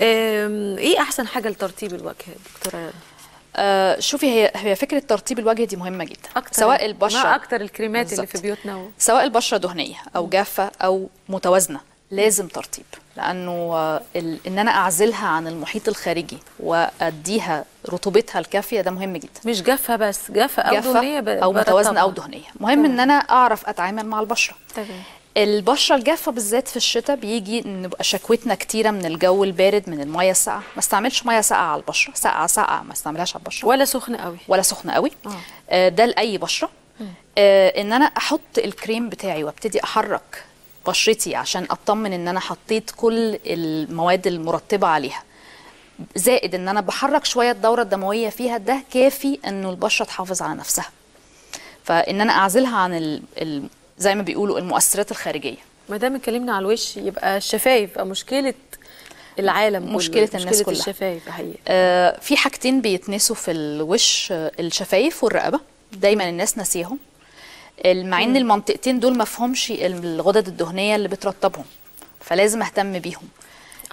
إيه أحسن حاجة لترطيب الوجه يا دكتورة؟ آه شوفي هي هي فكرة ترطيب الوجه دي مهمة جدا أكتر سواء البشرة مع أكتر الكريمات اللي بالظبط. في بيوتنا و... سواء البشرة دهنية أو جافة أو متوازنة لازم ترطيب لأنه آه، إن أنا أعزلها عن المحيط الخارجي وأديها رطوبتها الكافية ده مهم جدا. مش جافة بس جافة أو جافة دهنية. أو. متوازنة أو دهنية. مهم إن أنا أعرف أتعامل مع البشرة. تمام. البشرة الجافة بالذات في الشتاء بيجي نبقى شكوتنا كتيرة من الجو البارد من المية الساقعة. ما استعملش مية ساقعة على البشرة. ساقعة ساقعة ما استعملهاش على البشرة. ولا سخنة قوي. ولا سخنة قوي. آه. آه ده لأي بشرة. آه إن أنا أحط الكريم بتاعي وأبتدي أحرك بشرتي عشان أطمن إن أنا حطيت كل المواد المرطبه عليها. زائد إن أنا بحرك شوية الدورة الدموية فيها ده كافي إنه البشرة تحافظ على نفسها. فإن أنا أعزلها عن ال... ال... زي ما بيقولوا المؤثرات الخارجية. ما دام اتكلمنا على الوش يبقى الشفايف مشكلة العالم كله. مشكلة الناس مشكلة كلها. الشفايف حقيقي. آه في حاجتين بيتنسوا في الوش آه، الشفايف والرقبة. دايما الناس ناسيهم. مع إن. المنطقتين دول ما فيهمش الغدد الدهنية اللي بترطبهم فلازم أهتم بيهم.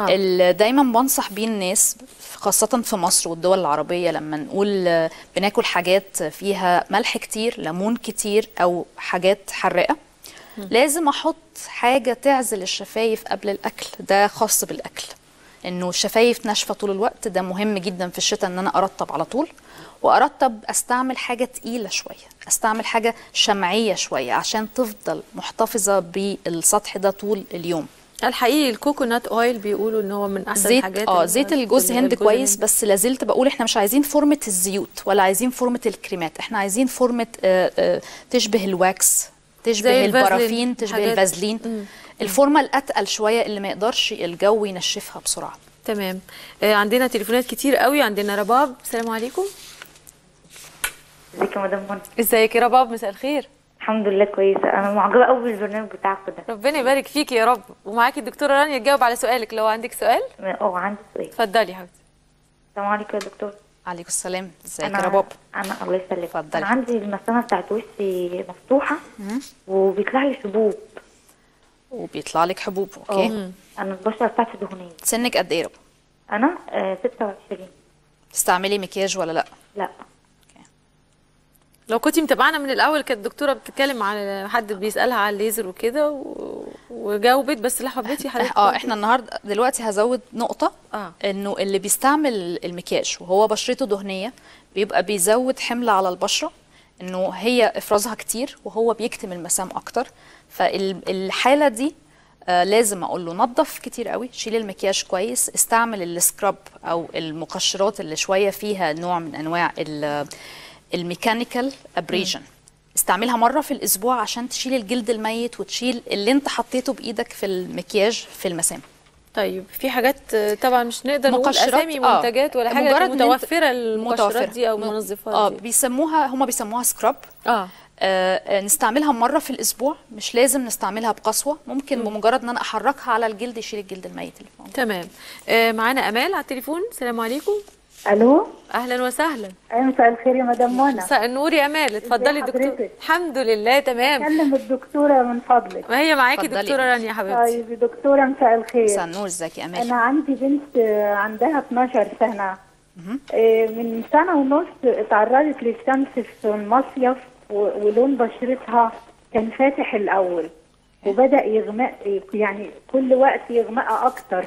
آه. دايما بنصح بيه الناس خاصة في مصر والدول العربية لما نقول بناكل حاجات فيها ملح كتير ليمون كتير أو حاجات حراقة لازم أحط حاجة تعزل الشفايف قبل الأكل. ده خاص بالأكل إنه الشفايف ناشفة طول الوقت. ده مهم جدا في الشتاء إن أنا أرطب على طول. وأرطب أستعمل حاجة تقيلة شوية أستعمل حاجة شمعية شوية عشان تفضل محتفظة بالسطح ده طول اليوم. الحقيقي ال coconut oil بيقولوا إن هو من أحسن زيت الحاجات آه زيت الجوز هند كويس الهند. بس لازلت بقول إحنا مش عايزين فورمة الزيوت ولا عايزين فورمة الكريمات إحنا عايزين فورمة آه، آه، تشبه ال wax تشبه البرافين تشبه حاجات- الفازلين. مم. الفورمة الأتقل شوية اللي ما يقدرش الجو ينشفها بسرعة. تمام. آه عندنا تليفونات كتير قوي عندنا رباب السلام عليكم. ازيك يا مدام منى؟ ازيك يا رباب مساء الخير. الحمد لله كويسة. أنا معجبة قوي بالبرنامج بتاعكم ده. ربنا يبارك فيك يا رب. ومعاكي الدكتورة رانيا تجاوب على سؤالك لو عندك سؤال. آه عندي سؤال. اتفضلي يا حبيبتي. السلام عليكم يا دكتور. عليكم السلام. ازيك يا أنا- رباب؟ أنا الله يسلمك. اتفضلي. أنا عندي المثانه بتاعت وشي مفتوحة وبيطلع لي حبوب. وبيطلع لك حبوب أوكي؟ آه أنا البشرة بتاعتي دهنية. سنك قد إيه يا رب؟ أنا آه 26 تستعملي مكياج ولا لأ؟ لأ. لو كنتي متابعانا من الأول كانت الدكتورة بتتكلم على حد بيسألها على الليزر وكده و... وجاوبت بس لا حبيتي حضرتك آه إحنا النهارده دلوقتي هزود نقطة آه. إنه اللي بيستعمل المكياج وهو بشرته دهنية بيبقى بيزود حمل على البشرة إنه هي إفرازها كتير وهو بيكتم المسام أكتر فالحاله دي آه لازم أقول له نظف كتير قوي شيل المكياج كويس استعمل ال scrub أو المقشرات اللي شوية فيها نوع من أنواع ال mechanical abrasion استعملها مرة في الأسبوع عشان تشيل الجلد الميت وتشيل اللي انت حطيته بإيدك في المكياج في المسام. طيب في حاجات آه، طبعا مش نقدر نقول أسامي آه. منتجات ولا حاجة متوفرة المقشرات. دي أو المنظفات آه دي. بيسموها هم بيسموها scrub آه. آه نستعملها مرة في الأسبوع مش لازم نستعملها بقسوة. ممكن بمجرد إن أنا أحركها على الجلد يشيل الجلد الميت اللي. تمام. آه معانا أمال على التليفون. السلام عليكم. ألو؟ أهلا وسهلا. مساء الخير يا مدام منى. مساء النور يا امال اتفضلي دكتور؟ الحمد لله تمام. كلم الدكتورة من فضلك. ما هي معاكي. دكتورة رانيا حبيبتي؟ طيب دكتورة مساء الخير. مساء النور ازيك يا امال أنا عندي بنت آه، عندها 12 سنة. آه، من سنة ونص اتعرضت للشمس في المصيف ولون بشرتها كان فاتح الأول. وبدأ يغمق يعني كل وقت يغمق أكتر.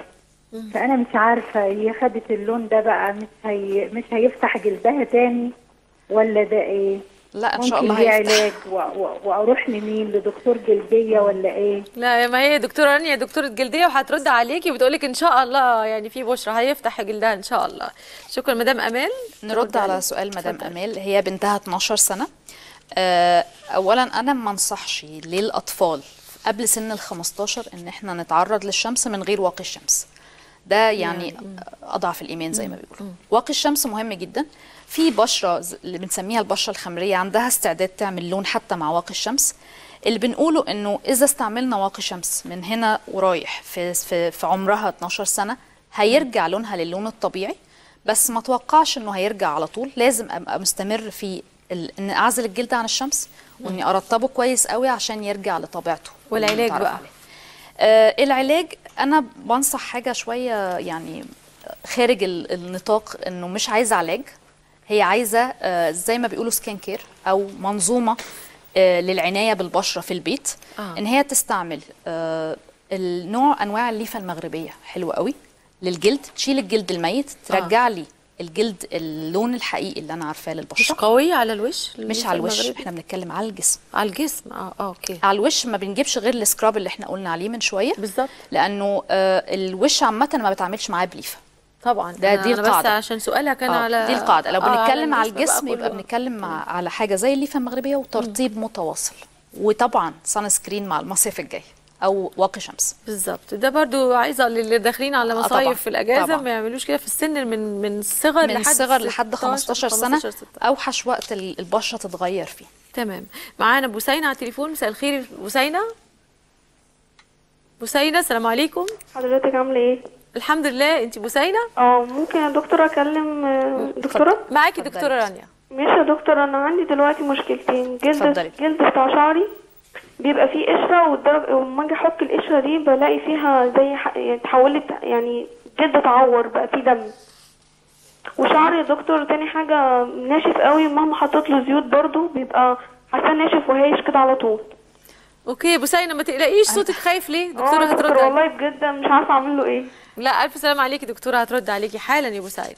فأنا مش عارفة هي خدت اللون ده بقى مش هي مش هيفتح جلدها تاني ولا ده إيه؟ لا إن شاء ممكن الله هيفتح. علاج و... و... وأروح لمين؟ لدكتور جلدية ولا إيه؟ لا ما هي دكتورة رانيا دكتورة جلدية وهترد عليكي وبتقولك إن شاء الله يعني في بشرى هيفتح جلدها إن شاء الله. شكرا مدام أمال. نرد على سؤال مدام أمال. هي بنتها 12 سنة. آه، اولا أنا ما أنصحش للأطفال قبل سن ال 15 إن إحنا نتعرض للشمس من غير واقي الشمس. ده يعني أضعف الإيمان زي ما بيقولوا. واقي الشمس مهم جدا. في بشرة اللي بنسميها البشرة الخمرية عندها استعداد تعمل لون حتى مع واقي الشمس. اللي بنقوله إنه إذا استعملنا واقي شمس من هنا ورايح في في, في عمرها 12 سنة هيرجع لونها للون الطبيعي. بس ما توقعش إنه هيرجع على طول. لازم أبقى مستمر في ال... إن أعزل الجلد عن الشمس وإني أرطبه كويس قوي عشان يرجع لطبيعته والعلاج بقى؟ عليه. آه العلاج أنا بنصح حاجة شوية يعني خارج ال- النطاق إنه مش عايزة علاج. هي عايزة آه زي ما بيقولوا skin care أو منظومة آه للعناية بالبشرة في البيت. آه. إن هي تستعمل آه النوع أنواع الليفة المغربية. حلوة قوي. للجلد تشيل الجلد الميت ترجع لي الجلد اللون الحقيقي اللي أنا عارفاه للبشرة. مش قوية على الوش؟ مش على الوش المغربي؟ إحنا بنتكلم على الجسم. على الجسم آه آه okay. على الوش ما بنجيبش غير ال scrub اللي إحنا قلنا عليه من شوية. بالظبط. لأنه آه الوش عامة ما بتعاملش معاه بليفه طبعا. ده أنا- دي أنا بس القاعدة. عشان سؤالها كان آه، على دي القاعدة. لو آه، بنتكلم على الجسم بقى الجسم يبقى. بنتكلم مع على حاجة زي الليفة المغربية وترطيب متواصل. وطبعا سان سكرين مع المصيف الجاي. أو واقي شمس. بالظبط. ده برضو عايزة اللي داخلين على آه، طبعاً، مصايف في الأجازة طبعاً. ما يعملوش كده في السن من من الصغر من لحد الصغر لحد 15 سنة 15 أوحش وقت ال- البشرة تتغير فيه. تمام. معانا بوسينة على التليفون. مساء الخير. بوسينة بوسينة السلام عليكم. حضرتك عاملة إيه؟ الحمد لله. انت بوسينة آه ممكن يا دكتور أكلم آه، دكتورة؟ معاكي دكتورة رانيا. ماشي يا دكتور أنا عندي دلوقتي مشكلتين. جلد اتفضلي. جلد بتاع شعري. بيبقى فيه قشرة والدرجه ولما أجي أحط القشرة دي بلاقي فيها زي ح... يعني اتحولت يعني جلد اتعور بقى فيه دم. وشعري يا دكتور تاني حاجة ناشف قوي مهما حطيت له زيوت برضو بيبقى حاسه ناشف وهايش كده على طول. أوكي بوسينة ما تقلقيش صوتك خايف ليه؟ دكتوره آه يا هترد. والله بجد مش عارفة أعمل له إيه. لا ألف سلام عليكي دكتورة هترد عليكي حالا يا بوسينة.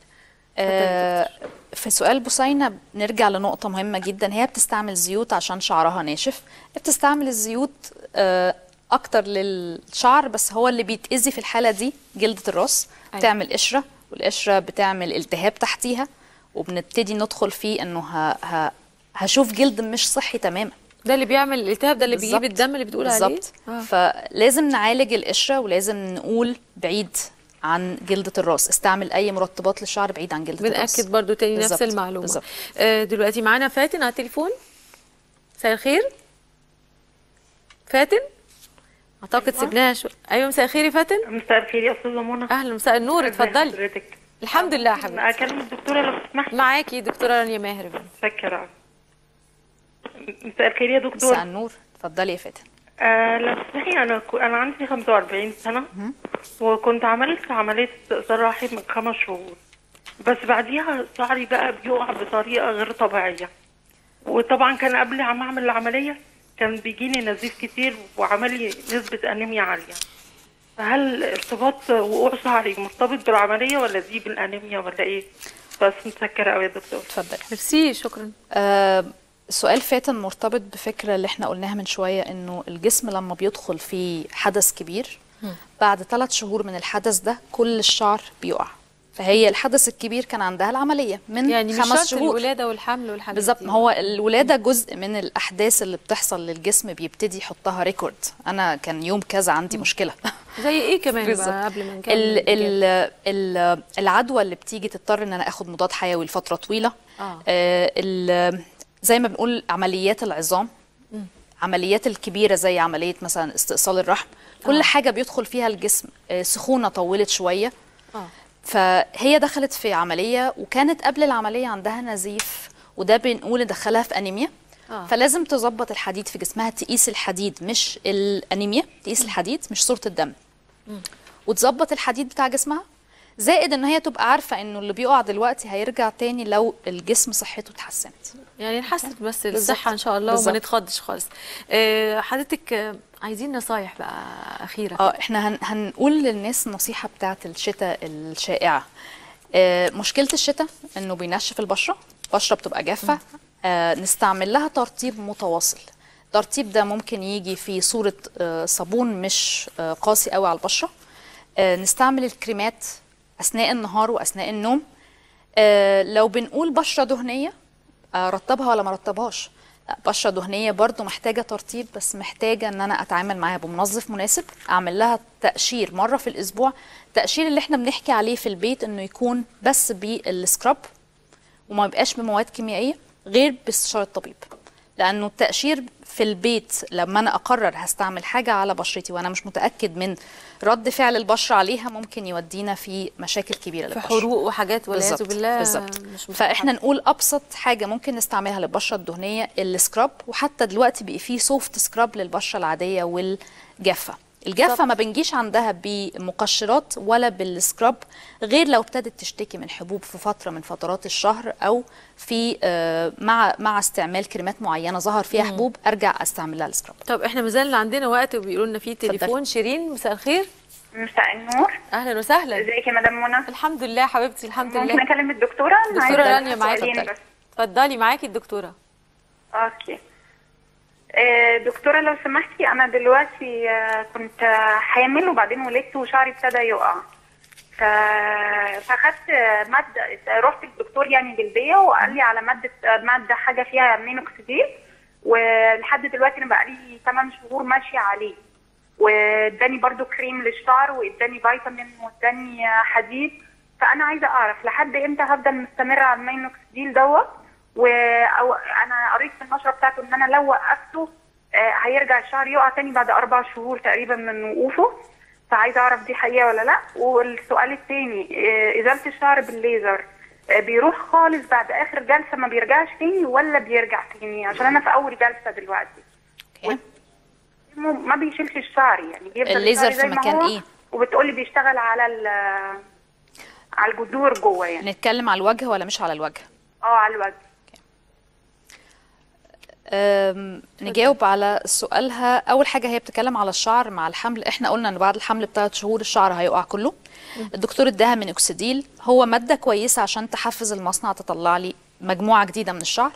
آه، في سؤال بوسينة نرجع لنقطة مهمة جدا هي بتستعمل زيوت عشان شعرها ناشف بتستعمل الزيوت آه، أكتر للشعر بس هو اللي بيتأذي في الحالة دي جلدة الراس أيوة. بتعمل قشرة والقشرة بتعمل التهاب تحتيها وبنبتدي ندخل فيه إنه ه... ه... هشوف جلد مش صحي تماما ده اللي بيعمل الالتهاب ده اللي بيجيب. الدم اللي بتقول عليه بالظبط آه. فلازم نعالج القشرة ولازم نقول بعيد عن جلدة الراس. استعمل أي مرطبات للشعر بعيد عن جلدة الراس. بنأكد برضو تاني نفس بالظبط. المعلومة. بالظبط. آه دلوقتي معانا فاتن على التليفون. مساء الخير. فاتن؟ أعتقد سيبناها شو. أيوه مساء الخير يا فاتن. مساء الخير يا أستاذة منى. أهلا مساء النور اتفضلي. حضرتك. الحمد لله يا حبيبتي. أكلم الدكتورة لو تسمحي؟ معاكي دكتورة رانيا ماهر؟ متشكره مساء الخير يا دكتور. مساء النور. اتفضلي يا فاتن. آه لو تسمحي أنا ك... أنا عندي 45 سنة وكنت عملت عملية استئصال رحم من خمس شهور. بس بعديها شعري بقى بيقع بطريقة غير طبيعية. وطبعا كان قبل ما أعمل العملية كان بيجيني نزيف كتير وعمل لي نسبة أنيميا عالية. فهل ارتباط وقوع شعري مرتبط بالعملية ولا دي بالأنيميا ولا إيه؟ بس متشكره قوي يا دكتور. اتفضلي ميرسي شكرا. آه سؤال فاتن مرتبط بفكرة اللي إحنا قلناها من شوية إنه الجسم لما بيدخل في حدث كبير بعد ثلاث شهور من الحدث ده كل الشعر بيقع. فهي الحدث الكبير كان عندها العملية من يعني مش خمس شرط شهور. الولادة والحمل والحاجات بالظبط. ما هو الولادة جزء من الأحداث اللي بتحصل للجسم بيبتدي يحطها ريكورد أنا كان يوم كذا عندي مشكلة. زي إيه كمان. بقى قبل ما نكمل ال ال ال العدوى اللي بتيجي تضطر إن أنا آخد مضاد حيوي لفترة طويلة. آه. آه زي ما بنقول عمليات العظام. عمليات الكبيرة زي عملية مثلا استئصال الرحم كل آه. حاجة بيدخل فيها الجسم آه، سخونة طولت شوية آه فهي دخلت في عملية وكانت قبل العملية عندها نزيف وده بنقول ندخلها في أنيميا آه. فلازم تظبط الحديد في جسمها تقيس الحديد مش الأنيميا تقيس الحديد مش صورة الدم. وتظبط الحديد بتاع جسمها زائد إن هي تبقى عارفة إنه اللي بيقع دلوقتي هيرجع تاني لو الجسم صحته اتحسنت. يعني نحسن بس. الصحة إن شاء الله وما. نتخضش خالص. آه حضرتك عايزين نصايح بقى أخيرة آه إحنا هن هنقول للناس النصيحه بتاعت الشتاء الشائعة. آه مشكلة الشتاء إنه بينشف البشرة البشره بتبقى جافة. آه نستعمل لها ترطيب متواصل. الترطيب ده ممكن يجي في صورة آه صابون مش آه قاسي قوي على البشرة. آه نستعمل الكريمات أثناء النهار وأثناء النوم آه لو بنقول بشرة دهنية أرطبها ولا ما أرطبهاش؟ لا، بشرة دهنية برضو محتاجة ترطيب بس محتاجة إن أنا أتعامل معاها بمنظف مناسب أعمل لها تقشير مرة في الأسبوع. التقشير اللي إحنا بنحكي عليه في البيت إنه يكون بس بالسكراب وما يبقاش بمواد كيميائية غير باستشاره الطبيب لأنه التقشير في البيت لما أنا أقرر هستعمل حاجة على بشرتي وأنا مش متأكد من رد فعل البشره عليها ممكن يودينا في مشاكل كبيرة في للبشره حروق وحاجات والعياذ بالله بالظبط. فإحنا نقول أبسط حاجة ممكن نستعملها للبشرة الدهنية ال scrub وحتى دلوقتي بقى فيه soft scrub للبشرة العادية والجافة. الجافة ما بنجيش عندها بمقشرات ولا بال scrub غير لو ابتدت تشتكي من حبوب في فترة من فترات الشهر أو في آه، مع مع استعمال كريمات معينة ظهر فيها. حبوب أرجع استعمل لها ال scrub طب إحنا مازال عندنا وقت وبيقولوا لنا في تليفون. شيرين مساء الخير. مساء النور. أهلا وسهلا. إزيك يا مدام منى؟ الحمد لله حبيبتي الحمد ممكن لله. اكلم الدكتورة. أنا دكتورة عايزة رانيا معاكي سؤالين اتفضلي معاكي الدكتورة. okay. دكتورة لو سمحتي أنا دلوقتي آه، كنت آه، حامل وبعدين ولدت وشعري ابتدى يقع. فأخدت آه، مادة رحت للدكتور يعني جلدية وقال لي على مادة آه، مادة حاجة فيها مينوكسيديل ولحد دلوقتي أنا بقالي 8 شهور ماشية عليه. واداني برضو كريم للشعر واداني فيتامين واداني آه، حديد. فأنا عايزة أعرف لحد إمتى هفضل مستمرة على المينوكسيديل دوت؟ و أو أنا قريت في النشرة بتاعته إن أنا لو وقفته آه، هيرجع الشعر يقع تاني بعد أربع شهور تقريبا من وقوفه. فعايزة أعرف دي حقيقة ولا لأ. والسؤال الثاني إزالة الشعر بالليزر آه، بيروح خالص بعد آخر جلسة ما بيرجعش تاني ولا بيرجع تاني؟ عشان أنا في أول جلسة دلوقتي. م- ما بيشيلش الشعر يعني بيفضل الليزر في مكان إيه؟ وبتقولي بيشتغل على ال- على الجذور جوه يعني. نتكلم على الوجه ولا مش على الوجه؟ آه على الوجه. نجاوب على سؤالها. أول حاجة هي بتتكلم على الشعر مع الحمل. إحنا قلنا إن بعد الحمل بثلاث شهور الشعر هيقع كله. الدكتور اداها من أكسديل. هو مادة كويسة عشان تحفز المصنع تطلع لي مجموعة جديدة من الشعر.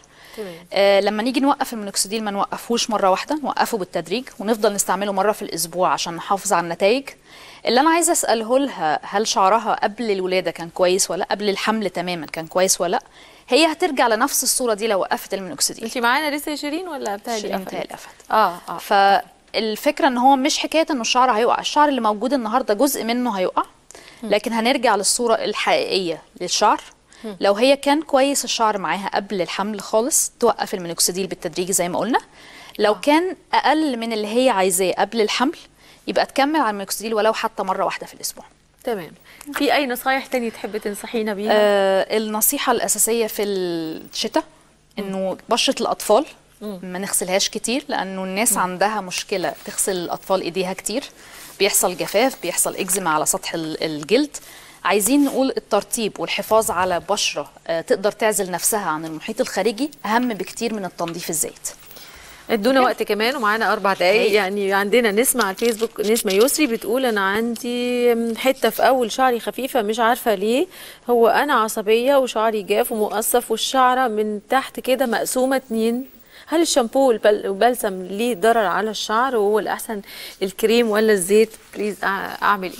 آه لما نيجي نوقف المينوكسيديل ما نوقفوش مرة واحدة نوقفه بالتدريج ونفضل نستعمله مرة في الأسبوع عشان نحافظ على النتائج. اللي أنا عايزة أسأله لها هل شعرها قبل الولادة كان كويس ولا قبل الحمل تماما كان كويس ولا لأ؟ هي هترجع لنفس الصورة دي لو وقفت المينوكسيديل انت معانا لسه يا شيرين ولا بتاعي شيرين قفلت. آه آه. فالفكرة إن هو مش حكاية إنه الشعر هيقع. الشعر اللي موجود النهارده جزء منه هيقع لكن هنرجع للصورة الحقيقية للشعر. لو هي كان كويس الشعر معاها قبل الحمل خالص توقف المينوكسيديل بالتدريج زي ما قلنا. لو كان أقل من اللي هي عايزاه قبل الحمل يبقى تكمل على المينوكسيديل ولو حتى مرة واحدة في الأسبوع. تمام. في أي نصايح تانية تحبي تنصحينا بيها؟ آه النصيحة الأساسية في الشتاء إنه بشرة الأطفال ما نغسلهاش كتير لأنه الناس. عندها مشكلة تغسل الأطفال إيديها كتير بيحصل جفاف بيحصل اكزيما على سطح ال- الجلد. عايزين نقول الترطيب والحفاظ على بشرة آه، تقدر تعزل نفسها عن المحيط الخارجي أهم بكتير من التنظيف الزيت. ادونا وقت كمان ومعانا أربع دقايق. هي. يعني عندنا نسمة على الفيسبوك نسمة يسري بتقول أنا عندي حتة في أول شعري خفيفة مش عارفة ليه. هو أنا عصبية وشعري جاف ومقصف والشعرة من تحت كده مقسومة اتنين. هل الشامبو والبل- والبلسم ليه ضرر على الشعر وهو الأحسن؟ الكريم ولا الزيت؟ please أعمل إيه؟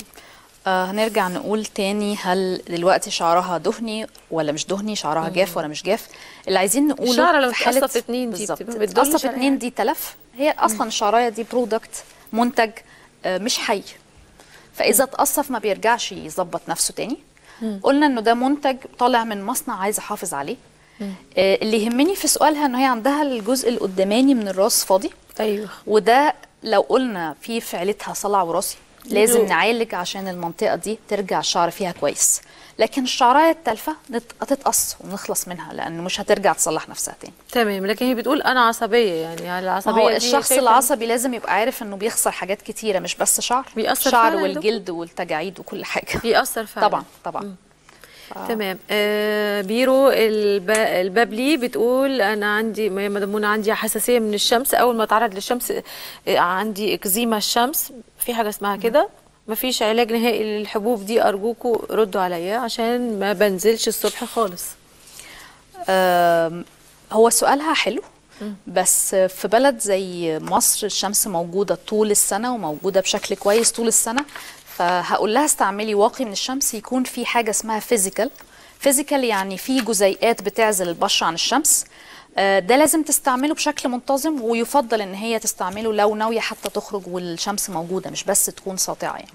آه هنرجع نقول تاني هل دلوقتي شعرها دهني ولا مش دهني؟ شعرها جاف ولا مش جاف؟ اللي عايزين نقوله الشعرة لو اتقصف اتنين دي اتقصف اتنين دي تلف. هي أصلا الشعرايه دي product منتج آه مش حي. فإذا اتقصف ما بيرجعش يظبط نفسه تاني. مم. قلنا إنه ده منتج طالع من مصنع عايز أحافظ عليه. مم. آه، اللي يهمني في سؤالها ان هي عندها الجزء القداماني من الراس فاضي. أيوه. وده لو قلنا في عيلتها صلع وراثي لازم. نعالج عشان المنطقة دي ترجع الشعر فيها كويس. لكن الشعراية التالفة نت- تتقص ونخلص منها لأن مش هترجع تصلح نفسها تاني. تمام لكن هي بتقول أنا عصبية يعني العصبية هو الشخص العصبي لازم يبقى عارف إنه بيخسر حاجات كتيرة مش بس شعر. بيأثر شعر؟ والجلد والتجاعيد وكل حاجة. بيأثر فعلا. طبعا طبعا. تمام. آه بيرو الب... البابلي بتقول أنا عندي مدام منى عندي حساسية من الشمس. أول ما اتعرض للشمس آه عندي إكزيما الشمس. في حاجة اسمها كده. مفيش علاج نهائي للحبوب دي. أرجوكوا ردوا عليا عشان ما بنزلش الصبح خالص. آم، هو سؤالها حلو بس في بلد زي مصر الشمس موجودة طول السنة وموجودة بشكل كويس طول السنة. فهقول لها استعملي واقي من الشمس يكون في حاجة اسمها physical physical يعني في جزيئات بتعزل البشرة عن الشمس. آه، ده لازم تستعمله بشكل منتظم ويفضل إن هي تستعمله لو ناوية حتى تخرج والشمس موجودة مش بس تكون ساطعة يعني.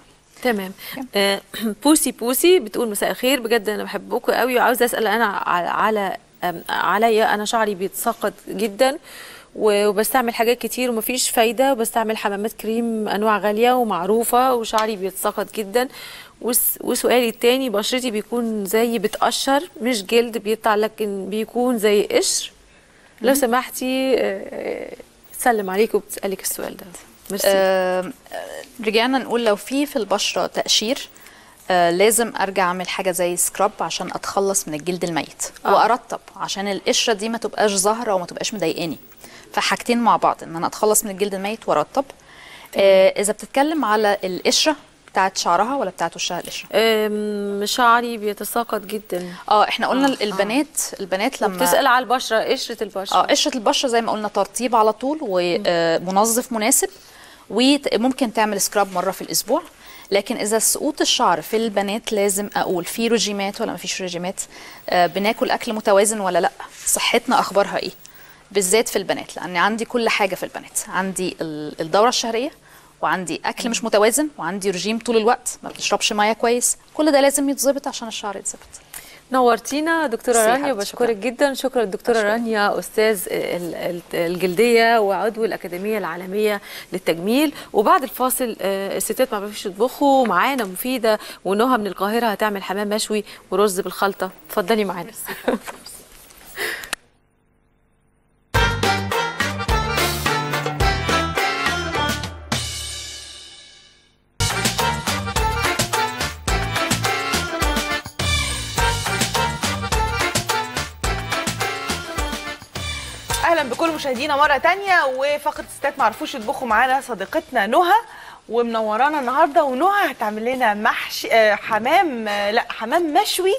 تمام. آه بوسي بوسي بتقول مساء الخير بجد أنا بحبكم قوي وعاوزة أسأل أنا على عليا أنا شعري بيتساقط جدا. وبستعمل حاجات كتير ومفيش فايدة. وبستعمل حمامات كريم أنواع غالية ومعروفة وشعري بيتساقط جدا. وس- وسؤالي التاني بشرتي بيكون زي بتقشر مش جلد بيطلع لكن بيكون زي قشر. لو سمحتي آه، آه، تسلم عليك وبتسألك السؤال ده. آم، آه، رجعنا نقول لو في في البشرة تقشير آه لازم أرجع أعمل حاجة زي سكراب عشان أتخلص من الجلد الميت. آه. وأرطب عشان القشرة دي ما تبقاش ظاهرة وما تبقاش مضايقاني. فحاجتين مع بعض إن أنا أتخلص من الجلد الميت وارطب آه إذا بتتكلم على القشرة بتاعت شعرها ولا بتاعت وشها القشرة؟ شعري بيتساقط جدا. آه إحنا قلنا آه، آه. البنات البنات لما بتسال على البشرة قشرة البشرة. آه قشرة البشرة زي ما قلنا ترطيب على طول ومنظف مناسب وممكن تعمل سكراب مرة في الأسبوع. لكن إذا سقوط الشعر في البنات لازم أقول في رجيمات ولا ما فيش رجيمات؟ آه بناكل أكل متوازن ولا لأ؟ صحتنا أخبارها إيه؟ بالذات في البنات لأن عندي كل حاجة في البنات عندي ال- الدورة الشهرية وعندي أكل مش متوازن وعندي رجيم طول الوقت ما بتشربش مية كويس كل ده لازم يتظبط عشان الشعر يتظبط. نورتينا دكتورة رانيا وبشكرك جدا. شكرا دكتورة رانيا أستاذ ال- ال- الجلدية وعضو الأكاديمية العالمية للتجميل. وبعد الفاصل آه، الستات ما بيعرفوش يطبخوا. معانا مفيدة ونهى من القاهرة هتعمل حمام مشوي ورز بالخلطة. اتفضلي معانا. مشاهدينا مرة تانية وفقره ستات معرفوش يطبخوا معانا صديقتنا نهى. ومنورانا النهارده ونهى هتعمل لنا محشي آه، حمام آه، لا حمام مشوي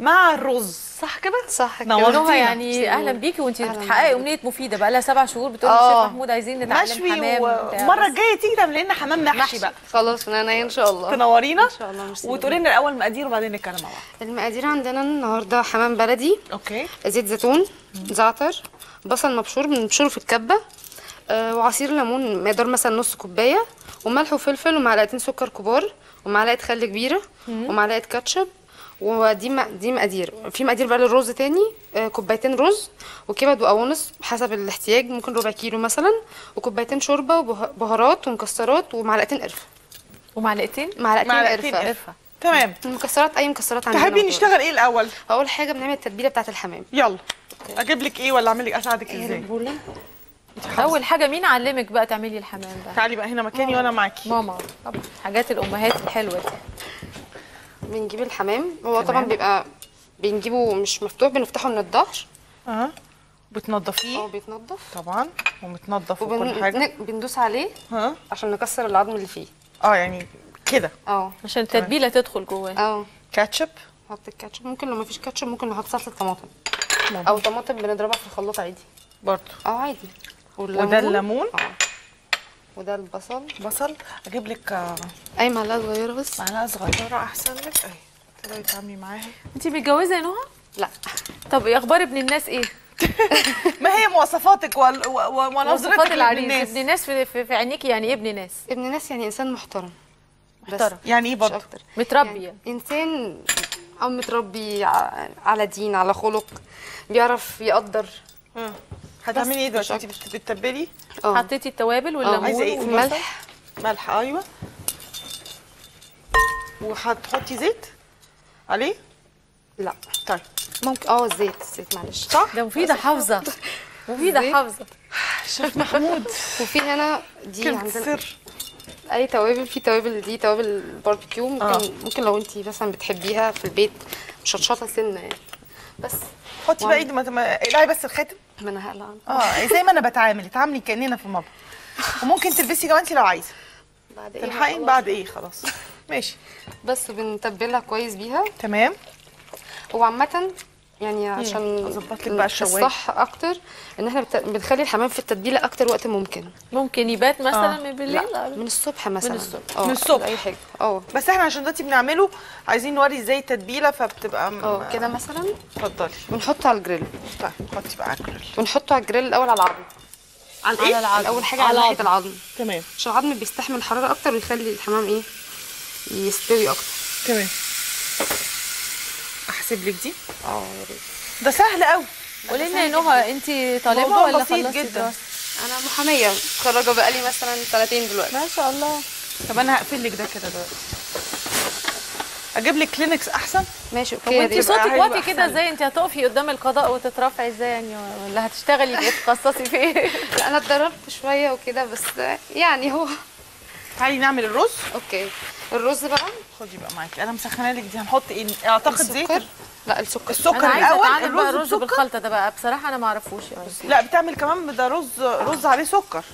مع الرز. صح كده؟ صح نورتينا. نورتينا يعني أهلا بيكي وانت بتحققي. امنيه مفيدة. بقى لها سبع شهور بتقولي آه. الشيف محمود عايزين نتعلم مشوي حمام. والمرة الجاية تيجي تعمل لنا حمام محشي, محشي. بقى. خلاص من عينيا إن شاء الله. تنورينا؟ إن شاء الله وتقولي لنا الأول مقادير وبعدين نتكلم مع بعض. المقادير عندنا النهارده حمام بلدي. أوكي. زيت زيتون زعتر بصل مبشور بنبشره في الكبة آه وعصير ليمون مقدار مثلا نص كوباية وملح وفلفل ومعلقتين سكر كبار ومعلقة خل كبيرة. ومعلقة كاتشب ودي دي مقادير. في مقادير بقى للرز تاني آه كوبايتين رز وكبد وقوانص حسب الاحتياج ممكن ربع كيلو مثلا وكوبايتين شوربة وبهارات ومكسرات ومعلقتين قرفة. ومعلقتين؟ معلقتين, معلقتين قرفة. قرفة. تمام. المكسرات أي مكسرات عندنا تحبي. نشتغل إيه الأول؟ أول حاجة بنعمل التتبيلة بتاعه الحمام. يلا. أجيب لك إيه ولا أعمل لك أساعدك إزاي؟ أول حاجة مين علمك بقى تعملي الحمام ده؟ تعالي بقى هنا مكاني وأنا معاكي. ماما. طبعا حاجات الأمهات الحلوة دي. بنجيب الحمام. هو طبعا. بيبقى بنجيبه مش مفتوح بنفتحه من الظهر. آه بتنضفيه آه بيتنضف طبعا. ومتنضف وكل حاجة. وبن... بندوس عليه ها؟ عشان نكسر العظم اللي فيه. آه يعني كده. آه. عشان التتبيلة تدخل جواه. آه. كاتشب؟ نحط الكاتشب. ممكن لو مفيش كاتشب ممكن نحط صلصة طماطم. أو طماطم بنضربها في الخلاط عادي. برضه آه عادي. وده الليمون؟ آه. وده البصل؟ بصل. أجيب لك آه، أي معلقة صغيرة بس. معلقة صغيرة أحسن لك. اهي تقدري تعملي معاها. انت متجوزة يا نهى؟ لا. طب إيه أخبار ابن الناس إيه؟ ما هي مواصفاتك وال- و- و- ونظرتك مواصفات العريس. للناس ابن ناس في, في, في عينيكي يعني إيه ابن ناس ابن ناس يعني إنسان محترم. محترم. يعني إيه برضه؟ متربي يعني إنسان أو متربي على دين على خلق. بيعرف يقدر. هتعملي إيه دلوقتي؟ انت بت- بتتبلي؟ آه. حطيتي التوابل والليمون عايزة إيه؟ والبصل؟ ملح. ملح أيوه. وهتحطي زيت؟ عليه؟ لا. طيب. ممكن آه الزيت الزيت معلش. صح؟ ده مفيدة حافظة. مفيدة زيت. حافظة. شيف محمود. وفي هنا دي عندنا سر. أي توابل. في توابل دي توابل باربيكيو ممكن آه. ممكن لو انت مثلا بتحبيها في البيت مشطشطة سنة يعني. بس. حطي بقى ايدي ما ما- اقلعي بس الخاتم. ما أنا هقلع. آه زي ما أنا بتعامل اتعاملي كأننا في المطبخ وممكن تلبسي جوانتي لو عايزة. بعد إيه تلحقي. بعد إيه خلاص. ماشي. بس بنتبلها كويس بيها. تمام. هو عامة يعني عشان أظبط لك بقى الشوايه. الصح أكتر إن إحنا بت- بنخلي الحمام في التتبيلة أكتر وقت ممكن. ممكن يبات مثلا آه. من بالليل؟ لا من الصبح مثلا. من الصبح. آه من الصبح. أي حاجة. آه. بس إحنا عشان دلوقتي بنعمله عايزين نوري إزاي التتبيلة فبتبقى م- آه كده مثلا؟ اتفضلي. بنحطه على الجريل. طيب حطي بقى على الجريل. ونحطه على الجريل الأول على العظم. على إيه؟ على العظم. أول حاجة على ناحية العظم. العظم. تمام. عشان العظم بيستحمل الحرارة أكتر ويخلي الحمام إيه؟ يستوي أكتر. تمام. أحسب لك دي؟ آه يا ريت. ده سهل قوي قولي لنا يا نهى انت طالبة ولا بسيط خلصتي جدا. دراسه أنا محامية متخرجة بقالي مثلا سنتين دلوقتي. ما شاء الله. طب أنا هقفل لك ده كده دلوقتي. أجيب لك كلينكس أحسن؟ ماشي okay ريت. صوتك هيبقى واطي كده. إزاي؟ انت هتقفي قدام القضاء وتترافعي إزاي يعني؟ ولا هتشتغلي؟ تتخصصي في إيه؟ أنا اتدربت شوية وكده بس يعني هو تعالي نعمل الرز. okay. الرز بقى. خدي بقى معاكي. أنا مسخنه لك دي. هنحط إيه؟ أعتقد زيت. لا السكر. السكر أنا عايزة بقى الرز رز بالخلطة ده بقى. بصراحة أنا ما أعرفوش يعني. لا بتعمل كمان ده رز رز عليه سكر.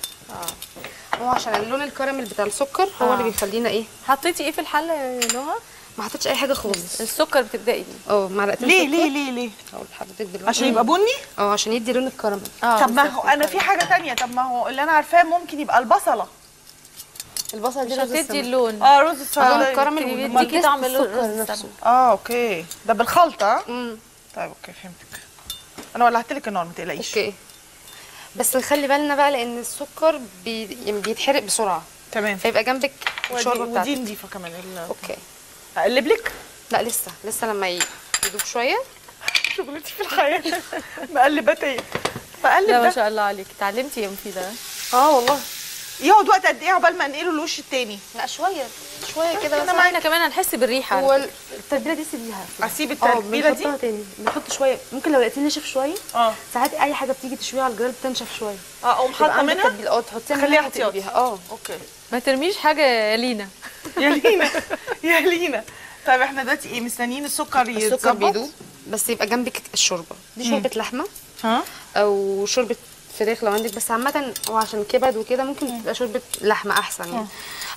هو عشان اللون الكراميل بتاع السكر هو آه. اللي بيخلينا إيه؟ حطيتي إيه في الحلة يا نهى؟ ما حطيتش أي حاجة خالص. السكر بتبدأي بيه. أه معلقتين ليه. ليه ليه ليه؟ هقول لحضرتك دلوقتي. عشان يبقى بني؟ أه عشان يدي لون الكراميل. آه طب ما هو أنا في حاجة تانية. طب ما هو اللي أنا عارفاه ممكن يبقى البصلة. البصل دي مش رز هتدي السمك. اللون. آه رز لون السمك الكراميل بيديكي. طعم السكر الرز. آه okay. ده بالخلطة؟ امم طيب okay فهمتك. أنا ولعت لك النار ما تقلقيش. okay. بس نخلي بالنا بقى لأن السكر بي... يعني بيتحرق بسرعة. تمام. فيبقى جنبك ودي, الشوربة ودي بتاعتك نضيفه كمان. ال- okay. أقلب لك؟ لا لسه لسه لما يدوب شوية. شغلتي في الحياة. مقلبات إيه بقلب لا ما شاء الله عليك. اتعلمتي يا مفيدة. آه والله. يقعد وقت قد إيه عقبال ما انقله الوش التاني؟ لا شوية شوية كده أنا بس معانا كمان هنحس بالريحة هو ال- التتبيلة دي سيبيها. أسيب آه التتبيلة دي؟ بنحطها تاني. بنحط شوية. ممكن لو لقيتيه نشف شوية آه. ساعات أي حاجة بتيجي تشويها على الجريل بتنشف شوية. آه أقوم حاطة منها. آه تحطيها خليها منها احتياطي. آه. okay. ما ترميش حاجة يا لينا. يا لينا. يا لينا. طيب إحنا دلوقتي إيه؟ مستنيين السكر السكر يتظبط؟ بيدوب بس يبقى جنبك الشوربة. دي شوربة لحمة ها؟ أو شوربة فراخ لو عندك بس عامة وعشان كبد وكده ممكن تبقى شوربة لحمة أحسن يعني.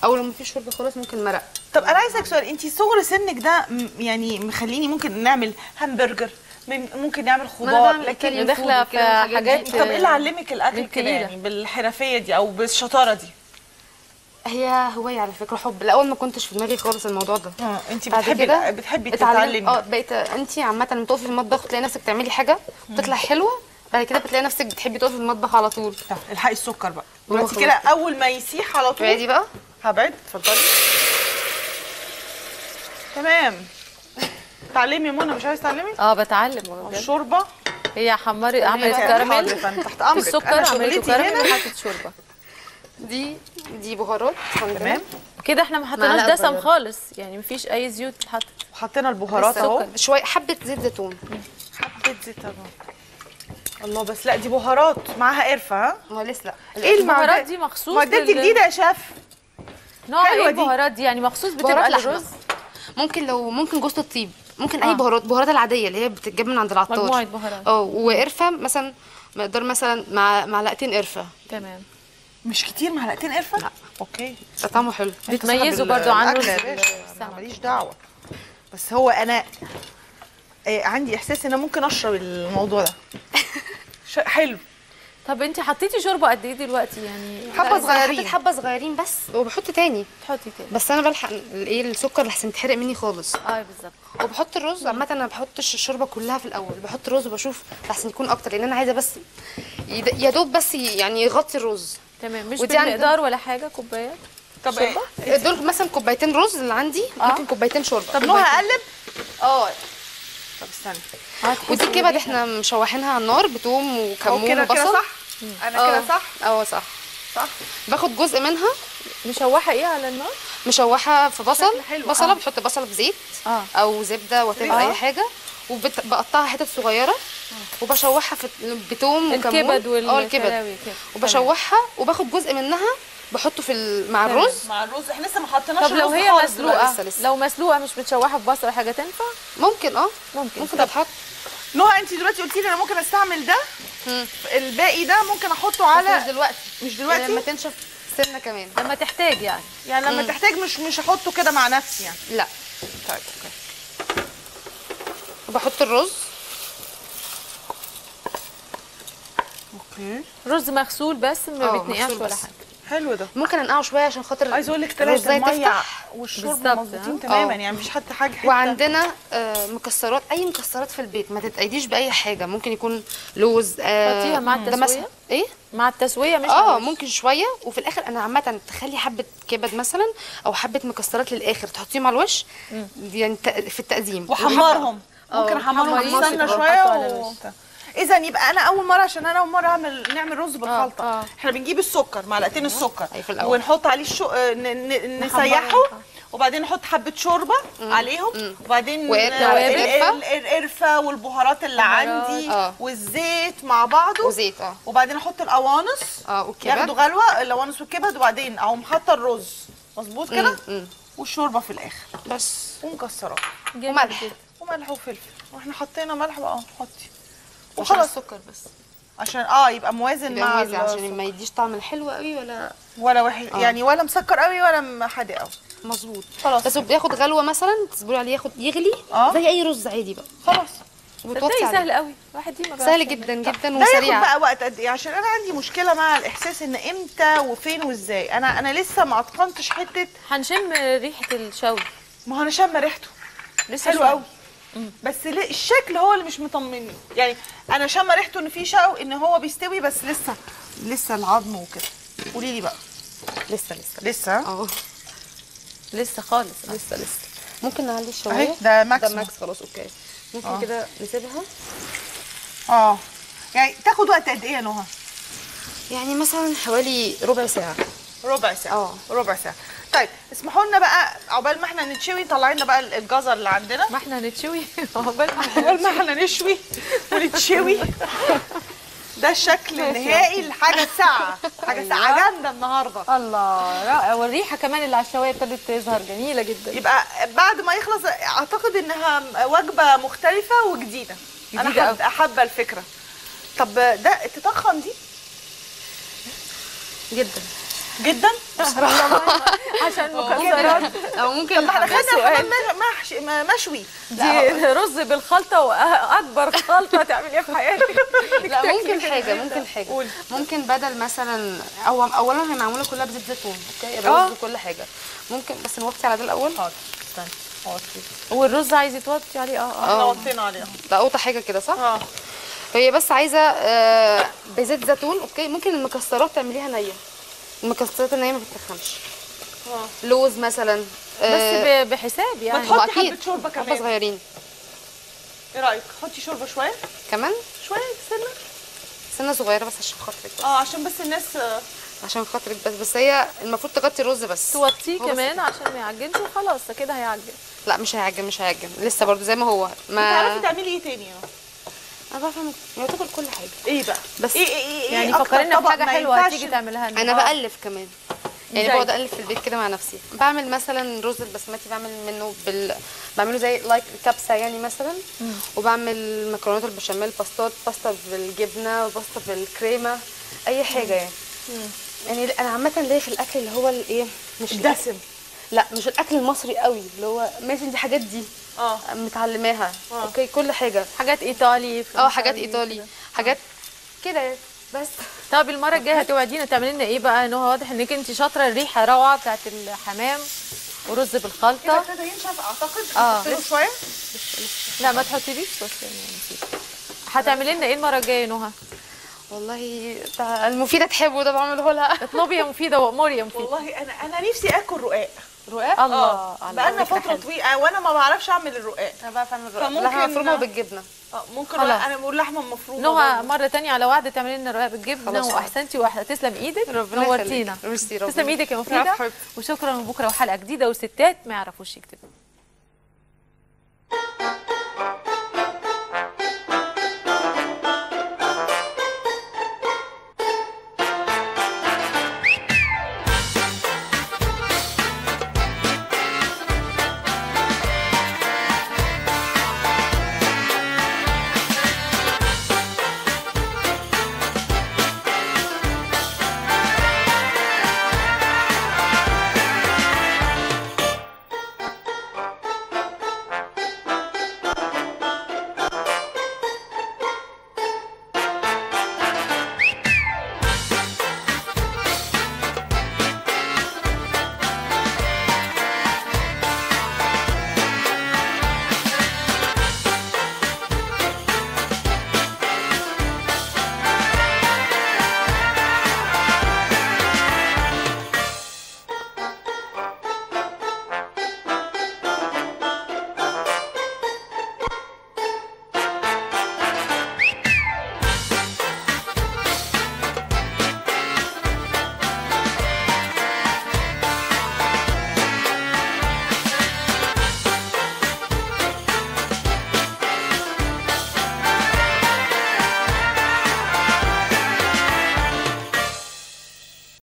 أو لو مفيش شوربة خالص ممكن مرق. طب أنا عايزة أسألك سؤال أنت صغر سنك ده يعني مخليني ممكن نعمل همبرجر ممكن نعمل خضار لكن وكده في حاجات. طب إيه اللي علمك الأكل كده. يعني بالحرفية دي أو بالشطارة دي؟ هي هواية على فكرة حب. الأول ما كنتش في دماغي خالص الموضوع ده. آه أنت بتحبي بتحبي تتعلمي. آه بقيت أنت عامة لما تقفي في المطبخ تلاقي نفسك تعملي حاجة بتطلع حلوة بعد كده بتلاقي نفسك بتحبي تقفي في المطبخ على طول. الحقي السكر بقى. دلوقتي كده أول ما يسيح على طول. بعيدي بقى. هبعد اتفضلي. تمام. تعلمي يا منى مش عايزه تعلمي؟ آه بتعلم الشوربة. هي عملت حاضر، كراميل. تحت في أمرك. السكر شغلتي كراميل. وحطت شوربة. دي دي بهارات. تمام. كده إحنا ما حطيناش دسم. خالص. يعني مفيش أي زيوت اتحطت. حطينا البهارات أهو. شوية حبة زيت زيتون. حبة زيت أهو. الله بس لا دي بهارات معاها قرفة ها؟ ما لسه لا. إيه البهارات دي مخصوص معدات لل- جديدة يا شيف نوع إيه. البهارات دي؟ يعني مخصوص بتبقى. للرز ممكن لو ممكن جوز الطيب. ممكن آه. اي بهارات بهارات العادية اللي هي بتتجاب من عند العطار. مجموعة بهارات. آه وقرفة مثلا مقدار مثلا مع معلقتين قرفة. تمام. مش كتير معلقتين قرفة؟ لا. أوكي. ده طعمه حلو. بتميزوا برضو عن الأكل رز يا باشا، أنا ماليش دعوة. بس هو أنا آه عندي إحساس إن أنا ممكن أشرب الموضوع ده. حلو. طب انت حطيتي شوربة قد إيه دلوقتي؟ يعني حبة صغيرين. حبة صغيرين بس؟ وبحط تاني. تحطي تاني. بس أنا بلحق إيه السكر لحسن يتحرق مني خالص. آه بالظبط. وبحط الرز. عامة أنا ما بحطش الشوربة كلها في الأول. بحط الرز وبشوف لحسن يكون أكتر لأن أنا عايزة بس يا دوب بس يعني يغطي الرز. تمام. مش بالمقدار ولا حاجة؟ كوبايات طب شوربة؟ دول مثلا كوبايتين رز اللي عندي ممكن كوبايتين شوربة. طب نوع اقلب آه. طب استنى. ودي الكبد إحنا مشوحينها على النار بتوم وكمون كده- كده وبصل. صح؟ أنا كده آه. صح؟ آه صح. صح. باخد جزء منها. مشوحة إيه على النار؟ مشوحة في بصل. حلو، بصلة آه. بحط بصلة في زيت آه. أو زبدة وات آه. أي حاجة. وبقطعها حتت صغيرة. وبشوحها في بتوم وكمون. الكبد آه والفراوي الكبد. وبشوحها وباخد جزء منها بحطه في ال- مع. الرز. مع الرز. إحنا لسه ما حطيناش طب لو هي مسلوقة لسه- لسه. لو مسلوقة مش متشوحه في بصل حاجة تنفع؟ ممكن آه. ممكن. ممكن تتحط نهى انت دلوقتي قلتي لي أنا ممكن أستعمل ده. الباقي ده ممكن أحطه على مش دلوقتي. مش دلوقتي؟ لما تنشف سنه كمان. لما تحتاج يعني. يعني لما مم. تحتاج مش مش هحطه كده مع نفسي يعني. لا. طيب okay. وبحط الرز. okay. رز مغسول بس ما آه، بيتنقعش ولا. حاجة. حلو ده. ممكن انقعه شوية عشان خاطر عايز أقول لك المية تفتح والشوربة مظبوطين ها؟ تماما آه. يعني مفيش حتى حاجة حتة. وعندنا آه، مكسرات أي مكسرات في البيت ما تتقيديش بأي حاجة ممكن يكون لوز آه، حطيها مع؟ مثلا إيه؟ مع التسوية مش آه. ممكن شوية. وفي الآخر أنا عامة تخلي حبة كبد مثلا أو حبة مكسرات للآخر تحطيهم على الوش يعني في التقديم. وحمرهم. آه، ممكن أحمرهم آه، شوية حطوا على و... إذا يبقى أنا أول مرة عشان أنا أول مرة اعمل نعمل رز بالخلطة. آه. إحنا بنجيب السكر معلقتين السكر. أي في الأول. ونحط عليه الشو... ن... ن... نسيحه وبعدين نحط حبة شوربة عليهم. وبعدين. ال- توابل. ال- ال- القرفة والبهارات اللي بهارات. عندي آه. والزيت مع بعضه. وزيت آه. وبعدين أحط القوانص آه والكبد. ياخدوا غلوة القوانص والكبد وبعدين أقوم حاطة الرز. مظبوط كده؟ مم، مم. والشوربة في الآخر. بس. ومكسرات وملح. وملح وفلفل. وإحنا حطينا ملح بقى حطي. وخلاص. السكر بس. عشان آه يبقى موازن يبقى مع موازن عشان. ما يديش طعم الحلو قوي ولا ولا وحش. آه. يعني ولا مسكر قوي ولا حادق قوي. مظبوط. خلاص. بس بياخد غلوة مثلا تصبري عليه ياخد يغلي آه. زي أي رز عادي بقى. خلاص. وتوطي سهل. قوي. واحد دي ما سهل جدا. جدا ده ياخد وسريع. بقى وقت قد إيه؟ عشان أنا عندي مشكلة مع الإحساس إن إمتى وفين وإزاي. أنا أنا لسه ما أتقنتش حتة هنشم ريحة الشوي ما هو أنا شامة ريحته. لسه حلو. قوي. بس الشكل هو اللي مش مطمني. يعني أنا شامه ريحته إن في شقو ان هو بيستوي بس لسه لسه العظم وكده. قولي لي بقى. لسه لسه. لسه؟ آه. لسه خالص. لسه لسه. ممكن نعلي أهي الشوايه ده max. ده max خلاص okay. ممكن آه. كده نسيبها؟ آه. يعني تاخد وقت قد إيه يا نهى؟ يعني مثلا حوالي ربع ساعة. ربع ساعة. آه. ربع ساعة. طيب اسمحوا لنا بقى عقبال ما إحنا نتشوي طلعي لنا بقى الجزر اللي عندنا. ما إحنا هنتشوي عقبال ما إحنا نشوي ونتشوي. ده الشكل النهائي لحاجة ساقعه حاجة ساقعه جامدة النهارده. الله. رائع والريحة كمان اللي على الشواية ابتدت تظهر. جميلة جدا. يبقى بعد ما يخلص أعتقد إنها وجبة مختلفة وجديدة. أنا حابه الفكرة. طب ده تتخن دي؟ جدا. جدا؟ عشان مكسرات. أو ممكن طب إحنا خدنا مشوي. دي رز بالخلطة وأكبر خلطة تعمليها في حياتك. لا ممكن حاجة ممكن حاجة. ممكن بدل مثلا أو اولا هي معمولة كلها بزيت زيتون okay؟ آه. الرز وكل حاجة. ممكن بس نوطي على ده الأول. حاضر استنى. والرز عايز يتوطي عليه؟ آه إحنا وطينا عليها ده اوطى حاجة كده صح؟ آه. هي بس عايزة آه بزيت زيتون okay؟ ممكن المكسرات تعمليها نية. المكسرات النيه ما بتتخنش لوز مثلا بس ب- بحساب يعني. ما تحطي. حبة شوربة كمان. صغيرين. إيه رأيك؟ حطي شوربة شوية. كمان؟ شوية سنة. سنة صغيرة بس عشان خاطرك بس. آه عشان بس الناس آه، عشان خاطرك بس. بس هي المفروض تغطي الرز بس. توطيه كمان. عشان ما يعجنش وخلاص ده كده هيعجن. لا مش هيعجن مش هيعجن. لسه برضو زي ما هو. ما تعملي إيه تاني؟ أنا بعرف أعمل يعتبر كل حاجة. إيه بقى؟ بس إيه إيه إيه يعني أكتر فكرنا بحاجه حلوة هتيجي تعملها لنا. أنا آه. بألف كمان. يعني؟ بقعد الف في البيت كده مع نفسي. بعمل مثلا رز البسمتي بعمل منه بال بعمله زي لايك كبسة يعني مثلا. وبعمل مكرونات البشاميل باستات باستا بالجبنة وباستا بالكريمة أي حاجة يعني. يعني أنا عامة ليا في الأكل اللي هو الايه مش الدسم. لا مش الأكل المصري قوي اللي هو ماشي دي حاجات دي. آه. متعلماها. okay كل حاجة. حاجات إيطالي آه حاجات إيطالي. حاجات كده يعني. بس. طب المرة الجاية هتوعدينا تعملي لنا إيه بقى؟ ان هو واضح إنك انت شاطرة. الريحة روعة بتاعت الحمام ورز كده بالخلطه ابتدى ينشف؟ أعتقد. آه. شوية. لا ما تحطيليش. بس يعني هتعملي لنا إيه المرة الجاية نهى؟ والله ده المفيدة تحبه ده بعمله لها. اطلبي يا مفيدة وأموري يا مفيدة. والله أنا أنا نفسي آكل رقاق. رقاق؟ الله آه. بقالنا فترة طويلة. آه، وأنا ما بعرفش أعمل الرقاق. أنا بعرف اعمل الرقاق. لحمة مفرومة بالجبنة. آه ممكن أنا بقول لحمة مفرومة نهى مرة ثانية على وعد تعملي لنا رقاق بالجبنة وأحسنتي وتسلم إيدك. نورتينا. تسلم إيدك يا مفيدة. وشكرا وبكرة وحلقة جديدة وستات. ما يعرفوش يكتبوا.